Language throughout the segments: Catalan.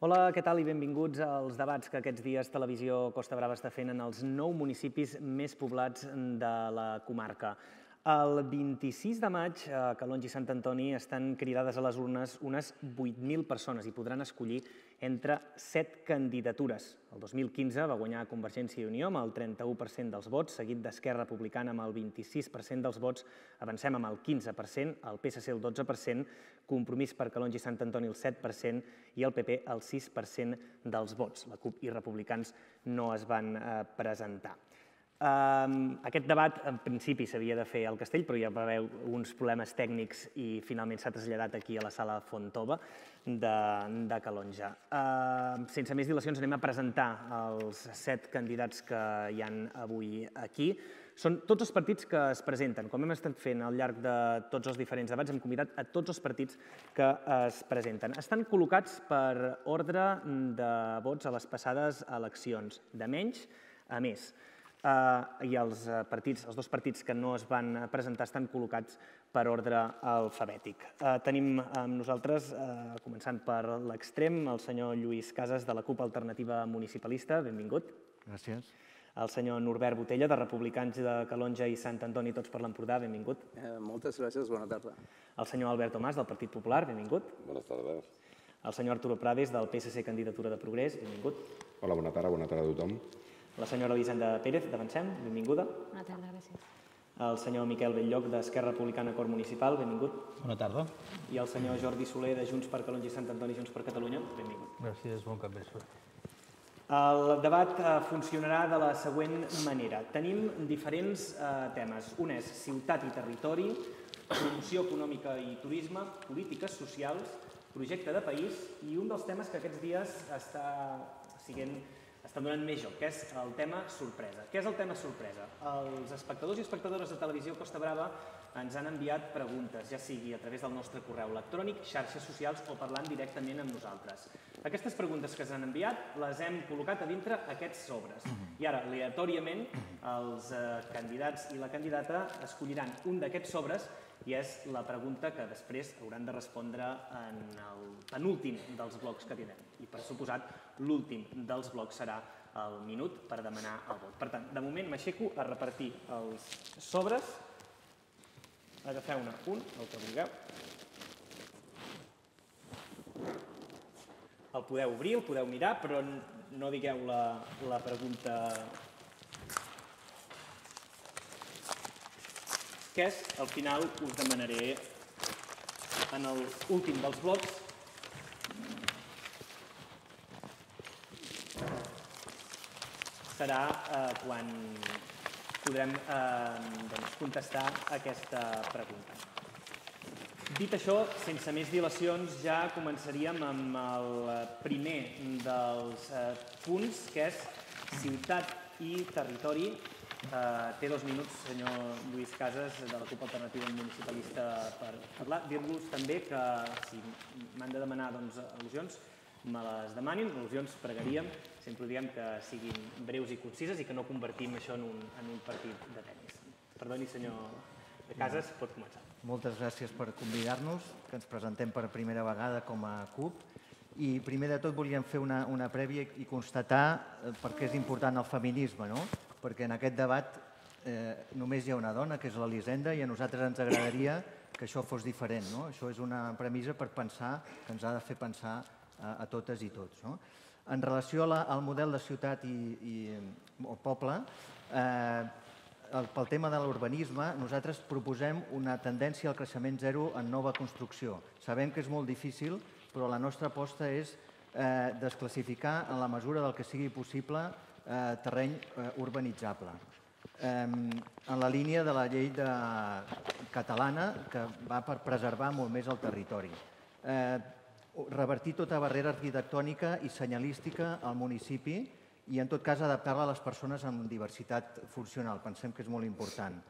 Hola, què tal i benvinguts als debats que aquests dies Televisió Costa Brava està fent en els nou municipis més poblats de la comarca. El 26 de maig, a Calonge i Sant Antoni, estan cridades a les urnes unes 8.000 persones i podran escollir entre set candidatures. El 2015 va guanyar Convergència i Unió amb el 31% dels vots, seguit d'Esquerra Republicana amb el 26% dels vots, avancem amb el 15%, el PSC el 12%, Compromís per Calonge i Sant Antoni el 7% i el PP el 6% dels vots. La CUP i Republicans no es van eh, presentar. Aquest debat, en principi, s'havia de fer al Castell, però hi va haver uns problemes tècnics i finalment s'ha traslladat aquí a la sala Fontova de, de Calonja. Uh, sense més dilacions anem a presentar els set candidats que hi han avui aquí. Són tots els partits que es presenten. Com hem estat fent al llarg de tots els diferents debats, hem convidat a tots els partits que es presenten. Estan col·locats per ordre de vots a les passades eleccions, de menys a més eh, i els, eh, partits, els dos partits que no es van presentar estan col·locats per ordre alfabètic. Eh, tenim amb nosaltres, eh, començant per l'extrem, el senyor Lluís Casas de la CUP Alternativa Municipalista. Benvingut. Gràcies. El senyor Norbert Botella, de Republicans de Calonja i Sant Antoni, tots per l'Empordà. Benvingut. Eh, moltes gràcies, bona tarda. El senyor Albert Tomàs, del Partit Popular. Benvingut. Bones tardes. El senyor Arturo Prades, del PSC Candidatura de Progrés. Benvingut. Hola, bona tarda, bona tarda a tothom. La senyora Elisenda Pérez, d'Avancem, benvinguda. Bona tarda, gràcies. El senyor Miquel Belllloc, d'Esquerra Republicana Cor Municipal, benvingut. Bona tarda. I el senyor Jordi Soler, de Junts per Calonge i Sant Antoni, Junts per Catalunya, benvingut. Gràcies, bon cap vespre. El debat eh, funcionarà de la següent manera. Tenim diferents eh, temes. Un és ciutat i territori, promoció econòmica i turisme, polítiques socials, projecte de país i un dels temes que aquests dies està siguent estan donant més joc, que és el tema sorpresa. Què és el tema sorpresa? Els espectadors i espectadores de Televisió Costa Brava ens han enviat preguntes, ja sigui a través del nostre correu electrònic, xarxes socials o parlant directament amb nosaltres. Aquestes preguntes que s'han enviat les hem col·locat a dintre aquests sobres. I ara, aleatòriament, els eh, candidats i la candidata escolliran un d'aquests sobres i és la pregunta que després hauran de respondre en el penúltim dels blocs que tindrem. I per suposat, l'últim dels blocs serà el minut per demanar el vot. Per tant, de moment m'aixeco a repartir els sobres. Agafeu-ne un, el que vulgueu. El podeu obrir, el podeu mirar, però no digueu la, la pregunta que és, al final us demanaré en l'últim dels blocs serà eh, quan podrem eh, doncs, contestar aquesta pregunta. Dit això, sense més dilacions, ja començaríem amb el primer dels eh, punts, que és ciutat i territori, Uh, té dos minuts, senyor Lluís Casas, de la CUP Alternativa Municipalista, per parlar. Dir-vos també que si m'han de demanar doncs, al·lusions, me les demanin, al·lusions pregaríem, sempre diem que siguin breus i concises i que no convertim això en un, en un partit de tennis. Perdoni, senyor de Casas, pot començar. Moltes gràcies per convidar-nos, que ens presentem per primera vegada com a CUP. I primer de tot volíem fer una, una prèvia i constatar eh, per què és important el feminisme, no? Perquè en aquest debat eh, només hi ha una dona, que és l'Elisenda, i a nosaltres ens agradaria que això fos diferent. No? Això és una premissa per pensar, que ens ha de fer pensar a, a totes i tots. No? En relació la, al model de ciutat i, i o poble, eh, el, pel tema de l'urbanisme, nosaltres proposem una tendència al creixement zero en nova construcció. Sabem que és molt difícil, però la nostra aposta és eh, desclassificar en la mesura del que sigui possible eh, terreny eh, urbanitzable. Eh, en la línia de la llei de... catalana que va per preservar molt més el territori. Eh, revertir tota barrera arquitectònica i senyalística al municipi i en tot cas adaptar-la a les persones amb diversitat funcional. Pensem que és molt important.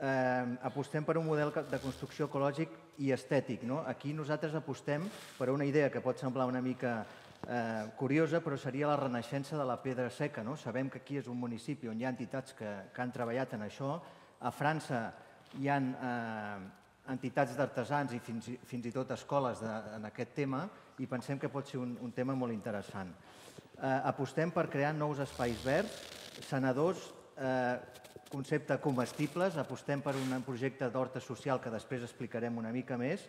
Eh, apostem per un model de construcció ecològic i estètic. No? Aquí nosaltres apostem per una idea que pot semblar una mica eh, curiosa, però seria la renaixença de la pedra seca. No? Sabem que aquí és un municipi on hi ha entitats que, que han treballat en això. A França hi ha eh, entitats d'artesans i fins, fins i tot escoles de, en aquest tema i pensem que pot ser un, un tema molt interessant. Eh, apostem per crear nous espais verds, senadors, eh, concepte comestibles, apostem per un projecte d'horta social que després explicarem una mica més,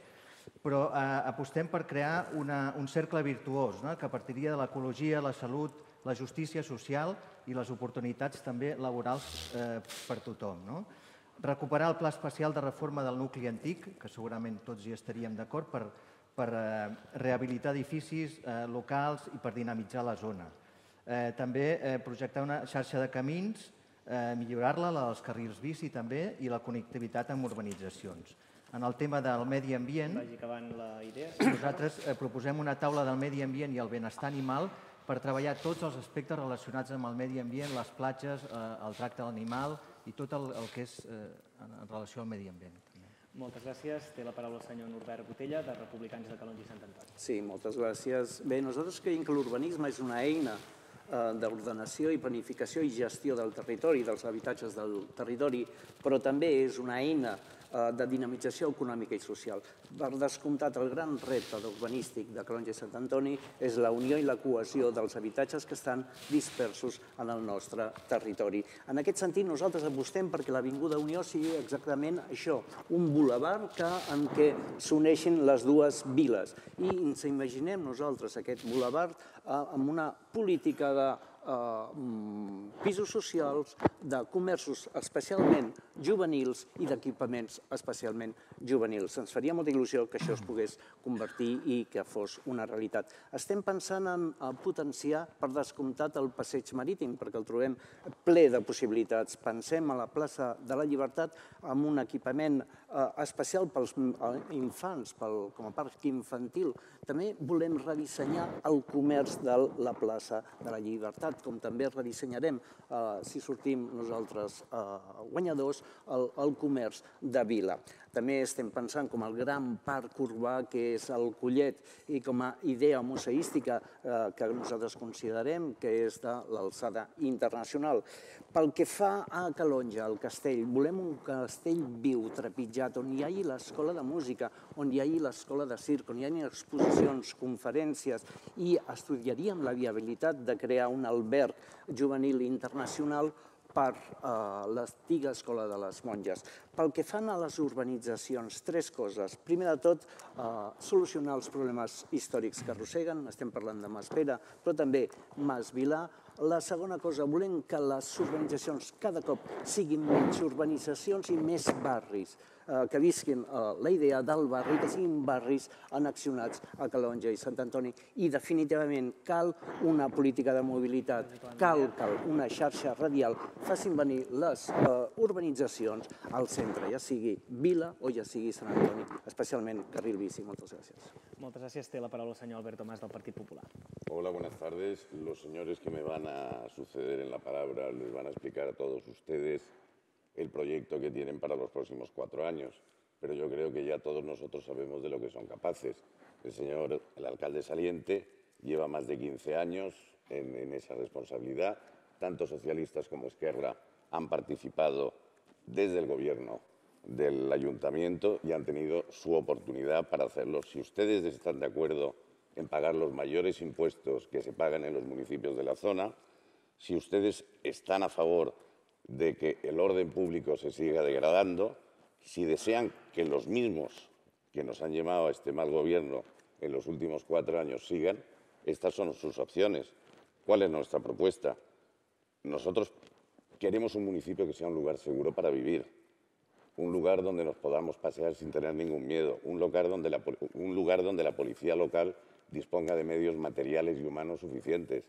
però eh, apostem per crear una, un cercle virtuós no? que partiria de l'ecologia, la salut, la justícia social i les oportunitats també laborals eh, per tothom. No? Recuperar el pla especial de reforma del nucli antic, que segurament tots hi estaríem d'acord, per, per eh, rehabilitar edificis eh, locals i per dinamitzar la zona. Eh, també eh, projectar una xarxa de camins, eh, millorar-la, la dels carrils bici també, i la connectivitat amb urbanitzacions. En el tema del medi ambient, Vagi acabant la idea. nosaltres eh, proposem una taula del medi ambient i el benestar animal per treballar tots els aspectes relacionats amb el medi ambient, les platges, eh, el tracte de l'animal i tot el, el que és eh, en, en relació al medi ambient. Moltes gràcies. Té la paraula el senyor Norbert Botella, de Republicans de Calonge i Sant Antoni. Sí, moltes gràcies. Bé, nosaltres creiem que l'urbanisme és una eina eh, d'ordenació i planificació i gestió del territori, dels habitatges del territori, però també és una eina de dinamització econòmica i social. Per descomptat, el gran repte urbanístic de Calonge i Sant Antoni és la unió i la cohesió dels habitatges que estan dispersos en el nostre territori. En aquest sentit, nosaltres apostem perquè l'Avinguda Unió sigui exactament això, un bulevard que, en què s'uneixin les dues viles. I ens imaginem nosaltres aquest bulevard eh, amb una política de eh, pisos socials, de comerços especialment juvenils i d'equipaments especialment juvenils. Ens faria molta il·lusió que això es pogués convertir i que fos una realitat. Estem pensant en potenciar, per descomptat, el passeig marítim, perquè el trobem ple de possibilitats. Pensem a la plaça de la Llibertat amb un equipament eh, especial pels infants, pel, com a parc infantil. També volem redissenyar el comerç de la plaça de la Llibertat, com també redissenyarem, eh, si sortim nosaltres eh, guanyadors, el, el comerç de vila. També estem pensant com el gran parc urbà que és el Collet i com a idea museística eh, que nosaltres considerem que és de l'alçada internacional. Pel que fa a Calonja, al castell, volem un castell viu, trepitjat, on hi hagi l'escola de música, on hi hagi l'escola de circ, on hi hagi exposicions, conferències, i estudiaríem la viabilitat de crear un alberg juvenil internacional per eh, l'antiga escola de les monges. Pel que fan a les urbanitzacions, tres coses. Primer de tot, eh, solucionar els problemes històrics que arrosseguen, estem parlant de Maspera, però també Mas Vilà. La segona cosa, volem que les urbanitzacions cada cop siguin menys urbanitzacions i més barris eh, que visquin eh, la idea del barri, que siguin barris anaccionats a Calonja i Sant Antoni. I definitivament cal una política de mobilitat, cal, cal una xarxa radial, facin venir les eh, urbanitzacions al centre, ja sigui Vila o ja sigui Sant Antoni, especialment carril bici. Moltes gràcies. Moltes gràcies. Té la paraula el senyor Alberto Mas del Partit Popular. Hola, buenas tardes. Los señores que me van a suceder en la palabra les van a explicar a todos ustedes el proyecto que tienen para los próximos cuatro años, pero yo creo que ya todos nosotros sabemos de lo que son capaces. El señor, el alcalde saliente, lleva más de 15 años en, esa responsabilidad. Tanto socialistas como Esquerra han participado desde el gobierno del ayuntamiento y han tenido su oportunidad para hacerlo. Si ustedes están de acuerdo en pagar los mayores impuestos que se pagan en los municipios de la zona, si ustedes están a favor de que el orden público se siga degradando, si desean que los mismos que nos han llevado a este mal gobierno en los últimos cuatro años sigan, estas son sus opciones. ¿Cuál es nuestra propuesta? Nosotros queremos un municipio que sea un lugar seguro para vivir, un lugar donde nos podamos pasear sin tener ningún miedo, un lugar donde la, un lugar donde la policía local disponga de medios materiales y humanos suficientes.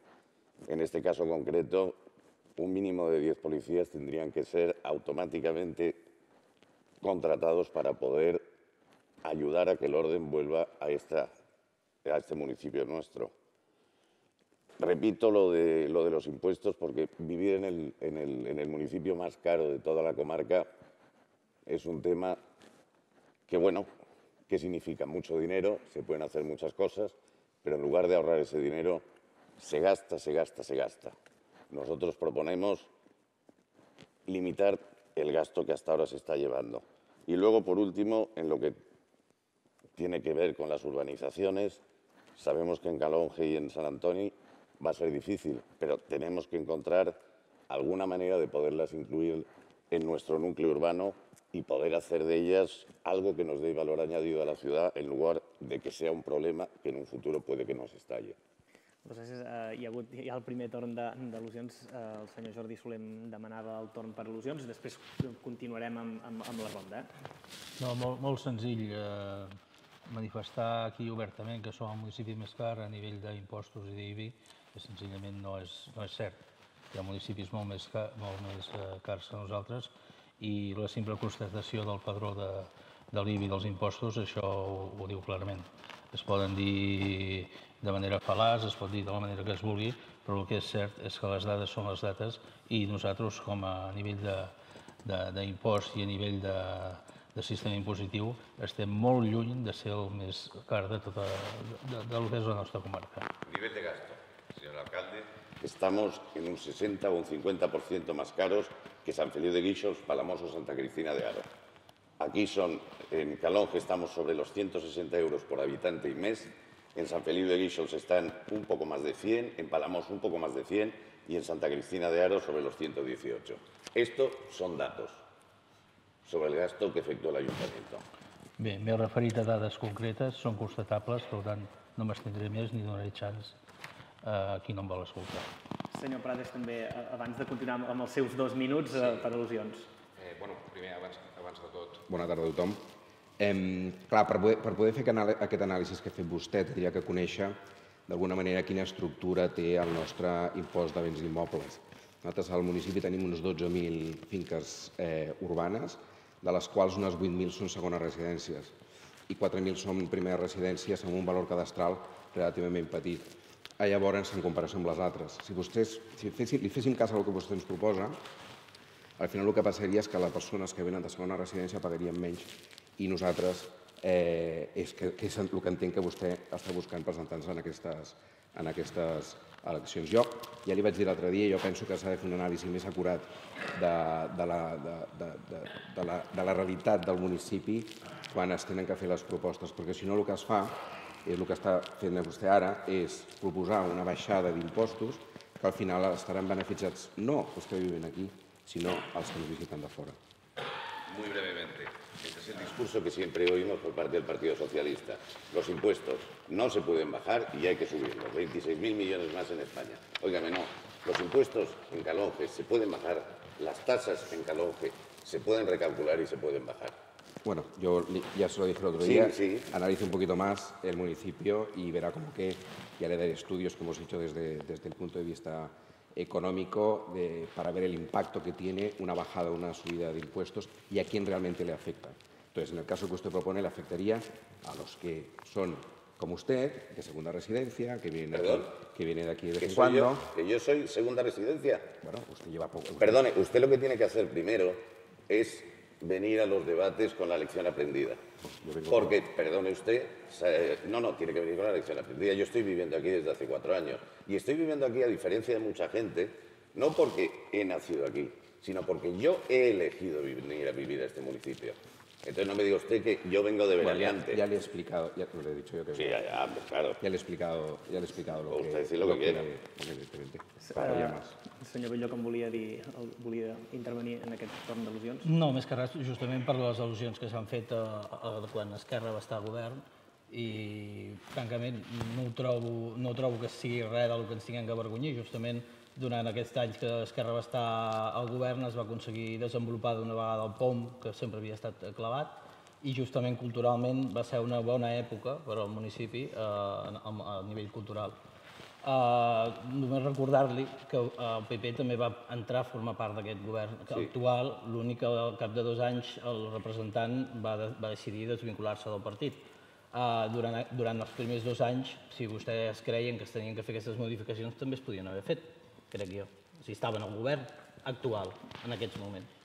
En este caso concreto, un mínimo de 10 policías tendrían que ser automáticamente contratados para poder ayudar a que el orden vuelva a, esta, a este municipio nuestro. Repito lo de, lo de los impuestos porque vivir en el, en, el, en el municipio más caro de toda la comarca es un tema que, bueno, que significa mucho dinero, se pueden hacer muchas cosas, pero en lugar de ahorrar ese dinero, se gasta, se gasta, se gasta. Nosotros proponemos limitar el gasto que hasta ahora se está llevando. Y luego, por último, en lo que tiene que ver con las urbanizaciones, Sabemos que en Calonge y en San Antonio va a ser difícil, pero tenemos que encontrar alguna manera de poderlas incluir en nuestro núcleo urbano y poder hacer de ellas algo que nos dé valor añadido a la ciudad en lugar de que sea un problema que en un futuro puede que nos estalle. Moltes gràcies. Uh, hi ha hagut el primer torn d'al·lusions. Uh, el senyor Jordi Soler em demanava el torn per al·lusions. Després continuarem amb, amb, amb la ronda. Eh? No, molt, molt senzill. Eh, manifestar aquí obertament que som el municipi més car a nivell d'impostos i d'IBI, que senzillament no és, no és cert. Hi ha municipis molt més, car, molt més eh, cars que nosaltres i la simple constatació del padró de, de l'IBI dels impostos, això ho, ho diu clarament. Es poden dir de manera fal·laç, es pot dir de la manera que es vulgui, però el que és cert és que les dades són les dates i nosaltres, com a nivell d'impost i a nivell de, de sistema impositiu, estem molt lluny de ser el més car de tota de, de, que és la nostra comarca. Nivell de gasto, señor alcalde. Estamos en un 60 o un 50% más caros que San Feliu de Guixos, Palamoso, Santa Cristina de Aro. Aquí son, en Calonge estamos sobre los 160 euros por habitante y mes, En San Felipe de Guixols están un poco más de 100, en Palamos un poco más de 100 y en Santa Cristina de Aro sobre los 118. Estos son datos sobre el gasto que efectuó el Ayuntamiento. Bé, m'he referit a dades concretes, són constatables, per tant no m'estendré més ni donaré xans a qui no em vol escoltar. Senyor Prades, també, abans de continuar amb els seus dos minuts sí. per al·lusions. Eh, bueno, primer, abans, abans de tot, bona tarda a tothom. Eh, clar, per poder, per poder fer aquest anàlisi que ha fet vostè, tindria que conèixer d'alguna manera quina estructura té el nostre impost de béns immobles. Nosaltres al municipi tenim unes 12.000 finques eh, urbanes, de les quals unes 8.000 són segones residències i 4.000 són primeres residències amb un valor cadastral relativament petit. A llavors, en comparació amb les altres, si, vostès, si fessin, li féssim cas al que vostè ens proposa, al final el que passaria és que les persones que venen de segona residència pagarien menys i nosaltres eh, és, que, que és el que entenc que vostè està buscant presentant-se en, aquestes, en aquestes eleccions. Jo ja li vaig dir l'altre dia, jo penso que s'ha de fer un anàlisi més acurat de, de, la, de, de, de, de, la, de la realitat del municipi quan es tenen que fer les propostes, perquè si no el que es fa és el que està fent vostè ara, és proposar una baixada d'impostos que al final estaran beneficiats no els que viuen aquí, sinó els que ens visiten de fora. Muy brevemente. Es el discurso que siempre oímos por parte del Partido Socialista. Los impuestos no se pueden bajar y hay que subirlos. 26.000 millones más en España. Óigame, no. Los impuestos en Calonge se pueden bajar. Las tasas en Calonge se pueden recalcular y se pueden bajar. Bueno, yo ya se lo dije el otro día, sí, analice un poquito más el municipio y verá como que ya le daré estudios que hemos hecho desde, desde el punto de vista económico de, para ver el impacto que tiene una bajada o una subida de impuestos y a quién realmente le afecta. Entonces, en el caso que usted propone, le afectaría a los que son como usted, de segunda residencia, que vienen, de aquí, que viene de aquí de vez en cuando. Yo, ¿Que yo soy segunda residencia? Bueno, usted lleva poco. Perdone, usted lo que tiene que hacer primero es venir a los debates con la lección aprendida. Porque, perdone usted, no, no, tiene que venir con la lección aprendida. Yo estoy viviendo aquí desde hace cuatro años. Y estoy viviendo aquí, a diferencia de mucha gente, no porque he nacido aquí, sino porque yo he elegido venir a vivir a este municipio. Entonces no me diga usted que yo vengo de veraneante. Bueno, ya, ya, le he explicado, ya lo he dicho yo que... Sí, ya, ya, claro. Ya le he explicado, ya le he explicado lo usted que... decir lo, lo que, quiera. evidentemente. Claro, uh, más. El senyor Belló, que em volia, dir, el, volia intervenir en aquest torn d'al·lusions. No, més que res, justament per les al·lusions que s'han fet a, a, a, quan Esquerra va estar al govern, i francament no, ho trobo, no trobo que sigui res del que ens tinguem que avergonyir, justament durant aquests anys que Esquerra va estar al govern es va aconseguir desenvolupar d'una vegada el POM, que sempre havia estat clavat, i justament culturalment va ser una bona època per al municipi eh, a, a nivell cultural. Uh, només recordar-li que uh, el PP també va entrar a formar part d'aquest govern sí. actual. L'únic que al cap de dos anys el representant va, de, va decidir desvincular-se del partit. Uh, durant, durant els primers dos anys, si vostès creien que es tenien que fer aquestes modificacions, també es podien haver fet, crec jo, si estaven al govern actual en aquests moments.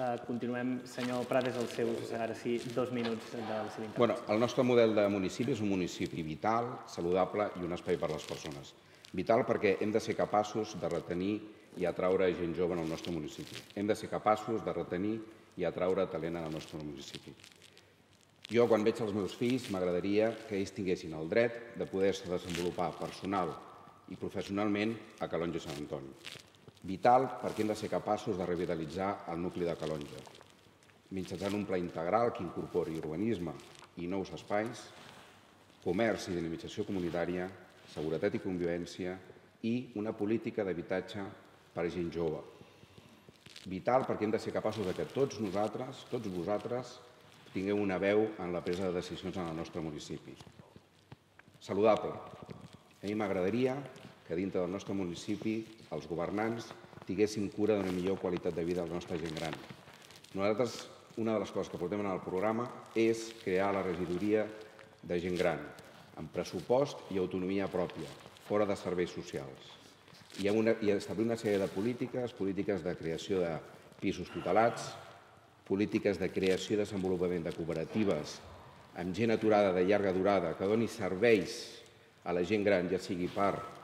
Uh, continuem, senyor Prades, els seus, ara sí, dos minuts de la seva Bueno, el nostre model de municipi és un municipi vital, saludable i un espai per a les persones. Vital perquè hem de ser capaços de retenir i atraure gent jove en el nostre municipi. Hem de ser capaços de retenir i atraure talent en el nostre municipi. Jo, quan veig els meus fills, m'agradaria que ells tinguessin el dret de poder-se desenvolupar personal i professionalment a Calonge Sant Antoni. Vital perquè hem de ser capaços de revitalitzar el nucli de Calonge, mitjançant un pla integral que incorpori urbanisme i nous espais, comerç i dinamització comunitària, seguretat i convivència i una política d'habitatge per a gent jove. Vital perquè hem de ser capaços de que tots nosaltres, tots vosaltres, tingueu una veu en la presa de decisions en el nostre municipi. Saludable. A mi m'agradaria que dintre del nostre municipi els governants tinguéssim cura d'una millor qualitat de vida de la nostra gent gran. Nosaltres, una de les coses que portem en el programa és crear la regidoria de gent gran, amb pressupost i autonomia pròpia, fora de serveis socials. I, una, i establir una sèrie de polítiques, polítiques de creació de pisos tutelats, polítiques de creació i desenvolupament de cooperatives amb gent aturada de llarga durada que doni serveis a la gent gran, ja sigui per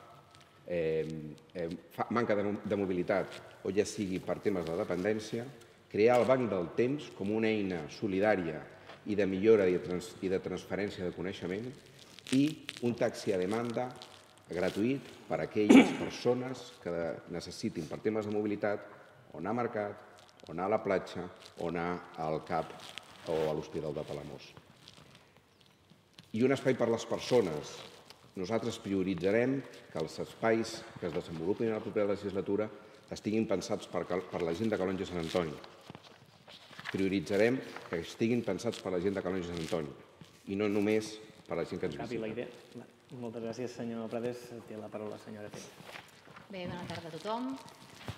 eh, eh, manca de, de mobilitat o ja sigui per temes de dependència, crear el Banc del Temps com una eina solidària i de millora i de, trans, i de transferència de coneixement i un taxi a demanda gratuït per a aquelles persones que necessitin per temes de mobilitat o anar a mercat, o anar a la platja, o anar al CAP o a l'Hospital de Palamós. I un espai per les persones. Nosaltres prioritzarem que els espais que es desenvolupin a la propera legislatura estiguin pensats per, per la gent de Calonge Sant Antoni. Prioritzarem que estiguin pensats per la gent de Calonge Sant Antoni i no només per la gent que ens la visita. idea. Moltes gràcies, senyor Prades. Té la paraula la senyora Fent. Bé, bona tarda a tothom.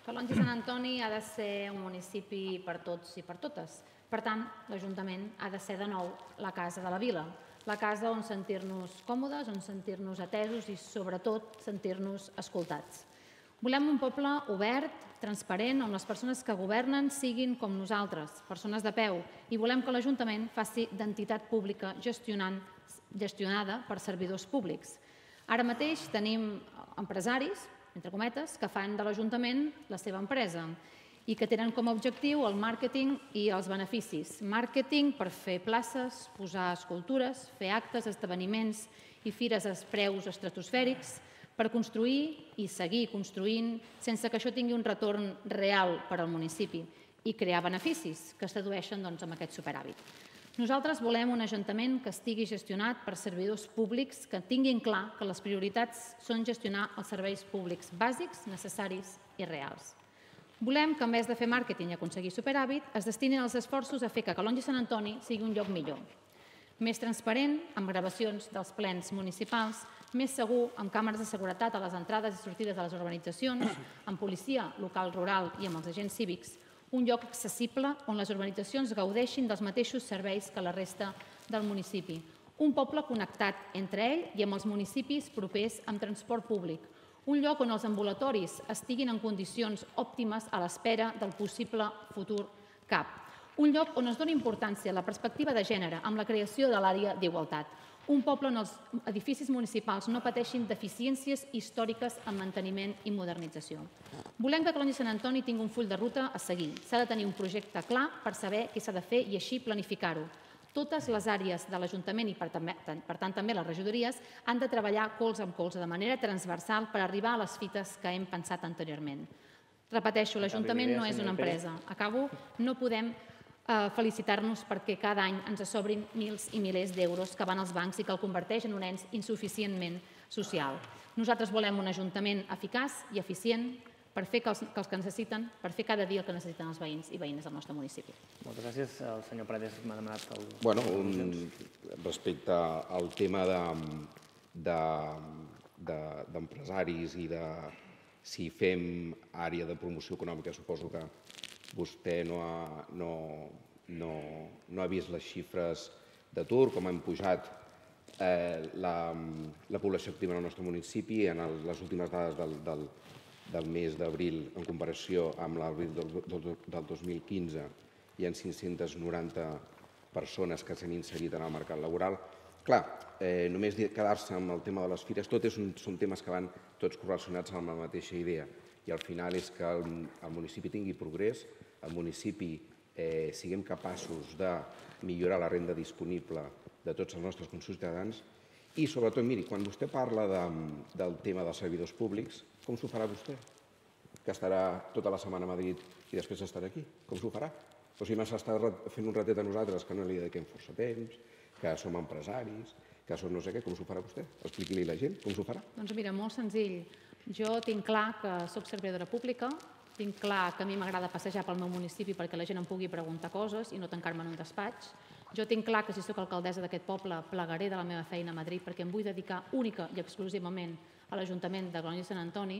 Calonge Sant Antoni ha de ser un municipi per tots i per totes. Per tant, l'Ajuntament ha de ser de nou la casa de la vila, la casa on sentir-nos còmodes, on sentir-nos atesos i, sobretot, sentir-nos escoltats. Volem un poble obert, transparent, on les persones que governen siguin com nosaltres, persones de peu, i volem que l'Ajuntament faci d'entitat pública gestionada per servidors públics. Ara mateix tenim empresaris, entre cometes, que fan de l'Ajuntament la seva empresa i que tenen com a objectiu el màrqueting i els beneficis. Màrqueting per fer places, posar escultures, fer actes, esdeveniments i fires a preus estratosfèrics, per construir i seguir construint sense que això tingui un retorn real per al municipi i crear beneficis que es tradueixen doncs, amb aquest superàvit. Nosaltres volem un ajuntament que estigui gestionat per servidors públics que tinguin clar que les prioritats són gestionar els serveis públics bàsics, necessaris i reals. Volem que, en vez de fer màrqueting i aconseguir superàvit, es destinin els esforços a fer que Calonge Sant Antoni sigui un lloc millor. Més transparent, amb gravacions dels plens municipals, més segur, amb càmeres de seguretat a les entrades i sortides de les urbanitzacions, amb policia local rural i amb els agents cívics, un lloc accessible on les urbanitzacions gaudeixin dels mateixos serveis que la resta del municipi. Un poble connectat entre ell i amb els municipis propers amb transport públic. Un lloc on els ambulatoris estiguin en condicions òptimes a l'espera del possible futur CAP. Un lloc on es doni importància a la perspectiva de gènere amb la creació de l'àrea d'igualtat. Un poble on els edificis municipals no pateixin deficiències històriques en manteniment i modernització. Volem que Calonge Sant Antoni tingui un full de ruta a seguir. S'ha de tenir un projecte clar per saber què s'ha de fer i així planificar-ho. Totes les àrees de l'Ajuntament i per, per tant també les regidories han de treballar colze amb colze de manera transversal per arribar a les fites que hem pensat anteriorment. Repeteixo, l'Ajuntament no és una empresa. Acabo, no podem eh, felicitar-nos perquè cada any ens sobrin mils i milers d'euros que van als bancs i que el converteix en un ens insuficientment social. Nosaltres volem un Ajuntament eficaç i eficient per fer que els, que els que necessiten, per fer cada dia el que necessiten els veïns i veïnes del nostre municipi. Moltes gràcies. El senyor Prades m'ha demanat el... Bueno, un, respecte al tema d'empresaris de, de, de, i de si fem àrea de promoció econòmica, suposo que vostè no ha, no, no, no ha vist les xifres d'atur, com han pujat eh, la, la població activa en el nostre municipi en el, les últimes dades del, del, del mes d'abril en comparació amb l'abril del, del, del 2015 hi ha 590 persones que s'han inserit en el mercat laboral. Clar, eh, només quedar-se amb el tema de les fires, tot és un, són temes que van tots correlacionats amb la mateixa idea i al final és que el, el municipi tingui progrés, el municipi eh, siguem capaços de millorar la renda disponible de tots els nostres conciutadans i, sobretot, miri, quan vostè parla de, del tema dels servidors públics, com s'ho farà vostè? Que estarà tota la setmana a Madrid i després estarà aquí. Com s'ho farà? O sigui, m'està fent un ratet a nosaltres que no li dediquem força temps, que som empresaris, que som no sé què, com s'ho farà vostè? Expliqui-li la gent com s'ho farà. Doncs mira, molt senzill. Jo tinc clar que sóc servidora pública, tinc clar que a mi m'agrada passejar pel meu municipi perquè la gent em pugui preguntar coses i no tancar-me en un despatx. Jo tinc clar que si sóc alcaldessa d'aquest poble plegaré de la meva feina a Madrid perquè em vull dedicar única i exclusivament a l'Ajuntament de Glònia i Sant Antoni.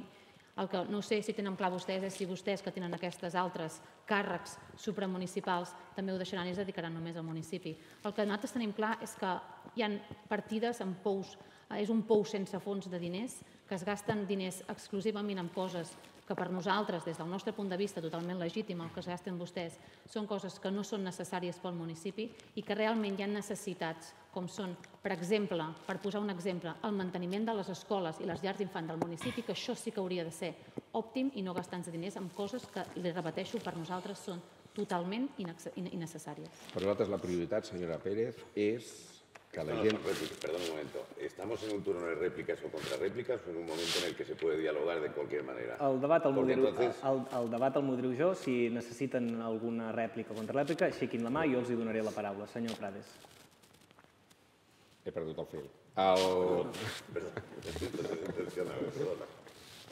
El que no sé si tenen clar vostès és si vostès que tenen aquestes altres càrrecs supramunicipals també ho deixaran i es dedicaran només al municipi. El que nosaltres tenim clar és que hi ha partides en pous, és un pou sense fons de diners, que es gasten diners exclusivament en coses que per nosaltres, des del nostre punt de vista totalment legítim, el que es gasten vostès, són coses que no són necessàries pel municipi i que realment hi ha necessitats, com són, per exemple, per posar un exemple, el manteniment de les escoles i les llars d'infant del municipi, que això sí que hauria de ser òptim i no gastar-nos diners en coses que, li repeteixo, per nosaltres són totalment innecessàries. Per nosaltres la prioritat, senyora Pérez, és que la gent... Perdón un momento. ¿Estamos en un turno de réplicas o contrarréplicas o en un momento en el que se puede dialogar de cualquier manera? El debat el, modero, entonces... el, el debat el modero jo. Si necessiten alguna rèplica o contrarèplica, aixequin la mà i jo els hi donaré la paraula. Senyor Prades. He perdut el fil. El...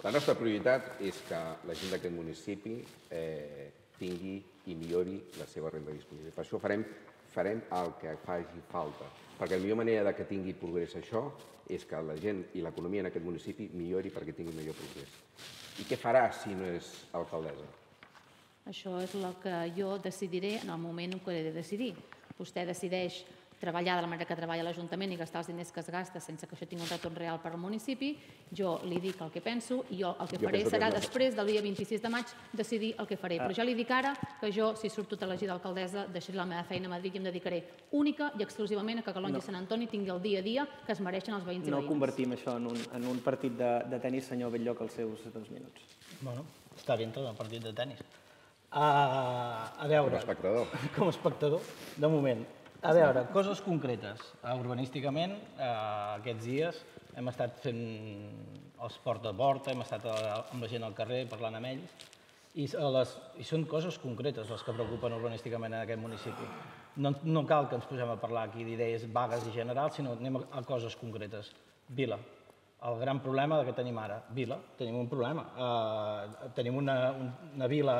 La nostra prioritat és que la gent d'aquest municipi eh, tingui i millori la seva renda disponible. Per això farem, farem el que faci falta perquè la millor manera de que tingui progrés això és que la gent i l'economia en aquest municipi millori perquè tingui millor progrés. I què farà si no és alcaldessa? Això és el que jo decidiré en el moment en què he de decidir. Vostè decideix treballar de la manera que treballa l'Ajuntament i gastar els diners que es gasta sense que això tingui un retorn real per al municipi, jo li dic el que penso i jo el que jo faré serà que després del dia 26 de maig decidir el que faré. Ah. Però ja li dic ara que jo, si surto elegida d'alcaldessa, deixaré la meva feina a Madrid i em dedicaré única i exclusivament a que Calonge no. i Sant Antoni tingui el dia a dia que es mereixen els veïns no i veïns. No convertim això en un, en un partit de, de tennis, senyor Belllloc, els seus dos minuts. Bueno, està bé tot el partit de tennis. Uh, a veure... Com a espectador. Com a espectador, de moment. A veure, coses concretes. Urbanísticament, eh, aquests dies hem estat fent els porta a porta, hem estat amb la gent al carrer parlant amb ells, i, les, i són coses concretes les que preocupen urbanísticament en aquest municipi. No, no cal que ens posem a parlar aquí d'idees vagues i generals, sinó anem a, a coses concretes. Vila, el gran problema que tenim ara. Vila, tenim un problema. Uh, tenim una, una vila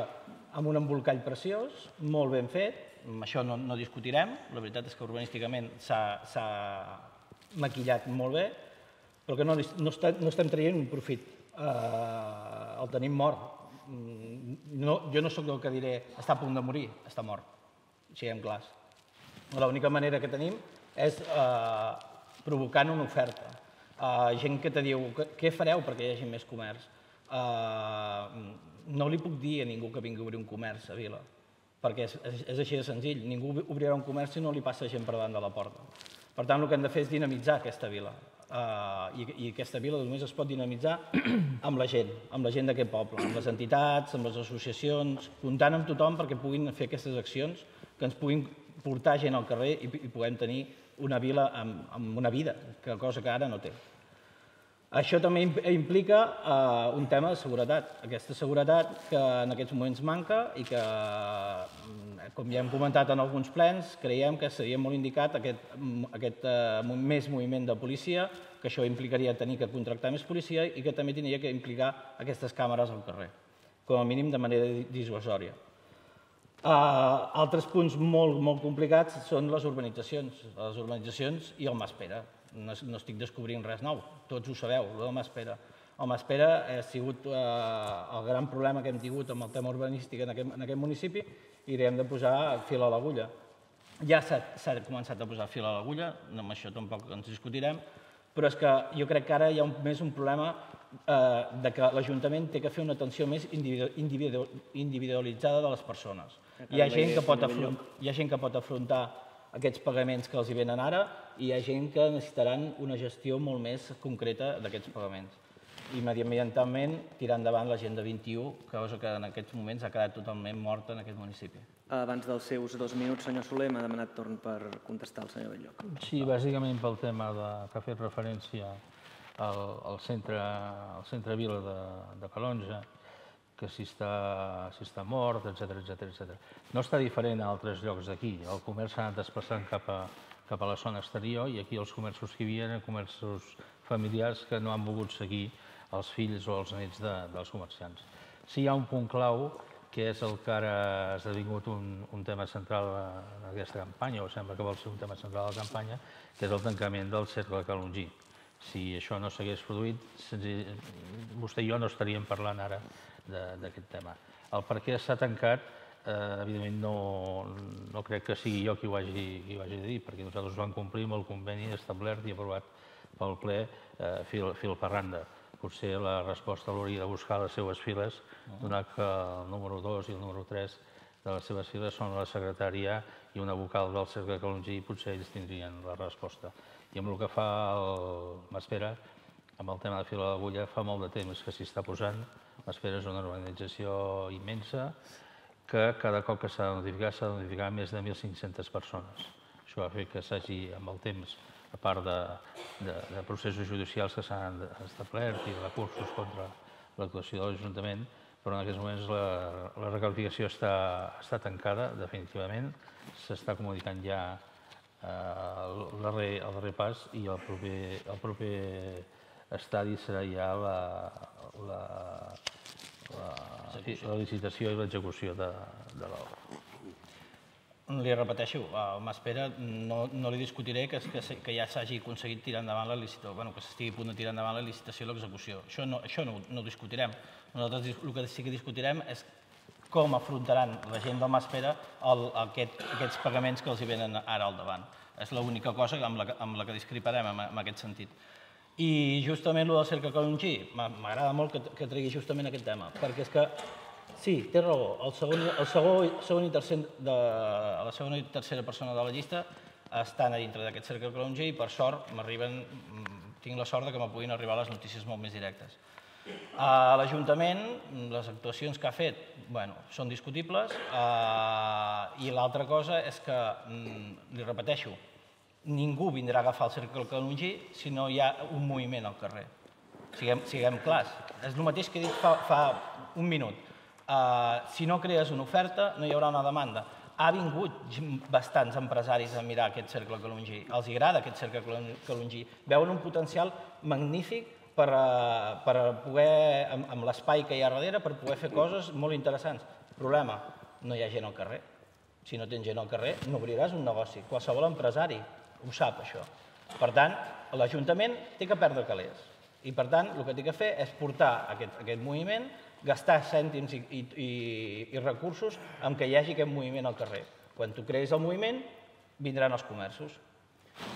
amb un embolcall preciós, molt ben fet, això no, no discutirem, la veritat és que urbanísticament s'ha maquillat molt bé, però que no, no, està, no estem traient un profit, eh, el tenim mort. Mm, no, jo no sóc del que diré està a punt de morir, està mort, siguem clars. L'única manera que tenim és eh, provocant una oferta. Eh, gent que te diu, què fareu perquè hi hagi més comerç? Eh, no li puc dir a ningú que vingui a obrir un comerç a Vila perquè és, és així de senzill. Ningú obrirà un comerç si no li passa gent per davant de la porta. Per tant, el que hem de fer és dinamitzar aquesta vila. Uh, i, I aquesta vila només es pot dinamitzar amb la gent, amb la gent d'aquest poble, amb les entitats, amb les associacions, comptant amb tothom perquè puguin fer aquestes accions que ens puguin portar gent al carrer i, i puguem tenir una vila amb, amb una vida, que cosa que ara no té. Això també implica eh, un tema de seguretat. Aquesta seguretat que en aquests moments manca i que, mm, com ja hem comentat en alguns plens, creiem que seria molt indicat aquest, mm, aquest eh, més moviment de policia, que això implicaria tenir que contractar més policia i que també tindria que implicar aquestes càmeres al carrer, com a mínim de manera dissuasòria. Uh, altres punts molt, molt complicats són les urbanitzacions, les urbanitzacions i el Maspera no, no estic descobrint res nou, tots ho sabeu, el Maspera. El Maspera ha sigut eh, el gran problema que hem tingut amb el tema urbanístic en aquest, en aquest municipi i hem de posar fil a l'agulla. Ja s'ha començat a posar fil a l'agulla, amb això tampoc ens discutirem, però és que jo crec que ara hi ha un, més un problema eh, de que l'Ajuntament té que fer una atenció més individualitzada de les persones. Hi ha gent que pot, hi ha gent que pot afrontar aquests pagaments que els hi venen ara i hi ha gent que necessitaran una gestió molt més concreta d'aquests pagaments. i mediambientalment tirar endavant l'Agenda 21, cosa que en aquests moments ha quedat totalment morta en aquest municipi. Abans dels seus dos minuts, senyor Soler, m'ha demanat torn per contestar el senyor Belloc. Sí, bàsicament pel tema de, que ha fet referència al, al, centre, al centre vila de, de Calonja, que si està, si està mort, etc etc etc. No està diferent a altres llocs d'aquí. El comerç s'ha anat desplaçant cap a, cap a la zona exterior i aquí els comerços que hi havia eren comerços familiars que no han volgut seguir els fills o els nets de, dels comerciants. Sí hi ha un punt clau que és el que ara ha esdevingut un, un tema central en aquesta campanya, o sembla que vol ser un tema central de la campanya, que és el tancament del cercle calongí. Si això no s'hagués produït, vostè i jo no estaríem parlant ara d'aquest tema. El per què s'ha tancat, eh, evidentment no, no crec que sigui jo qui ho, hagi, qui ho hagi de dir, perquè nosaltres vam complir amb el conveni establert i aprovat pel ple eh, fil, fil per randa. Potser la resposta l'hauria de buscar a les seues files, donat que el número 2 i el número 3 de les seves files són la secretària i una vocal del Cercle Calongí, potser ells tindrien la resposta. I amb el que fa el Maspera, amb el tema de fila d'agulla, fa molt de temps que s'hi està posant. Maspera és una organització immensa que cada cop que s'ha de notificar s'ha de notificar més de 1.500 persones. Això ha fet que s'hagi, amb el temps, a part de, de, de processos judicials que s'han establert i recursos contra l'actuació de l'Ajuntament, però en aquests moments la, la recalificació està, està tancada definitivament, s'està comunicant ja eh, el, darrer, el darrer pas i el proper, el proper estadi serà ja la, la, la, la licitació i l'execució de, de l'obra. Li repeteixo, el Maspera no, no li discutiré que, que, que ja s'hagi aconseguit tirar endavant la licitació, bueno, que s'estigui a punt de tirar endavant la licitació i l'execució. Això, no, això no, no ho discutirem. Nosaltres el que sí que discutirem és com afrontaran la gent del Maspera el, aquest, aquests pagaments que els hi venen ara al davant. És l'única cosa amb la, amb la que discreparem en, en aquest sentit. I justament el del cercle Calongí, m'agrada molt que, que tregui justament aquest tema, perquè és que Sí, té raó. El segon, el segon, segon i tercer de, la segona i tercera persona de la llista estan a dintre d'aquest cercle calongí i per sort m'arriben, tinc la sort de que me puguin arribar les notícies molt més directes. A l'Ajuntament, les actuacions que ha fet bueno, són discutibles eh, i l'altra cosa és que, mm, li repeteixo, ningú vindrà a agafar el cercle calongí si no hi ha un moviment al carrer. Siguem, siguem clars. És el mateix que he dit fa, fa un minut Uh, si no crees una oferta, no hi haurà una demanda. Ha vingut bastants empresaris a mirar aquest cercle calongí. Els agrada aquest cercle calongí. Veuen un potencial magnífic per, uh, per poder, amb, amb l'espai que hi ha darrere, per poder fer coses molt interessants. Problema, no hi ha gent al carrer. Si no tens gent al carrer, no obriràs un negoci. Qualsevol empresari ho sap, això. Per tant, l'Ajuntament té que perdre calés. I, per tant, el que té que fer és portar aquest, aquest moviment gastar cèntims i, i, i, i recursos en què hi hagi aquest moviment al carrer. Quan tu crees el moviment, vindran els comerços.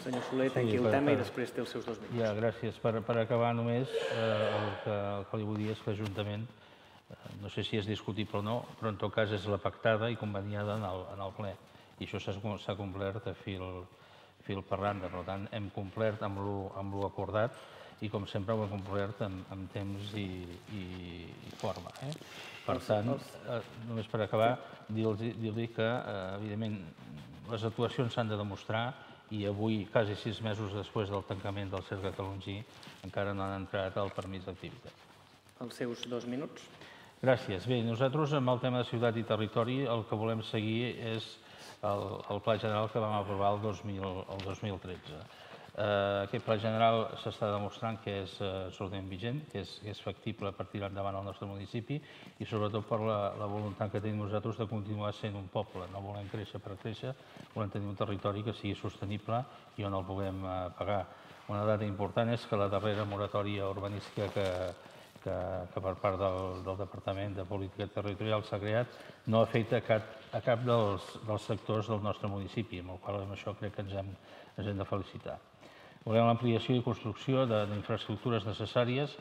Senyor Soler, tanqui sí, el tema per, i després té els seus dos minuts. Ja, gràcies. Per, per acabar només, eh, el, que, el que li vull dir és que l'Ajuntament, eh, no sé si és discutible o no, però en tot cas és la pactada i conveniada en el, en el ple. I això s'ha complert a fil, fil per randa. Per tant, hem complert amb lo acordat i com sempre ho hem complert amb, amb temps i, i, i forma. Eh? Per tant, eh, només per acabar, dir-li dir que, eh, evidentment, les actuacions s'han de demostrar i avui, quasi sis mesos després del tancament del cercle calongí, encara no han entrat al permís d'activitat. Els seus dos minuts. Gràcies. Bé, nosaltres amb el tema de ciutat i territori el que volem seguir és el, el pla general que vam aprovar el, 2000, el 2013. Eh, aquest pla general s'està demostrant que és eh, absolutament vigent, que és, que és factible per tirar endavant el nostre municipi i sobretot per la, la voluntat que tenim nosaltres de continuar sent un poble. No volem créixer per créixer, volem tenir un territori que sigui sostenible i on el puguem eh, pagar. Una data important és que la darrera moratòria urbanística que, que, que per part del, del Departament de Política Territorial s'ha creat no afecta cap, a cap dels, dels sectors del nostre municipi, amb el qual amb això crec que ens hem, ens hem de felicitar. Volem l'ampliació i construcció d'infraestructures necessàries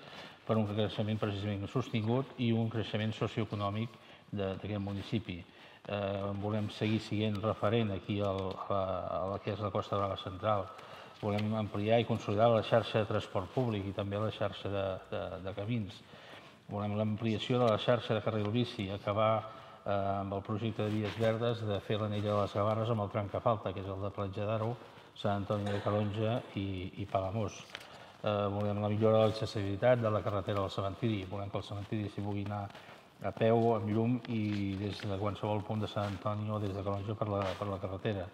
per un creixement precisament sostingut i un creixement socioeconòmic d'aquest municipi. Eh, volem seguir sent referent aquí al, a, la, a la que és la Costa Brava Central volem ampliar i consolidar la xarxa de transport públic i també la xarxa de, de, de camins. Volem l'ampliació de la xarxa de carril bici, acabar eh, amb el projecte de vies verdes de fer l'anella de les Gavarres amb el tram que falta, que és el de Platja d'Aro, Sant Antoni de Calonja i, i Palamós. Eh, volem la millora de l'accessibilitat de la carretera del cementiri. Volem que el cementiri s'hi pugui anar a peu, amb llum i des de qualsevol punt de Sant Antoni o des de Calonja per la, per la carretera.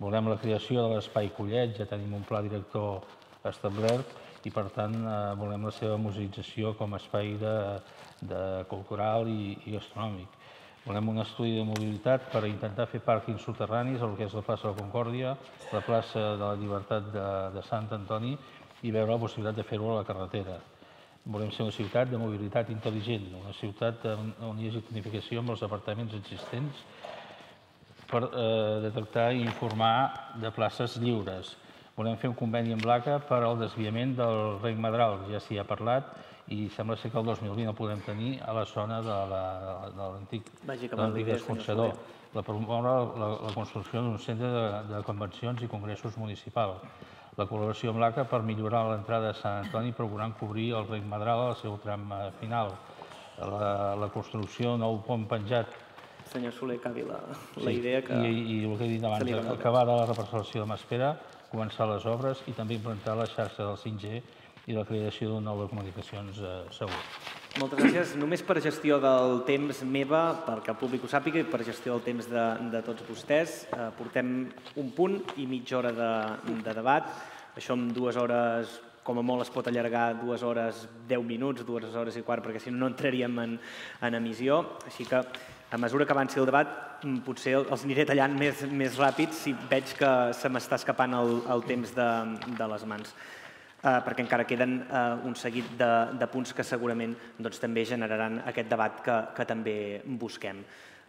Volem la creació de l'espai Collet, ja tenim un pla director establert i per tant eh, volem la seva museïtzació com a espai de, de cultural i, i gastronòmic. Volem un estudi de mobilitat per intentar fer pàrquings soterranis, el que és la plaça de la Concòrdia, la plaça de la Llibertat de, de Sant Antoni i veure la possibilitat de fer-ho a la carretera. Volem ser una ciutat de mobilitat intel·ligent, una ciutat on hi hagi tonificació amb els apartaments existents per eh, detectar i informar de places lliures. Volem fer un conveni amb l'ACA per al desviament del rec Madral, ja s'hi ha parlat, i sembla ser que el 2020 el podem tenir a la zona de l'antic escorxador. La promoure la, la construcció d'un centre de, de convencions i congressos municipal. La col·laboració amb l'ACA per millorar l'entrada de Sant Antoni procurant cobrir el rec Madral al seu tram eh, final. La, la construcció nou pont penjat senyor Soler acabi la, la sí, idea que... I, I el que he dit abans, acabar de la reparcel·lació de Maspera, començar les obres i també implantar la xarxa del 5G i la creació d'un nou comunicacions eh, segur. Moltes gràcies. Només per gestió del temps meva, perquè el públic ho sàpiga, i per gestió del temps de, de tots vostès, eh, portem un punt i mitja hora de, de debat. Això en dues hores com a molt es pot allargar dues hores, deu minuts, dues hores i quart, perquè si no, no entraríem en, en emissió. Així que, a mesura que avanci el debat, mm, potser els aniré tallant més, més ràpid si veig que se m'està escapant el, el temps de, de les mans perquè encara queden eh, un seguit de, de punts que segurament doncs, també generaran aquest debat que, que també busquem.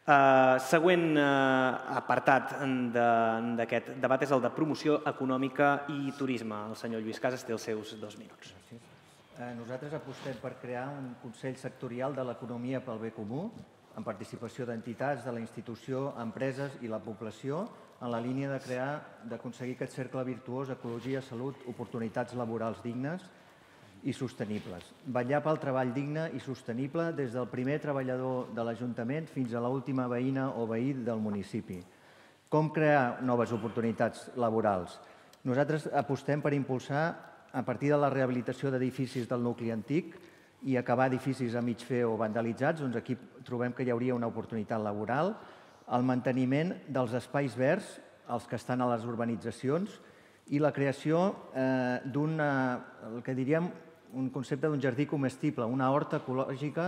Uh, següent uh, apartat d'aquest de, debat és el de promoció econòmica i turisme. El senyor Lluís Casas té els seus dos minuts. Nosaltres apostem per crear un Consell Sectorial de l'Economia pel Bé Comú, amb participació d'entitats, de la institució, empreses i la població, en la línia de crear, d'aconseguir aquest cercle virtuós, ecologia, salut, oportunitats laborals dignes i sostenibles. Vetllar pel treball digne i sostenible des del primer treballador de l'Ajuntament fins a l'última veïna o veí del municipi. Com crear noves oportunitats laborals? Nosaltres apostem per impulsar, a partir de la rehabilitació d'edificis del nucli antic i acabar edificis a mig fer o vandalitzats, doncs aquí trobem que hi hauria una oportunitat laboral, el manteniment dels espais verds, els que estan a les urbanitzacions, i la creació eh, d'un, el que diríem, un concepte d'un jardí comestible, una horta ecològica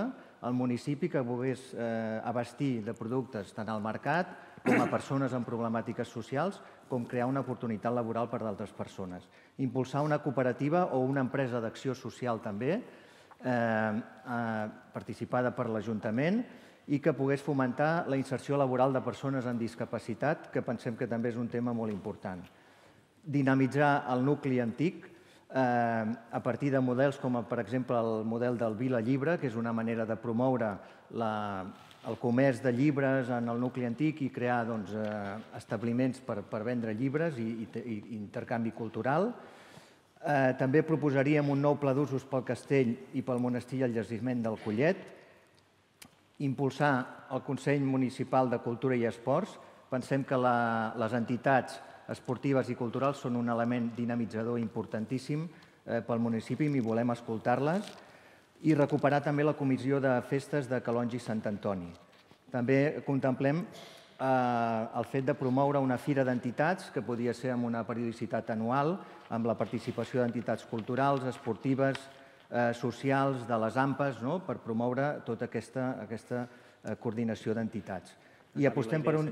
al municipi que pogués eh, abastir de productes tant al mercat com a persones amb problemàtiques socials, com crear una oportunitat laboral per d'altres persones. Impulsar una cooperativa o una empresa d'acció social també, eh, eh, participada per l'Ajuntament, i que pogués fomentar la inserció laboral de persones amb discapacitat, que pensem que també és un tema molt important. Dinamitzar el nucli antic eh, a partir de models com, per exemple, el model del Vila Llibre, que és una manera de promoure la, el comerç de llibres en el nucli antic i crear doncs, eh, establiments per, per vendre llibres i, i, intercanvi cultural. Eh, també proposaríem un nou pla d'usos pel castell i pel monestir i el llegiment del Collet, impulsar el Consell Municipal de Cultura i Esports. Pensem que la, les entitats esportives i culturals són un element dinamitzador importantíssim eh, pel municipi i volem escoltar-les i recuperar també la comissió de festes de Calongi i Sant Antoni. També contemplem eh, el fet de promoure una fira d'entitats que podria ser amb una periodicitat anual, amb la participació d'entitats culturals, esportives, eh, socials de les AMPAs no? per promoure tota aquesta, aquesta eh, coordinació d'entitats. I apostem per un,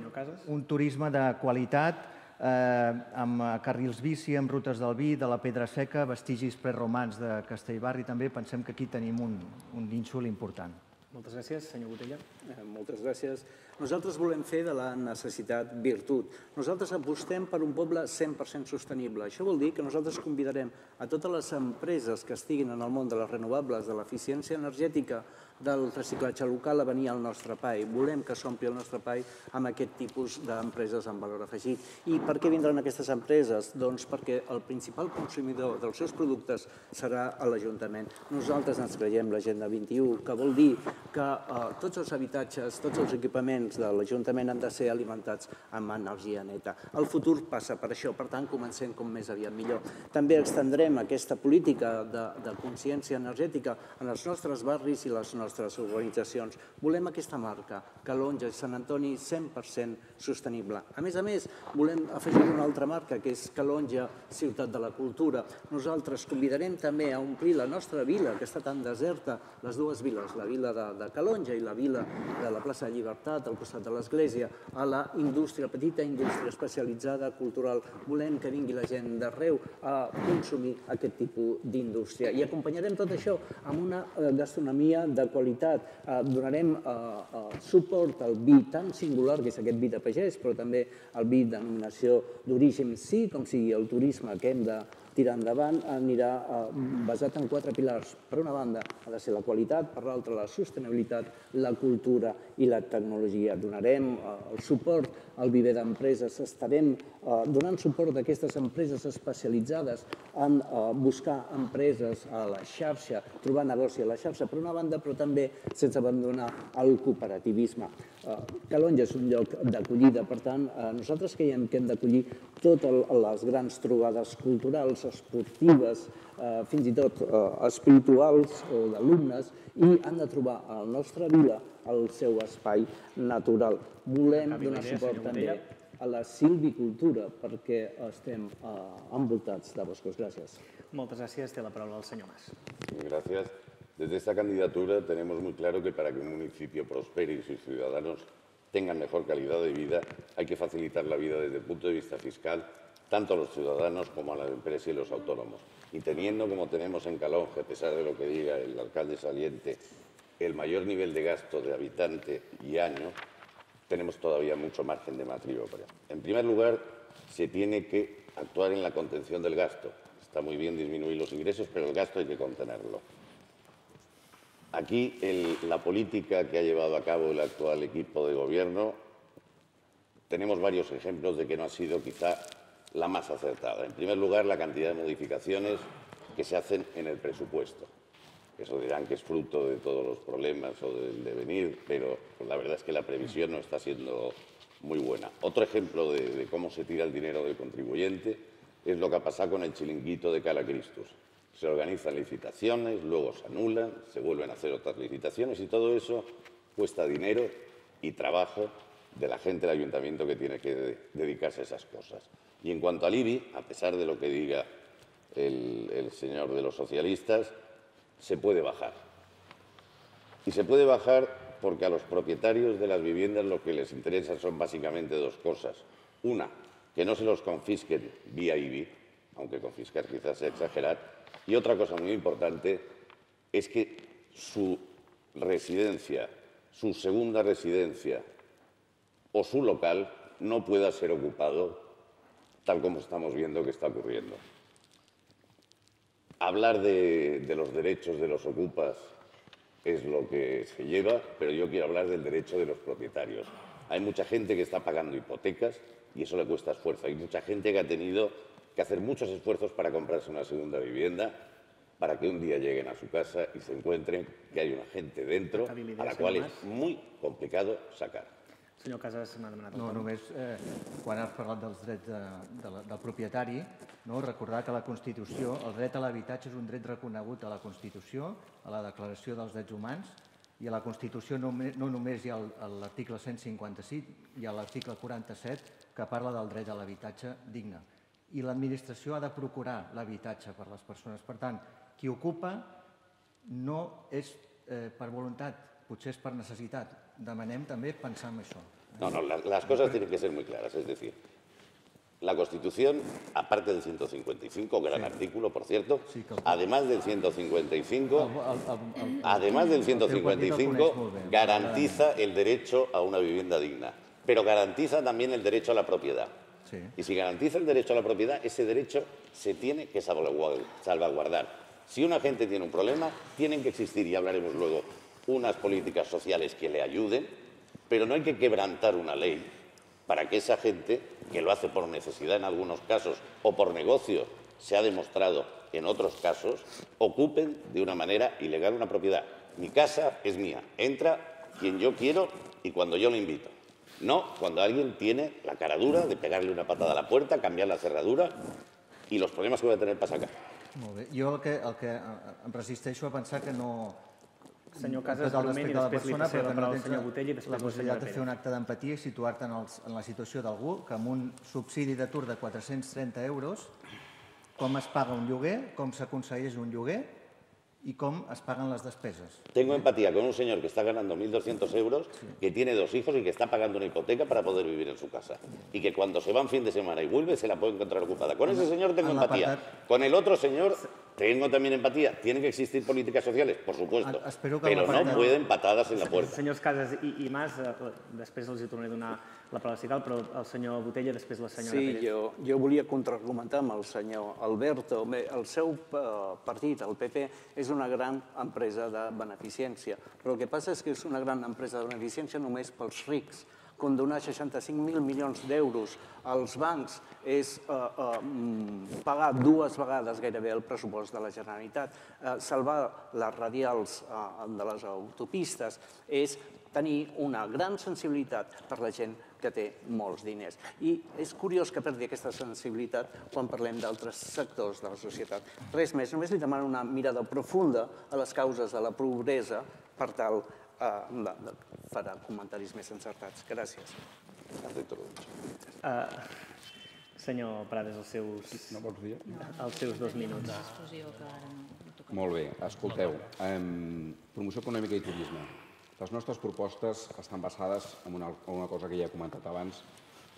un turisme de qualitat eh, amb carrils bici, amb rutes del vi, de la Pedra Seca, vestigis preromans de Castellbarri també. Pensem que aquí tenim un, un nínxol important. Moltes gràcies. Senyor Botella. Eh, moltes gràcies. Nosaltres volem fer de la necessitat virtut. Nosaltres apostem per un poble 100% sostenible. Això vol dir que nosaltres convidarem a totes les empreses que estiguin en el món de les renovables, de l'eficiència energètica, del reciclatge local a venir al nostre PAI. Volem que s'ompli el nostre PAI amb aquest tipus d'empreses amb valor afegit. I per què vindran aquestes empreses? Doncs perquè el principal consumidor dels seus productes serà l'Ajuntament. Nosaltres ens creiem l'Agenda 21, que vol dir que eh, tots els habitatges, tots els equipaments de l'Ajuntament han de ser alimentats amb energia neta. El futur passa per això, per tant, comencem com més aviat millor. També extendrem aquesta política de, de consciència energètica en els nostres barris i les nostres nostres urbanitzacions. Volem aquesta marca, Calonja i Sant Antoni 100% sostenible. A més a més, volem afegir una altra marca, que és Calonja, Ciutat de la Cultura. Nosaltres convidarem també a omplir la nostra vila, que està tan deserta, les dues viles, la vila de, de Calonja i la vila de la plaça de Llibertat, al costat de l'Església, a la indústria, petita indústria especialitzada, cultural. Volem que vingui la gent d'arreu a consumir aquest tipus d'indústria. I acompanyarem tot això amb una eh, gastronomia de qualitat. Eh, donarem eh, eh, suport al vi tan singular que és aquest vi de pagès, però també el vi de denominació d'origen sí, com sigui el turisme que hem de tirar endavant anirà eh, basat en quatre pilars. Per una banda, ha de ser la qualitat, per l'altra, la sostenibilitat, la cultura i la tecnologia. Donarem eh, el suport al viver d'empreses, estarem eh, donant suport a aquestes empreses especialitzades en buscar empreses a la xarxa, trobar negoci a la xarxa, per una banda, però també sense abandonar el cooperativisme. Eh, Calonja és un lloc d'acollida, per tant, eh, nosaltres creiem que hem d'acollir totes les grans trobades culturals, esportives, eh, fins i tot eh, espirituals o d'alumnes, i han de trobar a la nostra vila el seu espai natural. Volem donar suport també a la silvicultura perquè estem eh, envoltats de boscos. Gràcies. Moltes gràcies. Té la paraula el senyor Mas. Gracias. Desde esta candidatura tenemos muy claro que para que un municipio prospere y sus ciudadanos tengan mejor calidad de vida, hay que facilitar la vida desde el punto de vista fiscal, tanto a los ciudadanos como a las empresas y los autónomos. Y teniendo, como tenemos en Calonge, a pesar de lo que diga el alcalde saliente, el mayor nivel de gasto de habitante y año, tenemos todavía mucho margen de maniobra. En primer lugar, se tiene que actuar en la contención del gasto. Está muy bien disminuir los ingresos, pero el gasto hay que contenerlo. Aquí la política que ha llevado a cabo el actual equipo de gobierno, tenemos varios ejemplos de que no ha sido quizá la más acertada. En primer lugar, la cantidad de modificaciones que se hacen en el presupuesto. Eso dirán que es fruto de todos los problemas o del devenir, pero la verdad es que la previsión no está siendo muy buena. Otro ejemplo de, cómo se tira el dinero del contribuyente es lo que ha pasado con el chilinguito de Cala Cristus se organizan licitaciones, luego se anulan, se vuelven a hacer otras licitaciones y todo eso cuesta dinero y trabajo de la gente del ayuntamiento que tiene que dedicarse a esas cosas. Y en cuanto al IBI, a pesar de lo que diga el, señor de los socialistas, se puede bajar. Y se puede bajar porque a los propietarios de las viviendas lo que les interesa son básicamente dos cosas. Una, que no se los confisquen vía IBI, aunque confiscar quizás sea exagerar, y otra cosa muy importante es que su residencia, su segunda residencia o su local no pueda ser ocupado tal como estamos viendo que está ocurriendo. Hablar de, los derechos de los ocupas es lo que se lleva, pero yo quiero hablar del derecho de los propietarios. Hay mucha gente que está pagando hipotecas y eso le cuesta esfuerzo. Hay mucha gente que ha tenido que hacer muchos esfuerzos para comprarse una segunda vivienda, para que un día lleguen a su casa y se encuentren que hay una gente dentro a la qual és muy complicado sacar. Senyor Casas m'ha demanat No, només eh, quan has parlat dels drets de, de la, del propietari, no, recordar que la Constitució, el dret a l'habitatge és un dret reconegut a la Constitució, a la Declaració dels Drets Humans, i a la Constitució no, no només hi ha l'article 155, hi ha l'article 47 que parla del dret a l'habitatge digne. I l'administració ha de procurar l'habitatge per a les persones. Per tant, qui ocupa no és eh, per voluntat, potser és per necessitat. Demanem també pensar en això. No, no, las, las cosas tienen que ser muy claras. Es decir, la Constitución, aparte del 155, gran sí. artículo, por cierto, sí, además del 155, el, el, el, además del 155, garantiza el derecho a una vivienda digna, pero garantiza también el derecho a la propiedad. Y si garantiza el derecho a la propiedad, ese derecho se tiene que salvaguardar. Si una gente tiene un problema, tienen que existir, y hablaremos luego, unas políticas sociales que le ayuden, pero no hay que quebrantar una ley para que esa gente, que lo hace por necesidad en algunos casos o por negocio, se ha demostrado en otros casos, ocupen de una manera ilegal una propiedad. Mi casa es mía, entra quien yo quiero y cuando yo le invito. No cuando alguien tiene la cara dura de pegarle una patada a la puerta, cambiar la cerradura i los problemes que voy a tener para sacar. Molt bé. Jo el que, el que em resisteixo a pensar que no... Senyor Casas, breument, i respecte a la després li persona, passaré la paraula al senyor Botell i la després la possibilitat de fer un acte d'empatia i situar-te en, els, en la situació d'algú que amb un subsidi d'atur de 430 euros com es paga un lloguer, com s'aconsegueix un lloguer i com es paguen les despeses. Tengo empatía con un señor que está ganando 1.200 euros, que tiene dos hijos y que está pagando una hipoteca para poder vivir en su casa. Y que cuando se va un fin de semana y vuelve se la puede encontrar ocupada. Con ese señor tengo en empatía. Con el otro señor tengo también empatía. ¿Tienen que existir políticas sociales? Por supuesto. Ah, espero que Pero no pueden patadas en la puerta. Senyors Casas i, i Mas, eh, després els hi tornaré a donar la paraula si cal, però el senyor Botella, després la senyora Sí, Pérez. jo, jo volia contraargumentar amb el senyor Alberto. Bé, el seu eh, partit, el PP, és una gran empresa de beneficència, però el que passa és que és una gran empresa de beneficència només pels rics. Condonar 65.000 milions d'euros als bancs és eh, eh, pagar dues vegades gairebé el pressupost de la Generalitat. Eh, salvar les radials eh, de les autopistes és tenir una gran sensibilitat per la gent que té molts diners. I és curiós que perdi aquesta sensibilitat quan parlem d'altres sectors de la societat. Res més, només li demano una mirada profunda a les causes de la pobresa per tal eh, farà comentaris més encertats. Gràcies. Uh, senyor Prades, els seus, No vols dir? els seus dos minuts. Molt bé, escolteu. Um, promoció econòmica i turisme. Les nostres propostes estan basades en una, en una cosa que ja he comentat abans.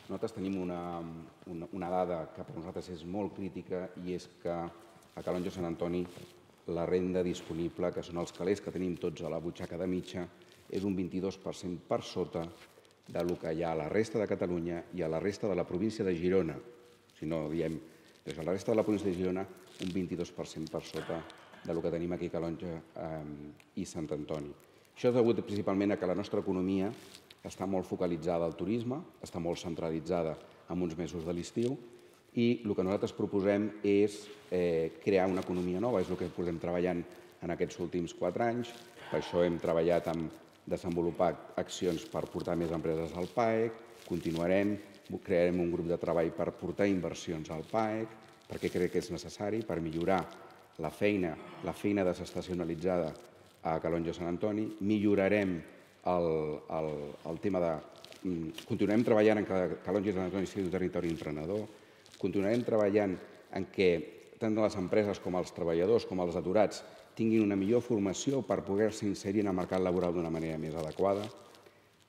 Nosaltres tenim una, una, una dada que per nosaltres és molt crítica i és que a Calonge Sant Antoni la renda disponible, que són els calés que tenim tots a la butxaca de mitja, és un 22% per sota de lo que hi ha a la resta de Catalunya i a la resta de la província de Girona. Si no diem, des de la resta de la província de Girona, un 22% per sota de lo que tenim aquí a Calonge eh, i Sant Antoni. Això és degut principalment a que la nostra economia està molt focalitzada al turisme, està molt centralitzada en uns mesos de l'estiu i el que nosaltres proposem és eh, crear una economia nova, és el que portem treballant en aquests últims quatre anys. Per això hem treballat amb desenvolupar accions per portar més empreses al PAEC, continuarem, crearem un grup de treball per portar inversions al PAEC, perquè crec que és necessari per millorar la feina, la feina desestacionalitzada a Calonge Sant Antoni, millorarem el, el, el tema de... mm, Continuarem treballant en que Calonge Sant Antoni sigui un territori emprenedor, continuarem treballant en que tant les empreses com els treballadors com els aturats tinguin una millor formació per poder-se inserir en el mercat laboral d'una manera més adequada.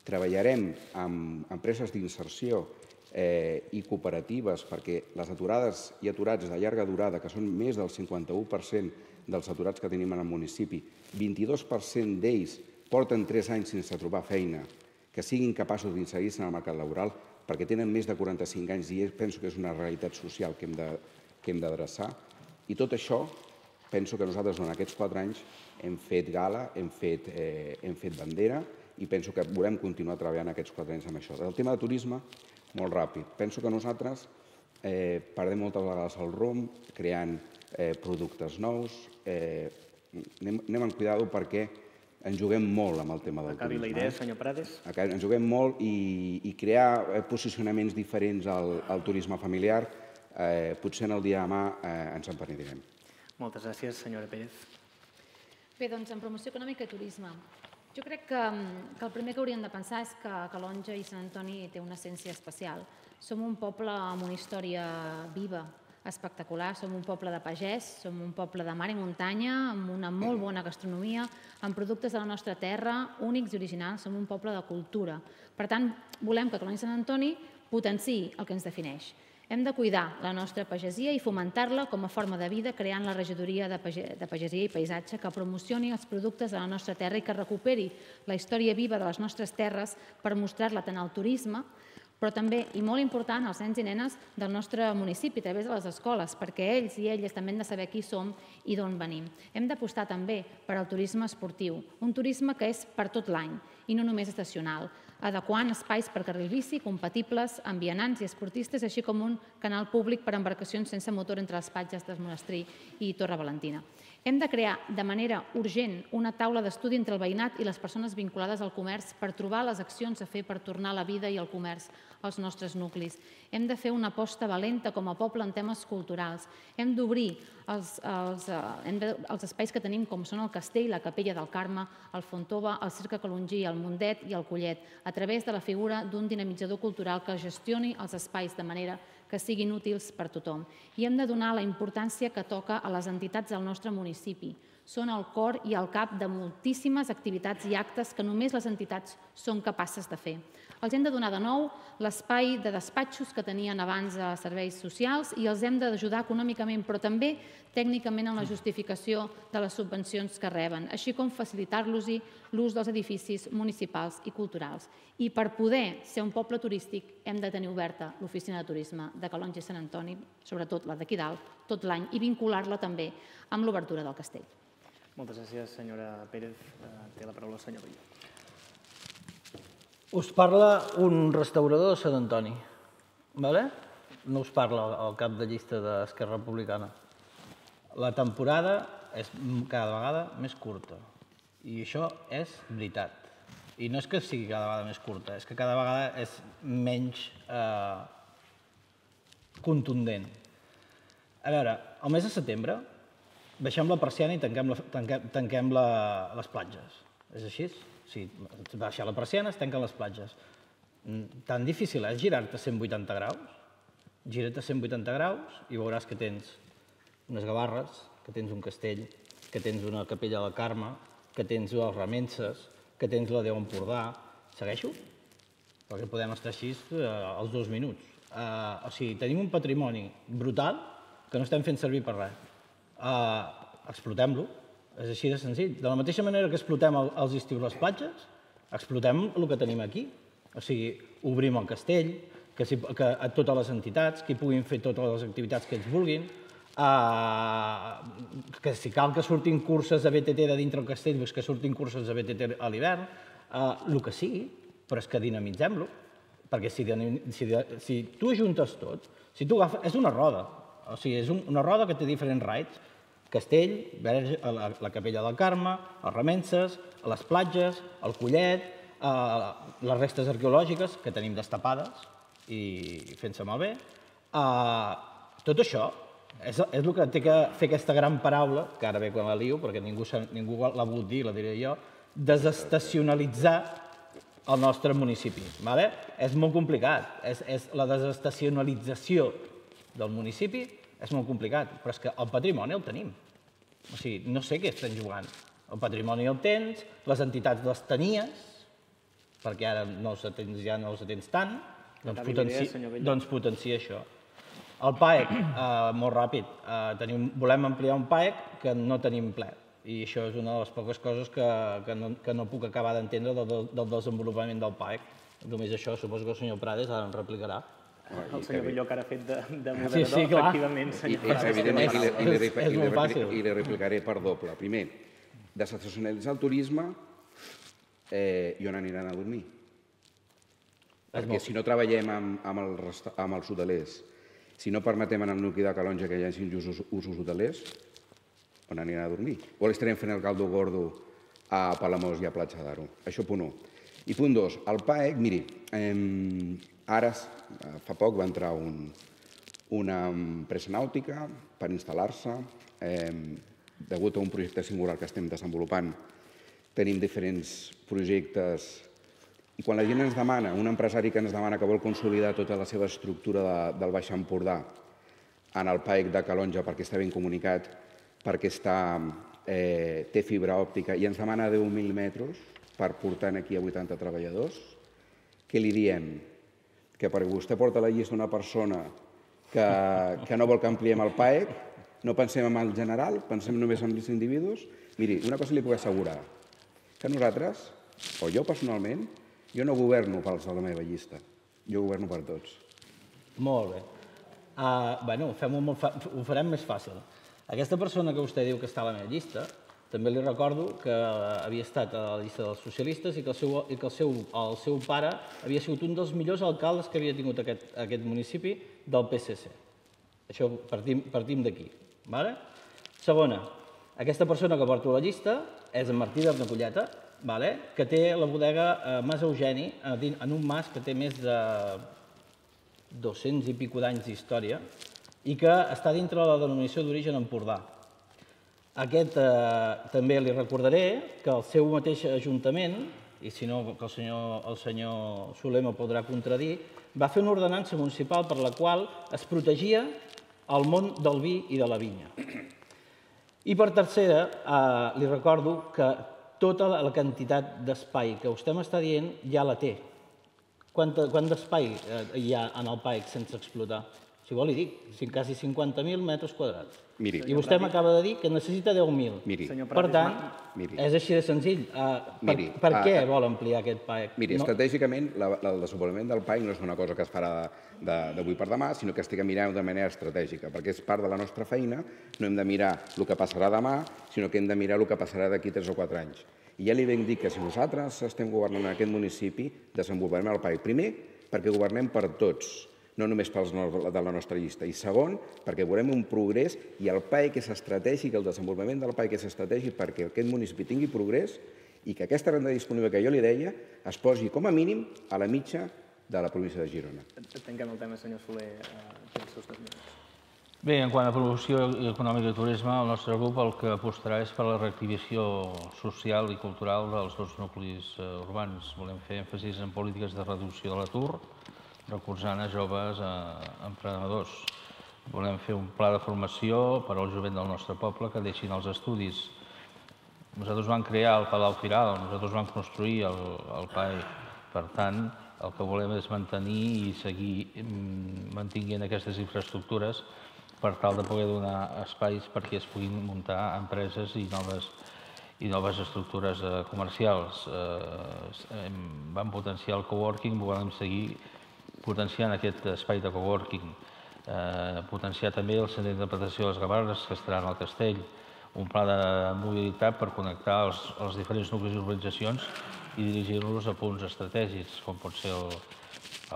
Treballarem amb empreses d'inserció eh, i cooperatives perquè les aturades i aturats de llarga durada, que són més del 51% dels aturats que tenim en el municipi, 22% d'ells porten 3 anys sense trobar feina, que siguin capaços d'inserir-se en el mercat laboral perquè tenen més de 45 anys i penso que és una realitat social que hem d'adreçar. I tot això, penso que nosaltres durant aquests 4 anys hem fet gala, hem fet, eh, hem fet bandera i penso que volem continuar treballant aquests 4 anys amb això. El tema de turisme, molt ràpid. Penso que nosaltres eh, perdem moltes vegades el rumb creant eh, productes nous. Eh, anem amb cuidado perquè ens juguem molt amb el tema del Acabi la turisme. idea, eh? senyor Prades. Ens juguem molt i, i crear eh, posicionaments diferents al, al turisme familiar, eh, potser en el dia de demà eh, ens en penedirem. Moltes gràcies, senyora Pérez. Bé, doncs en promoció econòmica i turisme. Jo crec que, que el primer que hauríem de pensar és que Calonge i Sant Antoni té una essència especial. Som un poble amb una història viva, espectacular. Som un poble de pagès, som un poble de mar i muntanya, amb una molt bona gastronomia, amb productes de la nostra terra, únics i originals. Som un poble de cultura. Per tant, volem que i Sant Antoni potenciï el que ens defineix. Hem de cuidar la nostra pagesia i fomentar-la com a forma de vida creant la regidoria de pagesia i paisatge que promocioni els productes de la nostra terra i que recuperi la història viva de les nostres terres per mostrar-la tant al turisme però també, i molt important, els nens i nenes del nostre municipi, a través de les escoles, perquè ells i elles també han de saber qui som i d'on venim. Hem d'apostar també per al turisme esportiu, un turisme que és per tot l'any i no només estacional, adequant espais per carril bici compatibles amb vianants i esportistes, així com un canal públic per embarcacions sense motor entre les platges del Monestir i Torre Valentina. Hem de crear de manera urgent una taula d'estudi entre el veïnat i les persones vinculades al comerç per trobar les accions a fer per tornar la vida i el comerç als nostres nuclis. Hem de fer una aposta valenta com a poble en temes culturals. Hem d'obrir els, els, eh, els espais que tenim, com són el Castell, la Capella del Carme, el Fontova, el Cirque Calongí, el Mundet i el Collet, a través de la figura d'un dinamitzador cultural que gestioni els espais de manera que siguin útils per tothom. I hem de donar la importància que toca a les entitats del nostre municipi. Són el cor i el cap de moltíssimes activitats i actes que només les entitats són capaces de fer. Els hem de donar de nou l'espai de despatxos que tenien abans a serveis socials i els hem d'ajudar econòmicament, però també tècnicament en la justificació de les subvencions que reben, així com facilitar-los l'ús dels edificis municipals i culturals. I per poder ser un poble turístic hem de tenir oberta l'oficina de turisme de Calonge i Sant Antoni, sobretot la d'aquí dalt, tot l'any, i vincular-la també amb l'obertura del castell. Moltes gràcies, senyora Pérez. Eh, té la paraula el senyor Villó. Us parla un restaurador de Sant Antoni, vale? no us parla el cap de llista d'Esquerra Republicana. La temporada és cada vegada més curta i això és veritat. I no és que sigui cada vegada més curta, és que cada vegada és menys eh, contundent. A veure, al mes de setembre baixem la persiana i tanquem, la, tanquem, tanquem la, les platges. És així? Sí, baixa la persiana, es tanquen les platges. Mm, tan difícil és girar-te a 180 graus? Gira't a 180 graus i veuràs que tens unes gavarres, que tens un castell, que tens una capella de Carme, que tens les remenses, que tens la Déu Empordà. Segueixo? Perquè podem estar així eh, als dos minuts. Eh, o sigui, tenim un patrimoni brutal que no estem fent servir per res. Eh, explotem-lo, és així de senzill. De la mateixa manera que explotem el, els estius les platges, explotem el que tenim aquí. O sigui, obrim el castell, que, si, que a totes les entitats, que hi puguin fer totes les activitats que ells vulguin, uh, que si cal que surtin curses de BTT de dintre el castell, doncs que surtin curses de BTT a l'hivern, uh, el que sigui, però és que dinamitzem-lo, perquè si, si, si tu ajuntes tot, si tu agafes, és una roda, o sigui, és un, una roda que té diferents raids, Castell, la, la Capella del Carme, els Remenses, les platges, el Collet, eh, les restes arqueològiques que tenim destapades i fent-se malbé. Eh, tot això és, és el que té que fer aquesta gran paraula, que ara ve quan la lio, perquè ningú, ningú l'ha volgut dir, la diré jo, desestacionalitzar el nostre municipi. Vale? És molt complicat. És, és la desestacionalització del municipi és molt complicat, però és que el patrimoni el tenim. O sigui, no sé què estan jugant. El patrimoni el tens, les entitats les tenies, perquè ara no els tens, ja no els tens tant, doncs, potenci, doncs potencia això. El PAEC, eh, molt ràpid, eh, tenim, volem ampliar un PAEC que no tenim ple. I això és una de les poques coses que, que, no, que no puc acabar d'entendre del, del desenvolupament del PAEC. Només això, suposo que el senyor Prades ara en replicarà. El senyor Villó que ara ha fet de, de moderador, sí, sí, clar. efectivament, senyor I, és, evidentment, i, li, i, li, i, li, i li replicaré per doble. Primer, desestacionalitzar el turisme eh, i on aniran a dormir? Perquè si no treballem amb, amb, el, amb els hotelers, si no permetem en el nucli de Calonja que hi hagi usos, usos hotelers, on aniran a dormir? O l'estarem fent el caldo gordo a Palamós i a Platja d'Aro? Això punt 1. I punt 2, el PAEC, miri, eh, Ara, eh, fa poc, va entrar un, una empresa nàutica per instal·lar-se. Eh, degut a un projecte singular que estem desenvolupant, tenim diferents projectes i quan la gent ens demana, un empresari que ens demana que vol consolidar tota la seva estructura de, del Baix Empordà en el PAEC de Calonja perquè està ben comunicat, perquè està, eh, té fibra òptica i ens demana 10.000 metres per portar aquí a 80 treballadors, què li diem? Que perquè vostè porta la llista una persona que, que no vol que ampliem el PAEC, no pensem en el general, pensem només en els individus. Miri, una cosa li puc assegurar, que nosaltres, o jo personalment, jo no governo pels de la meva llista. Jo governo per tots. Molt bé. Uh, bueno, fem-ho molt fa... ho farem més fàcil. Aquesta persona que vostè diu que està a la meva llista, també li recordo que havia estat a la llista dels socialistes i que el seu, i que el seu, el seu pare havia sigut un dels millors alcaldes que havia tingut aquest, aquest municipi del PSC. Això partim, partim d'aquí. Vale? Segona, aquesta persona que porto a la llista és en Martí d'Arnacolleta, vale? que té la bodega eh, Mas Eugeni en un mas que té més de 200 i pico d'anys d'història i que està dintre de la denominació d'origen Empordà. Aquest eh, també li recordaré que el seu mateix ajuntament, i si no que el senyor, el senyor Soler m'ho podrà contradir, va fer una ordenança municipal per la qual es protegia el món del vi i de la vinya. I per tercera, eh, li recordo que tota la quantitat d'espai que vostè m'està dient ja la té. Quant, quant d'espai eh, hi ha en el PAEC sense explotar? Si vol, li dic, quasi 50.000 metres quadrats. Miri. I vostè m'acaba de dir que necessita 10.000. Miri. Per tant, Miri. és així de senzill. Uh, per, Miri, per què uh, vol ampliar aquest PAEC? Miri, no, estratègicament, la, la, el desenvolupament del PAEC no és una cosa que es farà d'avui per demà, sinó que estic mirant de manera estratègica, perquè és part de la nostra feina, no hem de mirar el que passarà demà, sinó que hem de mirar el que passarà d'aquí 3 o 4 anys. I ja li vam dir que si nosaltres estem governant en aquest municipi, desenvoluparem el PAEC. Primer, perquè governem per tots, no només pels de la nostra llista. I segon, perquè veurem un progrés i el PAEC és estratègic, el desenvolupament del PAEC és estratègic perquè aquest municipi tingui progrés i que aquesta renda disponible que jo li deia es posi com a mínim a la mitja de la província de Girona. Tanquem el tema, senyor Soler, eh, els seus dos minuts. Bé, en quant a promoció econòmica i turisme, el nostre grup el que apostarà és per la reactivació social i cultural dels dos nuclis eh, urbans. Volem fer èmfasis en polítiques de reducció de l'atur, recolzant a joves eh, emprenedors. Volem fer un pla de formació per al jovent del nostre poble que deixin els estudis. Nosaltres vam crear el Palau Firal, nosaltres vam construir el, el PAE. Per tant, el que volem és mantenir i seguir mm, mantinguent aquestes infraestructures per tal de poder donar espais perquè es puguin muntar empreses i noves, i noves estructures eh, comercials. Eh, vam potenciar el coworking, volem seguir potenciant aquest espai de coworking, eh, potenciar també el centre d'interpretació de les Gavarres, que estaran al castell, un pla de mobilitat per connectar els, els diferents nuclis d'urbanitzacions i dirigir-los a punts estratègics, com pot ser el,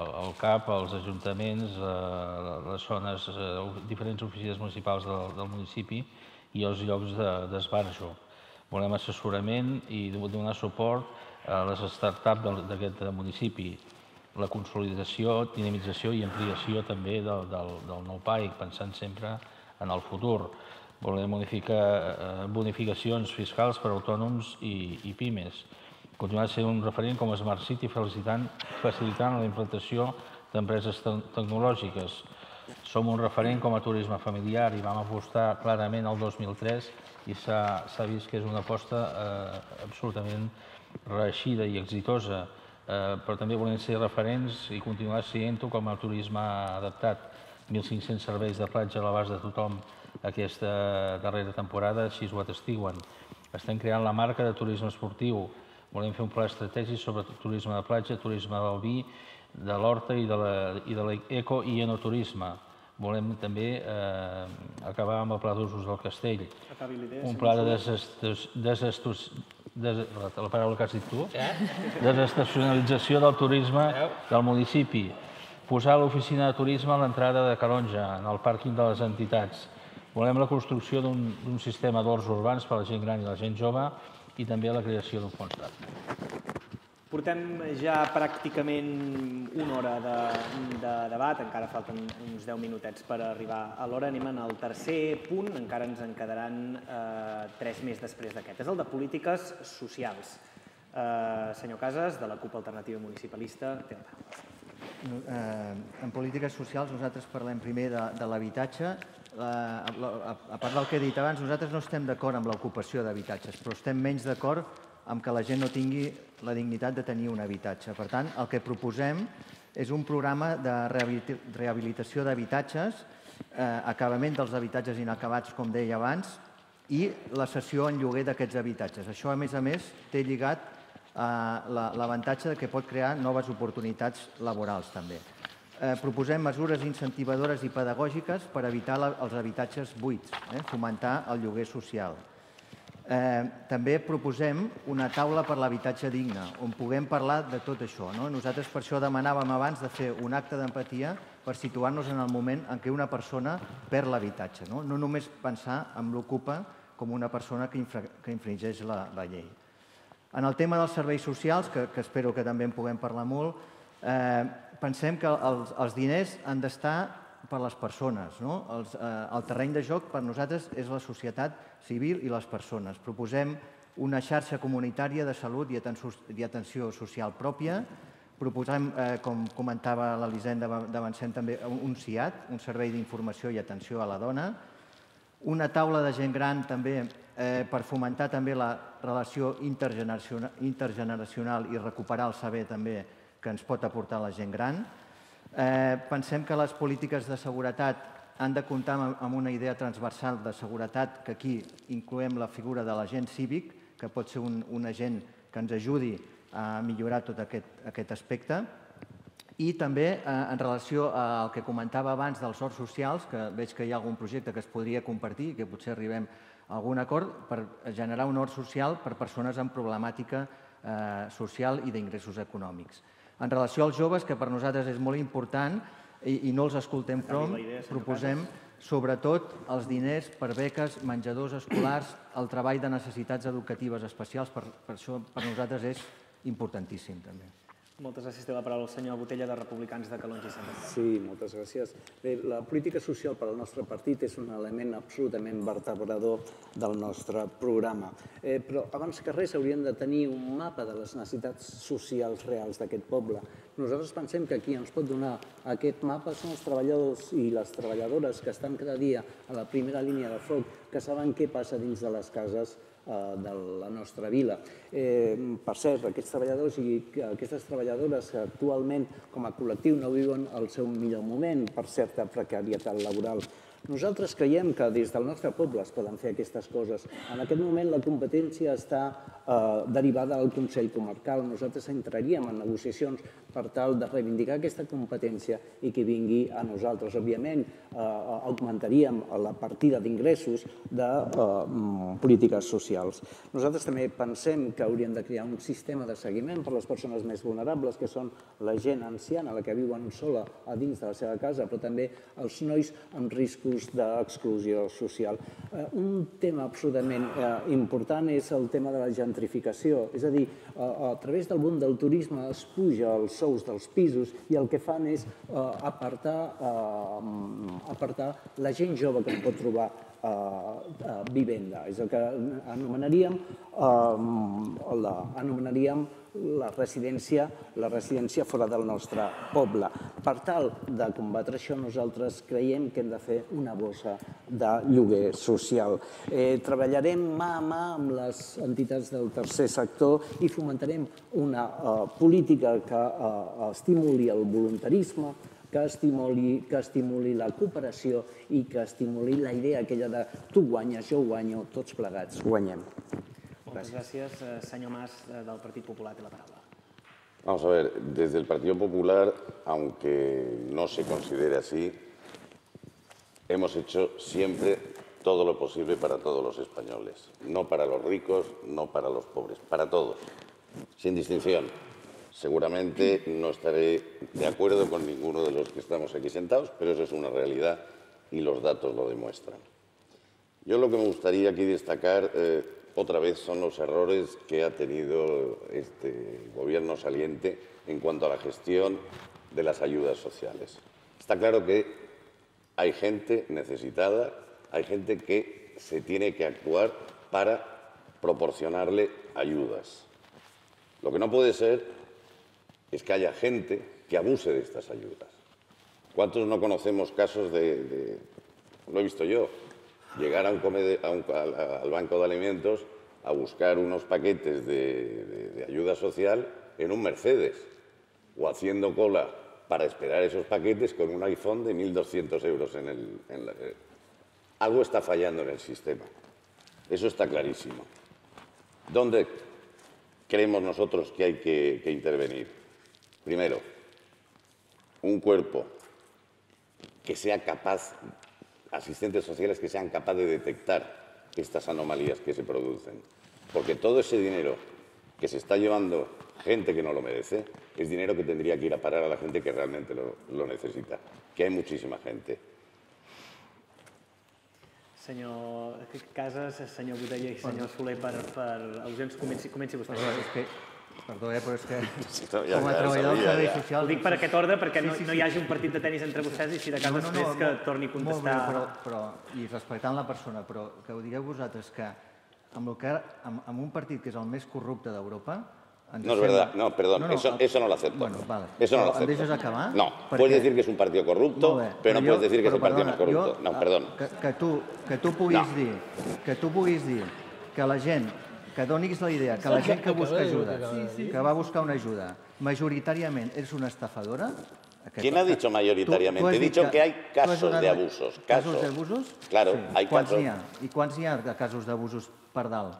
el, el CAP, els ajuntaments, eh, les zones, eh, diferents oficines municipals del, del municipi i els llocs d'esbarjo. De, Volem assessorament i donar suport a les start-ups d'aquest municipi, la consolidació, dinamització i ampliació també del, del, del nou PAIC, pensant sempre en el futur. Volem bonificar eh, bonificacions fiscals per a autònoms i, i pimes. Continuar sent un referent com a Smart City facilitant, facilitant la implantació d'empreses te tecnològiques. Som un referent com a turisme familiar i vam apostar clarament el 2003 i s'ha vist que és una aposta eh, absolutament reeixida i exitosa eh, però també volem ser referents i continuar sent-ho com a turisme adaptat. 1.500 serveis de platja a l'abast de tothom aquesta darrera temporada, així ho atestiguen. Estem creant la marca de turisme esportiu. Volem fer un pla estratègic sobre turisme de platja, turisme del vi, de l'horta i de l'eco i enoturisme. Volem també eh, acabar amb el pla d'usos del castell. Un pla de desestos, des, la paraula que has dit tu, desestacionalització del turisme del municipi, posar l'oficina de turisme a l'entrada de Calonja, en el pàrquing de les entitats. Volem la construcció d'un sistema d'horts urbans per a la gent gran i la gent jove i també la creació d'un fons d'art. Portem ja pràcticament una hora de, de debat, encara falten uns 10 minutets per arribar a l'hora. Anem al tercer punt, encara ens en quedaran eh, tres més després d'aquest. És el de polítiques socials. Eh, senyor Casas, de la CUP Alternativa Municipalista, té la paraula. Eh, en polítiques socials nosaltres parlem primer de, de l'habitatge. A, a, a part del que he dit abans, nosaltres no estem d'acord amb l'ocupació d'habitatges, però estem menys d'acord amb que la gent no tingui la dignitat de tenir un habitatge. Per tant, el que proposem és un programa de rehabilitació d'habitatges, eh, acabament dels habitatges inacabats, com deia abans, i la cessió en lloguer d'aquests habitatges. Això, a més a més, té lligat l'avantatge que pot crear noves oportunitats laborals també. Eh, proposem mesures incentivadores i pedagògiques per evitar la, els habitatges buits, eh, fomentar el lloguer social. Eh, també proposem una taula per l'habitatge digne, on puguem parlar de tot això. No? Nosaltres per això demanàvem abans de fer un acte d'empatia per situar-nos en el moment en què una persona perd l'habitatge. No? no només pensar en l'ocupa com una persona que, infra, que infringeix la, la llei. En el tema dels serveis socials, que, que espero que també en puguem parlar molt, eh, pensem que els, els diners han d'estar per les persones. No? Els, eh, el terreny de joc per nosaltres és la societat civil i les persones. Proposem una xarxa comunitària de salut i atenció, i atenció social pròpia. Proposem, eh, com comentava l'Elisenda d'Avancem, també un CIAT, un servei d'informació i atenció a la dona, una taula de gent gran també eh, per fomentar també la relació intergeneracional, intergeneracional i recuperar el saber també que ens pot aportar la gent gran. Eh, pensem que les polítiques de seguretat han de comptar amb una idea transversal de seguretat, que aquí incloem la figura de l'agent cívic, que pot ser un, un agent que ens ajudi a millorar tot aquest, aquest aspecte. I també eh, en relació al que comentava abans dels horts socials, que veig que hi ha algun projecte que es podria compartir i que potser arribem a algun acord per generar un hort social per persones amb problemàtica eh, social i d'ingressos econòmics. En relació als joves, que per nosaltres és molt important i, i no els escoltem prou, proposem sobretot els diners per beques, menjadors escolars, el treball de necessitats educatives especials, per, per això per nosaltres és importantíssim també. Moltes gràcies. Té la paraula el senyor Botella de Republicans de Calonge i Sant Sí, moltes gràcies. Bé, la política social per al nostre partit és un element absolutament vertebrador del nostre programa. Eh, però abans que res hauríem de tenir un mapa de les necessitats socials reals d'aquest poble. Nosaltres pensem que qui ens pot donar aquest mapa són els treballadors i les treballadores que estan cada dia a la primera línia de foc, que saben què passa dins de les cases de la nostra vila. Eh, per cert, aquests treballadors i aquestes treballadores que actualment com a col·lectiu no viuen el seu millor moment per certa precarietat laboral. Nosaltres creiem que des del nostre poble es poden fer aquestes coses. En aquest moment la competència està eh, derivada al Consell Comarcal. Nosaltres entraríem en negociacions per tal de reivindicar aquesta competència i que vingui a nosaltres. Òbviament, eh, augmentaríem la partida d'ingressos de eh, polítiques socials. Nosaltres també pensem que hauríem de crear un sistema de seguiment per a les persones més vulnerables, que són la gent anciana, la que viuen sola a dins de la seva casa, però també els nois amb riscos d'exclusió social. Eh, un tema absolutament eh, important és el tema de la gentrificació, és a dir, a, través del boom del turisme es puja els sous dels pisos i el que fan és eh, apartar, eh, apartar la gent jove que pot trobar eh, eh, vivenda. És el que anomenaríem, eh, la, anomenaríem la residència, la residència fora del nostre poble. Per tal de combatre això, nosaltres creiem que hem de fer una bossa de lloguer social. Eh, treballarem mà a mà amb les entitats del tercer sector i fomentarem una eh, política que eh, estimuli el voluntarisme, que estimuli, que estimuli la cooperació i que estimuli la idea aquella de tu guanyes, jo guanyo, tots plegats guanyem. Muchas gracias. Eh, señor Mas, eh, del Partido Popular, de la palabra. Vamos a ver, desde el Partido Popular, aunque no se considere así, hemos hecho siempre todo lo posible para todos los españoles. No para los ricos, no para los pobres, para todos, sin distinción. Seguramente no estaré de acuerdo con ninguno de los que estamos aquí sentados, pero eso es una realidad y los datos lo demuestran. Yo lo que me gustaría aquí destacar eh, otra vez son los errores que ha tenido este gobierno saliente en cuanto a la gestión de las ayudas sociales. Está claro que hay gente necesitada, hay gente que se tiene que actuar para proporcionarle ayudas. Lo que no puede ser es que haya gente que abuse de estas ayudas. ¿Cuántos no conocemos casos de, de lo he visto yo, llegar a un al, banco de alimentos a buscar unos paquetes de, ayuda social en un Mercedes o haciendo cola para esperar esos paquetes con un iPhone de 1.200 euros en el... Algo está fallando en el sistema. Eso está clarísimo. ¿Dónde? creemos nosotros que hay que, que intervenir? Primero, un cuerpo que sea capaz, asistentes sociales que sean capaces de detectar estas anomalías que se producen. Porque todo ese dinero que se está llevando gente que no lo merece es dinero que tendría que ir a parar a la gente que realmente lo, lo necesita, que hay muchísima gente. Senyor Casas, senyor Botella i senyor Soler per, per al·lusions. Comenci, comenci vostè. És que, perdó, eh, però és que No, ja- com a ja treballador servei ja. social... Ho dic per aquest ordre perquè no, no hi hagi un partit de tennis entre vostès i si de cas després que molt- torni a Molt contestar... bé, però, però, i respectant la persona, però que ho digueu vosaltres que amb, el que, amb, amb un partit que és el més corrupte d'Europa... ens No es sembla- verdad, no, perdón, eso, eso no lo acepto. Bueno, vale. Eso no lo ¿Em acepto. deixes acabar? No, Perquè- puedes decir que es un partido corrupto, Molt bé, pero no jo- puedes decir que es el partido más corrupto. jo, No, perdón. Que, que, tu, que tu puguis No. dir, que tu puguis dir que la gent, que donis la idea, que la gent que busca ajuda, que va buscar una ajuda, majoritàriament és una estafadora, ¿Quién ha dicho mayoritariamente? He dicho que hay casos de abusos. Casos Casos. d'abusos? Claro, hay casos. n'hi ha? I quants n'hi ha de casos d'abusos per dalt?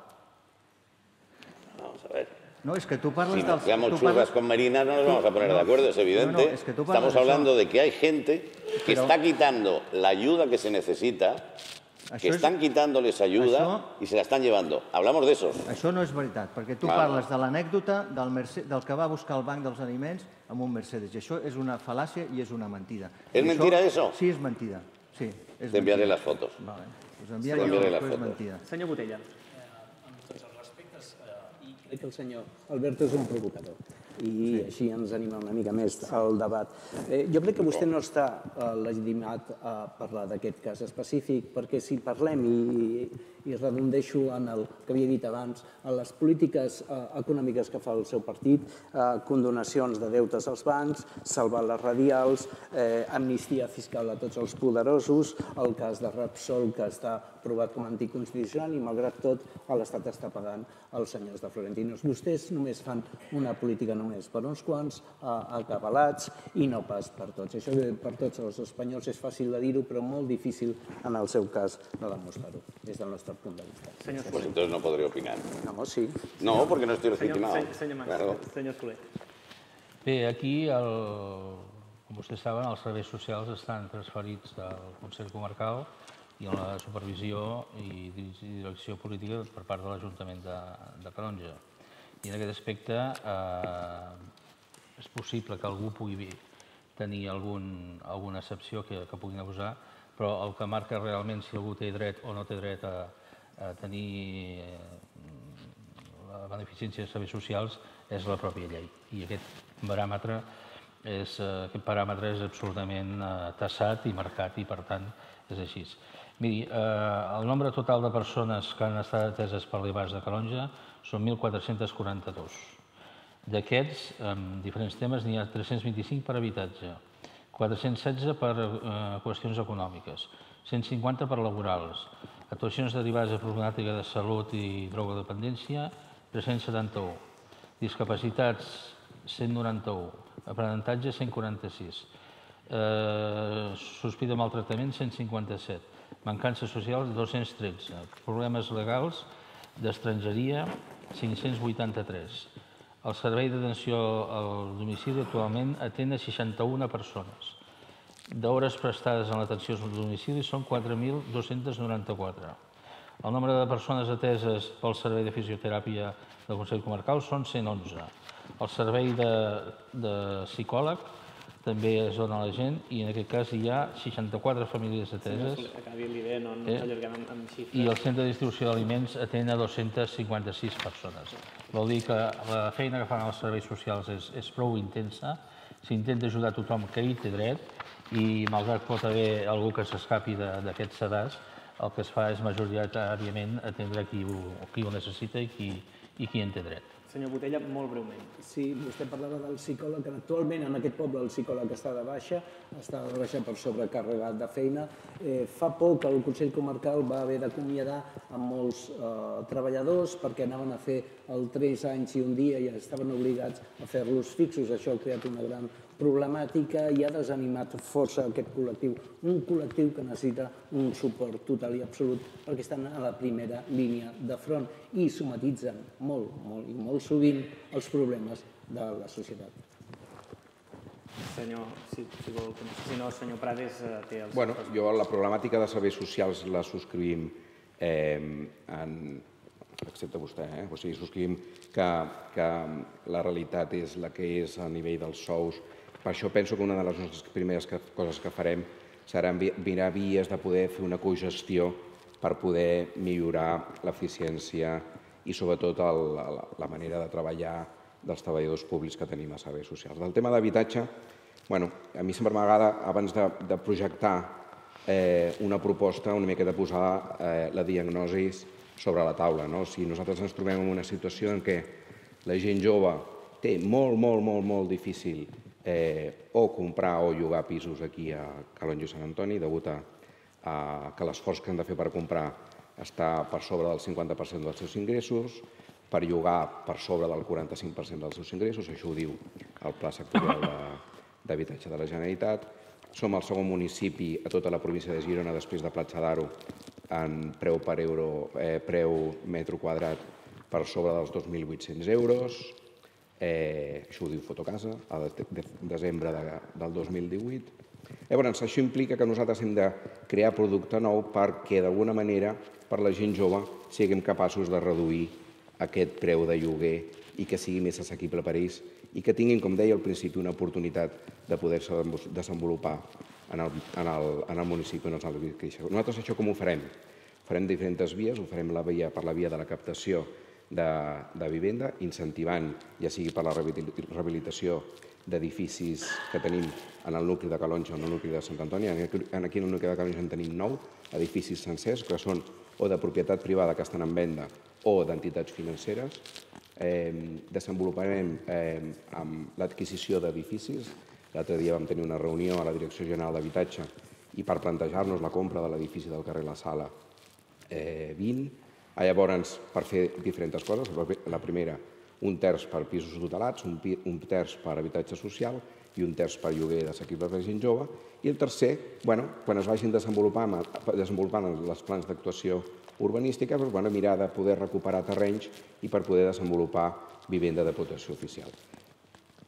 Vamos a ver. No, és que tu parles Si nos churras parles- con Marina no nos tú- vamos a poner no, de acuerdo, es evidente. no, no, es que tú parlas Estamos de hablando de que hay gente que Pero- está quitando la ayuda que se necesita, Això que és- están quitándoles ayuda Això- y se la están llevando. Hablamos de esos. Això no és veritat, perquè tu Val. parles de l'anècdota del, Merce- del que va buscar el banc dels aliments amb un Mercedes, i això és una fal·làcia i és una mentida. ¿Es I mentira eso? Sí, és mentida. Sí, és Te enviaré mentida. las fotos. Vale. Us enviaré Sí, jo, enviaré les és fotos. mentida. Senyor Botella. Crec que el senyor Alberto és un provocador i sí. així ens anima una mica més al debat. Eh, jo crec que vostè no està eh, legitimat a parlar d'aquest cas específic perquè si parlem i, i redondeixo en el que havia dit abans, en les polítiques eh, econòmiques que fa el seu partit, eh, condonacions de deutes als bancs, salvar les radials, eh, amnistia fiscal a tots els poderosos, el cas de Repsol que està aprovat com a anticonstitucional i malgrat tot l'Estat està pagant els senyors de Florentinos. Vostès només fan una política només per uns quants, eh, acabalats i no pas per tots. Això per tots els espanyols és fàcil de dir-ho, però molt difícil en el seu cas de demostrar-ho, des del nostre punt de vista. Senyor Pues entonces no podré opinar. No, sí. No, porque no estoy legitimado. senyor, senyor Mas, Claro. senyor Soler. Bé, aquí, el, com vostès saben, els serveis socials estan transferits del Consell Comarcal i en la supervisió i di- i direcció política per part de l'Ajuntament de, de Calonja. I en aquest aspecte eh, és possible que algú pugui tenir algun, alguna excepció que, que puguin abusar, però el que marca realment si algú té dret o no té dret a, a tenir eh, la beneficència de serveis socials és la pròpia llei. I aquest paràmetre és, eh, aquest paràmetre és absolutament eh, tassat i marcat i, per tant, és així. Miri, eh, el nombre total de persones que han estat ateses per l'IBAS de Calonja són 1.442. D'aquests, amb diferents temes, n'hi ha 325 per habitatge, 416 per eh, qüestions econòmiques, 150 per laborals, actuacions derivades de problemàtica de salut i drogodependència, 371, discapacitats, 191, aprenentatge, 146, eh, sospita maltractament, 157, mancances socials, 213, problemes legals d'estrangeria, 583, el servei d'atenció al domicili actualment atén a 61 persones. D'hores prestades en l'atenció al domicili són 4.294. El nombre de persones ateses pel servei de fisioteràpia del Consell Comarcal són 111. El servei de, de psicòleg també es dona a la gent i en aquest cas hi ha 64 famílies ateses Acabi l'idea, no, no Eh? allarguem amb, amb xifres. i el centre de distribució d'aliments atén a 256 persones. Vol dir que la feina que fan els serveis socials és, és prou intensa, s'intenta ajudar tothom que hi té dret i malgrat pot haver algú que s'escapi de- d'aquest sedàs, el que es fa és majoritàriament atendre qui ho, qui ho necessita i qui, i qui en té dret. Senyor Botella, molt breument. Sí, vostè parlava del psicòleg, actualment en aquest poble el psicòleg està de baixa, està de baixa per sobrecarregat de feina. Eh, fa poc el Consell Comarcal va haver d'acomiadar amb molts eh, treballadors perquè anaven a fer el 3 anys i un dia i estaven obligats a fer-los fixos. Això ha creat una gran problemàtica i ha desanimat força aquest col·lectiu. Un col·lectiu que necessita un suport total i absolut perquè estan a la primera línia de front i somatitzen molt, molt i molt sovint els problemes de la societat. Senyor, si, si, vol, si no, senyor Prades eh, té els... Bueno, jo la problemàtica de serveis socials la subscrivim eh, en, excepte vostè, eh? o sigui, subscrivim que, que la realitat és la que és a nivell dels sous. Per això penso que una de les nostres primeres coses que farem serà mirar vies de poder fer una cogestió per poder millorar l'eficiència i sobretot el, la, la manera de treballar dels treballadors públics que tenim a serveis socials. Del tema d'habitatge, bueno, a mi sempre m'agrada, abans de, de projectar eh, una proposta, una mica de posar eh, la diagnosi sobre la taula. No? Si nosaltres ens trobem en una situació en què la gent jove té molt, molt, molt, molt difícil eh, o comprar o llogar pisos aquí a Calonjo Sant Antoni, degut a, a que l'esforç que han de fer per comprar està per sobre del 50% dels seus ingressos, per llogar per sobre del 45% dels seus ingressos, això ho diu el Pla Sectorial d'Habitatge de, de la Generalitat. Som el segon municipi a tota la província de Girona, després de Platja d'Aro, en preu per euro, eh, preu metro quadrat per sobre dels 2.800 euros. Eh, això ho diu Fotocasa, a de, de, desembre de, del 2018. Llavors, això implica que nosaltres hem de crear producte nou perquè, d'alguna manera, per la gent jove, siguem capaços de reduir aquest preu de lloguer i que sigui més assequible per ells i que tinguin, com deia al principi, una oportunitat de poder-se desenvolupar en el, en, el, en el municipi on els queixa. Nosaltres això com ho farem? Farem diferents vies, ho farem la via, per la via de la captació de, de vivenda, incentivant, ja sigui per la rehabilitació d'edificis que tenim en el nucli de Calonja o en el nucli de Sant Antoni. Aquí en el nucli de Calonja en tenim nou edificis sencers que són o de propietat privada que estan en venda o d'entitats financeres. Eh, desenvoluparem eh, amb l'adquisició d'edificis. L'altre dia vam tenir una reunió a la Direcció General d'Habitatge i per plantejar-nos la compra de l'edifici del carrer La Sala eh, 20. Ah, llavors, per fer diferents coses. La primera, un terç per pisos tutelats, un, un terç per habitatge social i un terç per lloguer d'assequible per gent jove. I el tercer, bueno, quan es vagin desenvolupant, desenvolupant els plans d'actuació urbanística, doncs, bueno, mirar de poder recuperar terrenys i per poder desenvolupar vivenda de protecció oficial.